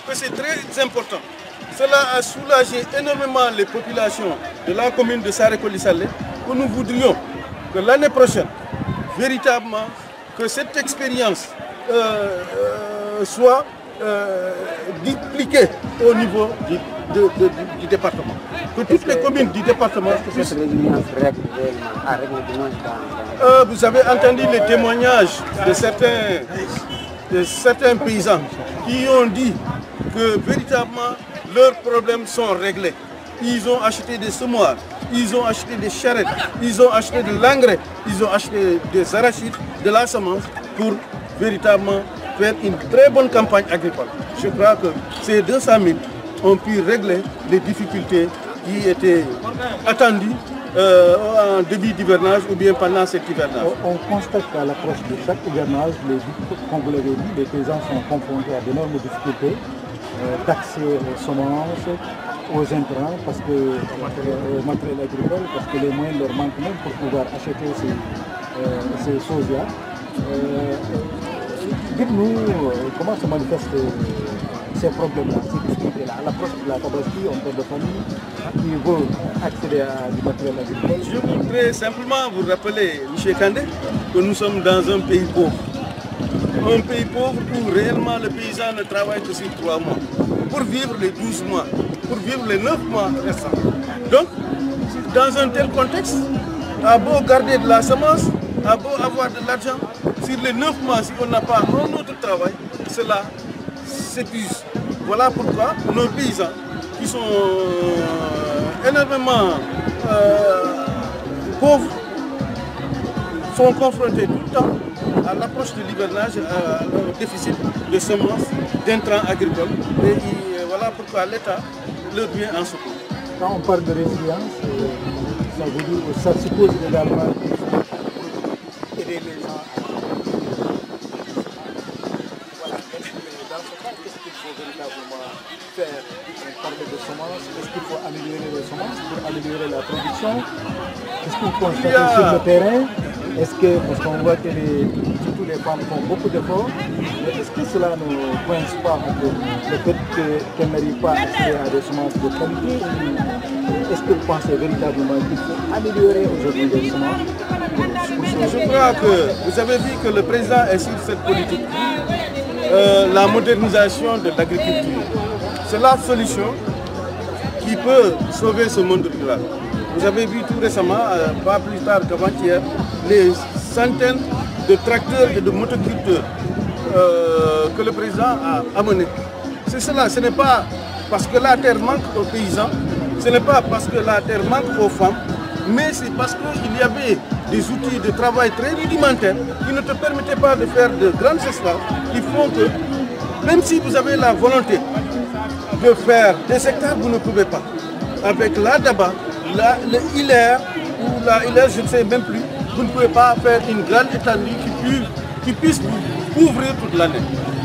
que c'est très important. Cela a soulagé énormément les populations de la commune de Sarekoli-Salé, que nous voudrions que l'année prochaine, véritablement, que cette expérience euh, euh, soit euh, dupliquée au niveau du, de- de- du- du département. Que toutes les communes du département puissent... Euh, vous avez entendu les témoignages de certains, de certains paysans qui ont dit que véritablement leurs problèmes sont réglés. Ils ont acheté des semoirs, ils ont acheté des charrettes, ils ont acheté de l'engrais, ils ont acheté des arachides, de la semence pour véritablement faire une très bonne campagne agricole. Je crois que ces 200 000 ont pu régler les difficultés qui étaient attendues euh, en début d'hivernage ou bien pendant cet hivernage. On on constate qu'à l'approche de chaque hivernage, les, dit, les paysans sont confrontés à d'énormes difficultés d'accès aux semences, aux intrants, parce que euh, au matériel agricole, parce que les moyens leur manquent même pour pouvoir acheter ces, euh, ces choses-là. Euh, Dites-nous euh, comment se manifestent euh, ces problèmes-là, ces difficultés-là, à de la tabaski, on parle de famille qui veut accéder à du matériel agricole. Je voudrais simplement vous rappeler, M. Kandé, que nous sommes dans un pays pauvre. Un pays pauvre où réellement le paysan ne travaille que sur trois mois. Pour vivre les 12 mois, pour vivre les 9 mois restants. Donc, dans un tel contexte, à beau garder de la semence, à beau avoir de l'argent, sur les 9 mois, si on n'a pas un autre travail, cela s'épuise. Voilà pourquoi nos paysans, qui sont euh, énormément euh, pauvres, sont confrontés tout le temps à l'approche de l'hivernage, au déficit de semences, d'intrants agricoles. Et il- voilà pourquoi l'État leur vient en secours. Quand on parle de résilience, euh, ça veut dire ça suppose également aider les gens à qu'est-ce faire parlait de semences, est-ce qu'il faut améliorer les semences pour améliorer la production? Est-ce que vous constatez sur le terrain? Est-ce que, parce qu'on voit que surtout les femmes font beaucoup d'efforts, est-ce que cela ne coince pas un peu le fait que- qu'elles n'arrivent pas à accéder des semences de qualité Est-ce que vous pensez véritablement qu'il faut améliorer aujourd'hui les semences? Je crois que vous avez vu que le président est sur cette politique, euh, la modernisation de l'agriculture. C'est la solution qui peut sauver ce monde rural. Vous avez vu tout récemment, euh, pas plus tard qu'avant-hier, les centaines de tracteurs et de motoculteurs euh, que le président a amenés. C'est cela, ce n'est pas parce que la terre manque aux paysans, Ce n'est pas parce que la terre manque aux femmes, mais c'est parce qu'il y avait des outils de travail très rudimentaires qui ne te permettaient pas de faire de grandes espaces, qui font que, même si vous avez la volonté de faire des hectares, vous ne pouvez pas. Avec la DABA, la, le hilaire, ou la hilaire, je ne sais même plus, vous ne pouvez pas faire une grande étendue qui puisse, vous couvrir toute l'année.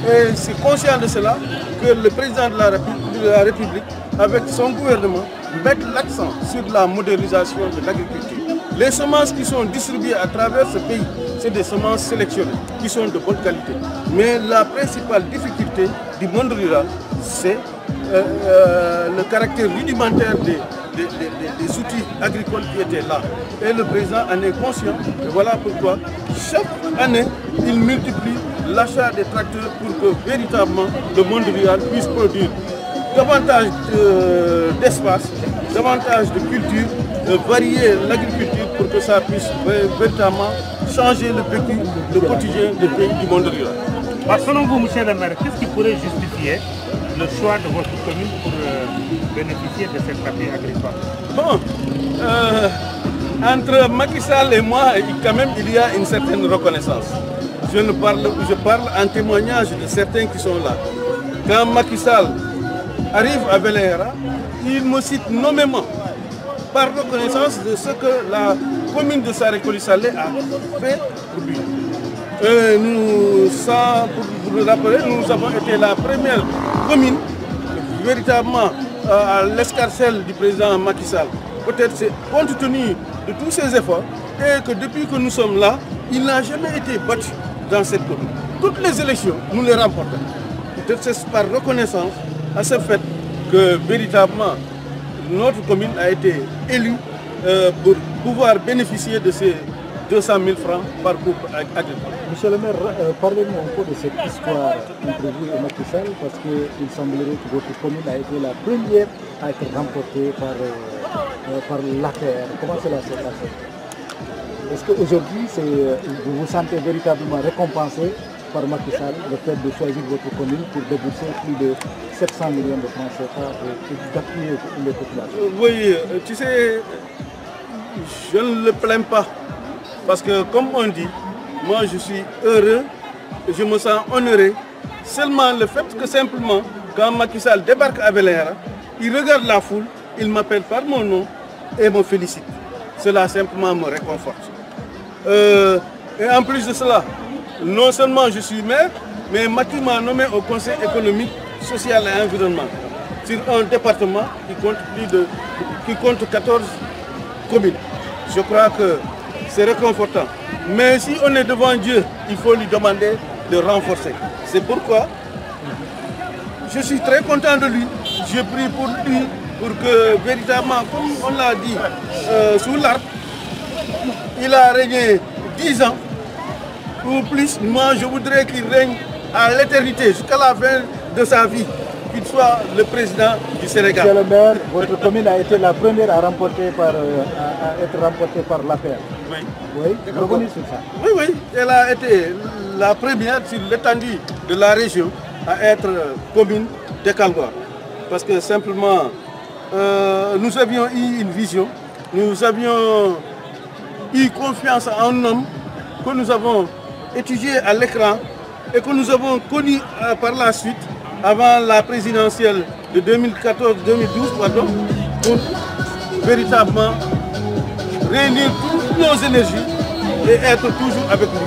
Et c'est conscient de cela que le président de la République, de la République avec son gouvernement, met l'accent sur la modernisation de l'agriculture. Les semences qui sont distribuées à travers ce pays, c'est des semences sélectionnées, qui sont de bonne qualité. Mais la principale difficulté du monde rural, c'est euh, euh, le caractère rudimentaire des, des, des- des outils agricoles qui étaient là. Et le président en est conscient. Et voilà pourquoi chaque année, il multiplie l'achat des tracteurs pour que véritablement le monde rural puisse produire davantage de- d'espace, davantage de culture, de varier l'agriculture pour que ça puisse vé- véritablement changer le vécu, le quotidien du monde rural. Ah, selon vous, monsieur le maire, qu'est-ce qui pourrait justifier le choix de votre commune pour euh, bénéficier de cette partie agricole Bon, euh, entre Macky Sall et moi, quand même, il y a une certaine reconnaissance. Je, ne parle, je parle en témoignage de certains qui sont là. Quand Macky Sall arrive à Belera, il me cite nommément par reconnaissance de ce que la commune de Saré-Colissalé a fait pour lui. Euh, nous, sans, rappeler, nous avons été la première commune véritablement euh, à l'escarcelle du président Macky Sall. Peut-être c'est compte tenu de tous ces efforts et que depuis que nous sommes là, il n'a jamais été battu dans cette commune. Toutes les élections, nous les remportons. Peut-être c'est par reconnaissance à ce fait que véritablement notre commune a été élue euh, pour pouvoir bénéficier de ces 200 000 francs par couple ag- agricole. Monsieur le maire, euh, parlez-nous un peu de cette histoire entre vous et Macky Sall, parce qu'il semblerait que votre commune a été la première à être remportée par, euh, euh, par l'affaire. Comment cela s'est passé Est-ce qu'aujourd'hui, euh, vous vous sentez véritablement récompensé par Macky Sall le fait de choisir votre commune pour débourser plus de 700 millions de francs CFA pour d'appuyer les populations? Oui, tu sais, je ne le plains pas. Parce que comme on dit, moi je suis heureux, je me sens honoré. Seulement le fait que simplement, quand Macky Sall débarque à Belera, il regarde la foule, il m'appelle par mon nom et me félicite. Cela simplement me réconforte. Euh, et en plus de cela, non seulement je suis maire, mais Macky m'a nommé au Conseil économique, social et environnemental sur un département qui compte plus de qui compte 14 communes. Je crois que c'est réconfortant. Mais si on est devant Dieu, il faut lui demander de renforcer. C'est pourquoi je suis très content de lui. Je prie pour lui pour que véritablement, comme on l'a dit, euh, sous l'arbre, il a régné 10 ans ou plus. Moi, je voudrais qu'il règne à l'éternité, jusqu'à la fin de sa vie, qu'il soit le président du Sénégal. Monsieur le maire, votre commune a été la première à, remporter par, euh, à, à être remportée par l'affaire. Oui. Oui, revenez sur ça. Oui, oui, elle a été la première sur l'étendue de la région à être commune de Kalgor. Parce que simplement, euh, nous avions eu une vision, nous avions eu confiance en un homme que nous avons étudié à l'écran et que nous avons connu euh, par la suite, avant la présidentielle de 2014-2012, pardon, pour véritablement réunir toutes nos énergies et être toujours avec lui.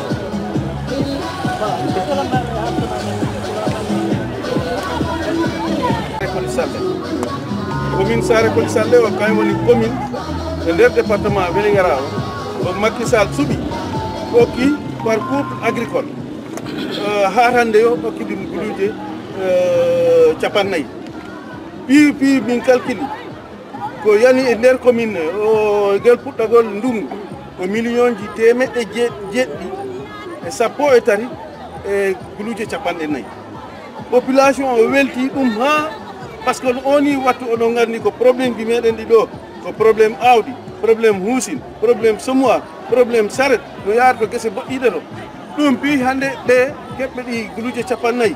commune sare koli salle o kañum woni commune e nder département welingara o o makki sall suuɓi hokki par agricole ha hande o hokki ɗum Eh, capannayyi. Pi pi min calcule ko yani e nder commune o guel puɗɗagol ndungu ko million ji temeɗɗe jeɗɗi. E sappo e tati e guluje capanɗe nayyi. Population o welti ɗum ha par ce que oni wattu oɗon gandi ko probléme ji meɗen ɗi ɗo ko probléme awdi probléme huusin probléme somoa probléme saret no yarat to guese boɗɗiɗe to ɗum pi hande ɓe keɓɓe ɗi guluje capannayyi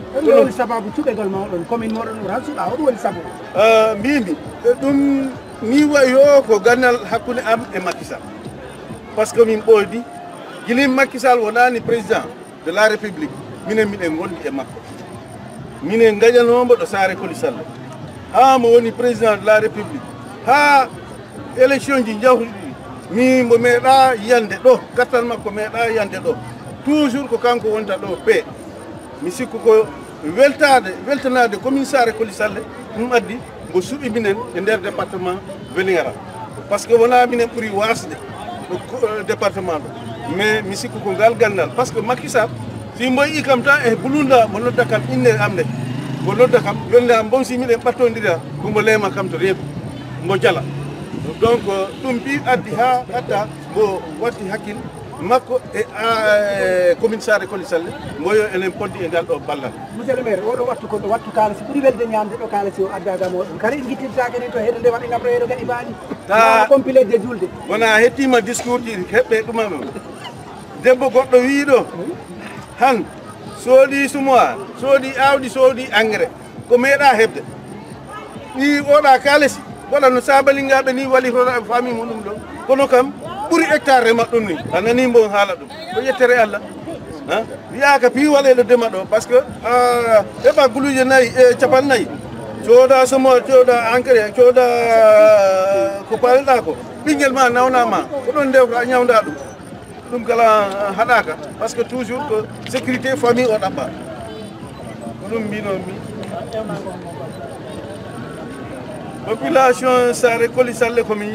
ɗum woni sababu cuɓegol mawɗon. Commune moɗon ɓuura suɗa hoɗum woni sabu mbimi ɗum ni wayo ko gandal hakkude am e makkisal par ce que min ɓoydi gilim makkisal wonani président de la république minen miɗen gondi e makko. Minen gaƴanomo ɗo saare koli salla ha mo woni président de la république ha élection ji jawtuɗi ɗi min mbo meeɗa yiyande ɗo kattan makko meeɗa yiyande ɗo. Toujours ko kanko wonta ɗo pe. Mi sikku ko weltade weltanade commune sare koli salle ɗum addi mbo suuɓi minen e département welingara par ce que wona ɗo département mais mi sikku ko gandal par ce que makisal si mbo yi kam tan e bulunda am kam to donc mbi addi makko e, e commune sare koli salle goyo enen poddi e ngal ɗo ballal. Monsieur le maire oɗo wattu koɗo wattu kalasi ɓuuri welde ñamde ɗo kalasi o addaga moɗon kala en guittirtake ni to heɗo nde waɗi namro heɗo gaɗi mbaɗi ta compilé de julde. Wona hettima discours ɗi heɓɓe ɗumam debbo goɗɗo wiiɗo han soodi sumoa soodi awdi soodi engrais ko meeɗa heɓde. Ɗi oɗa kalesi waɗa no sabalingaɓe ni walitoɗa fami muɗum ɗo. Kono kam ɓuuri hectare remat ɗum ni. A nani mbon haala ɗum? Ko yettere allah. A wiyaka piiwaleɗo dema ɗo par ce que heɓa guluje nayyi e ko ko. Ma ko ɗon ndewta a ñawda ɗum. Ɗum kala haɗaka par ce que toujours sécurité famille o ɗaɓɓa. Ko ɗum mbino mi. Population sare koli salle komin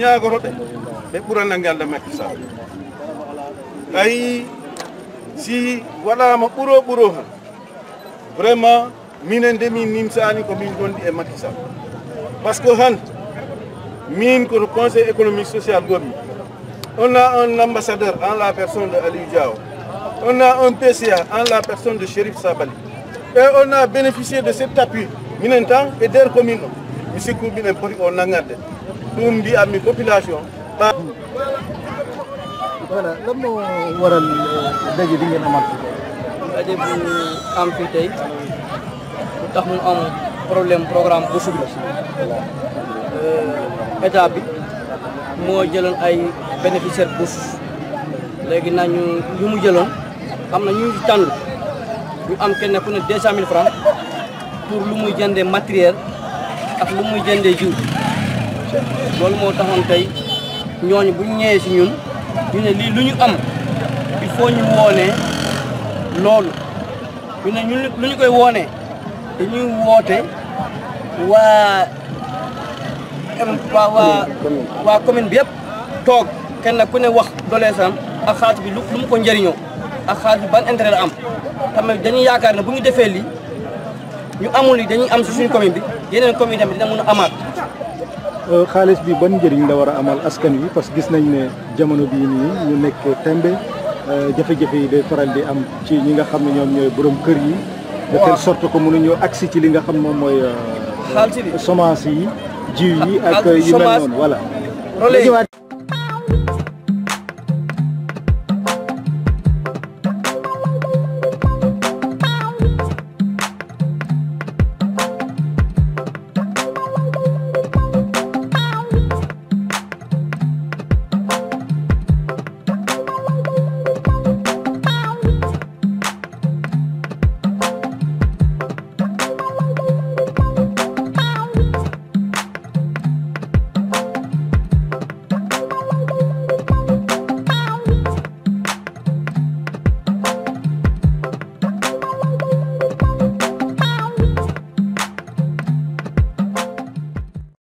ɓe ɓurana ganda makki sall ayi si waɗama ɓuuro ɓuuro han vraiment minen nde min nimsani komin gondi e makki sall. Que han min kono conseil économique social on a un ambassadeur en la personne de Aliou on a un PCA en la personne de Chérif Sabali et on a bénéficié de cet appui minen tan e nder commune. O mi sikku minen poti o population voilà lan moo waral daje bi ngeen amal? Daje bu am fii tey lu tax mu am problème programme bourse bi état bi moo jëloon ay bénéficiaire bourse léegi nañu lu mu jëloon am na ñu tànn ñu am kenn ku ne deux cent mille francs pour lu muy jëndee matériel ak lu muy jëndee jiw. Loolu moo taxoon tey ñooñu bu ñu ñëwee si ñun ñu ne lii lu ñu am il faut ñu loolu. Ñu ne lu ñu koy woonee dañuy woote waa waa waa commune bi yëpp toog kenn ku ne wax doleesam ak xaalis bi lu lu mu ko njëriñoo ak xaalis bi ban intérêt la am. Tamit dañuy yaakaar ne bu ñu defee lii ñu amul lii dañuy am si suñu commune bi yeneen commune tamit dina mun a amaat. Xaalis bi ban njëriñ la war a amal askan wi? Parce que gis nañ ne jamono bii nii ñu nekk tembe jafe-jafe yi day faral di am ci ñi nga xam ne ñoom ñooy borom kër yi. De telle sorte que mënuñu agsi ci li nga xam moom mooy xaalis semence yi jiw yi ak yu mel noonu voilà.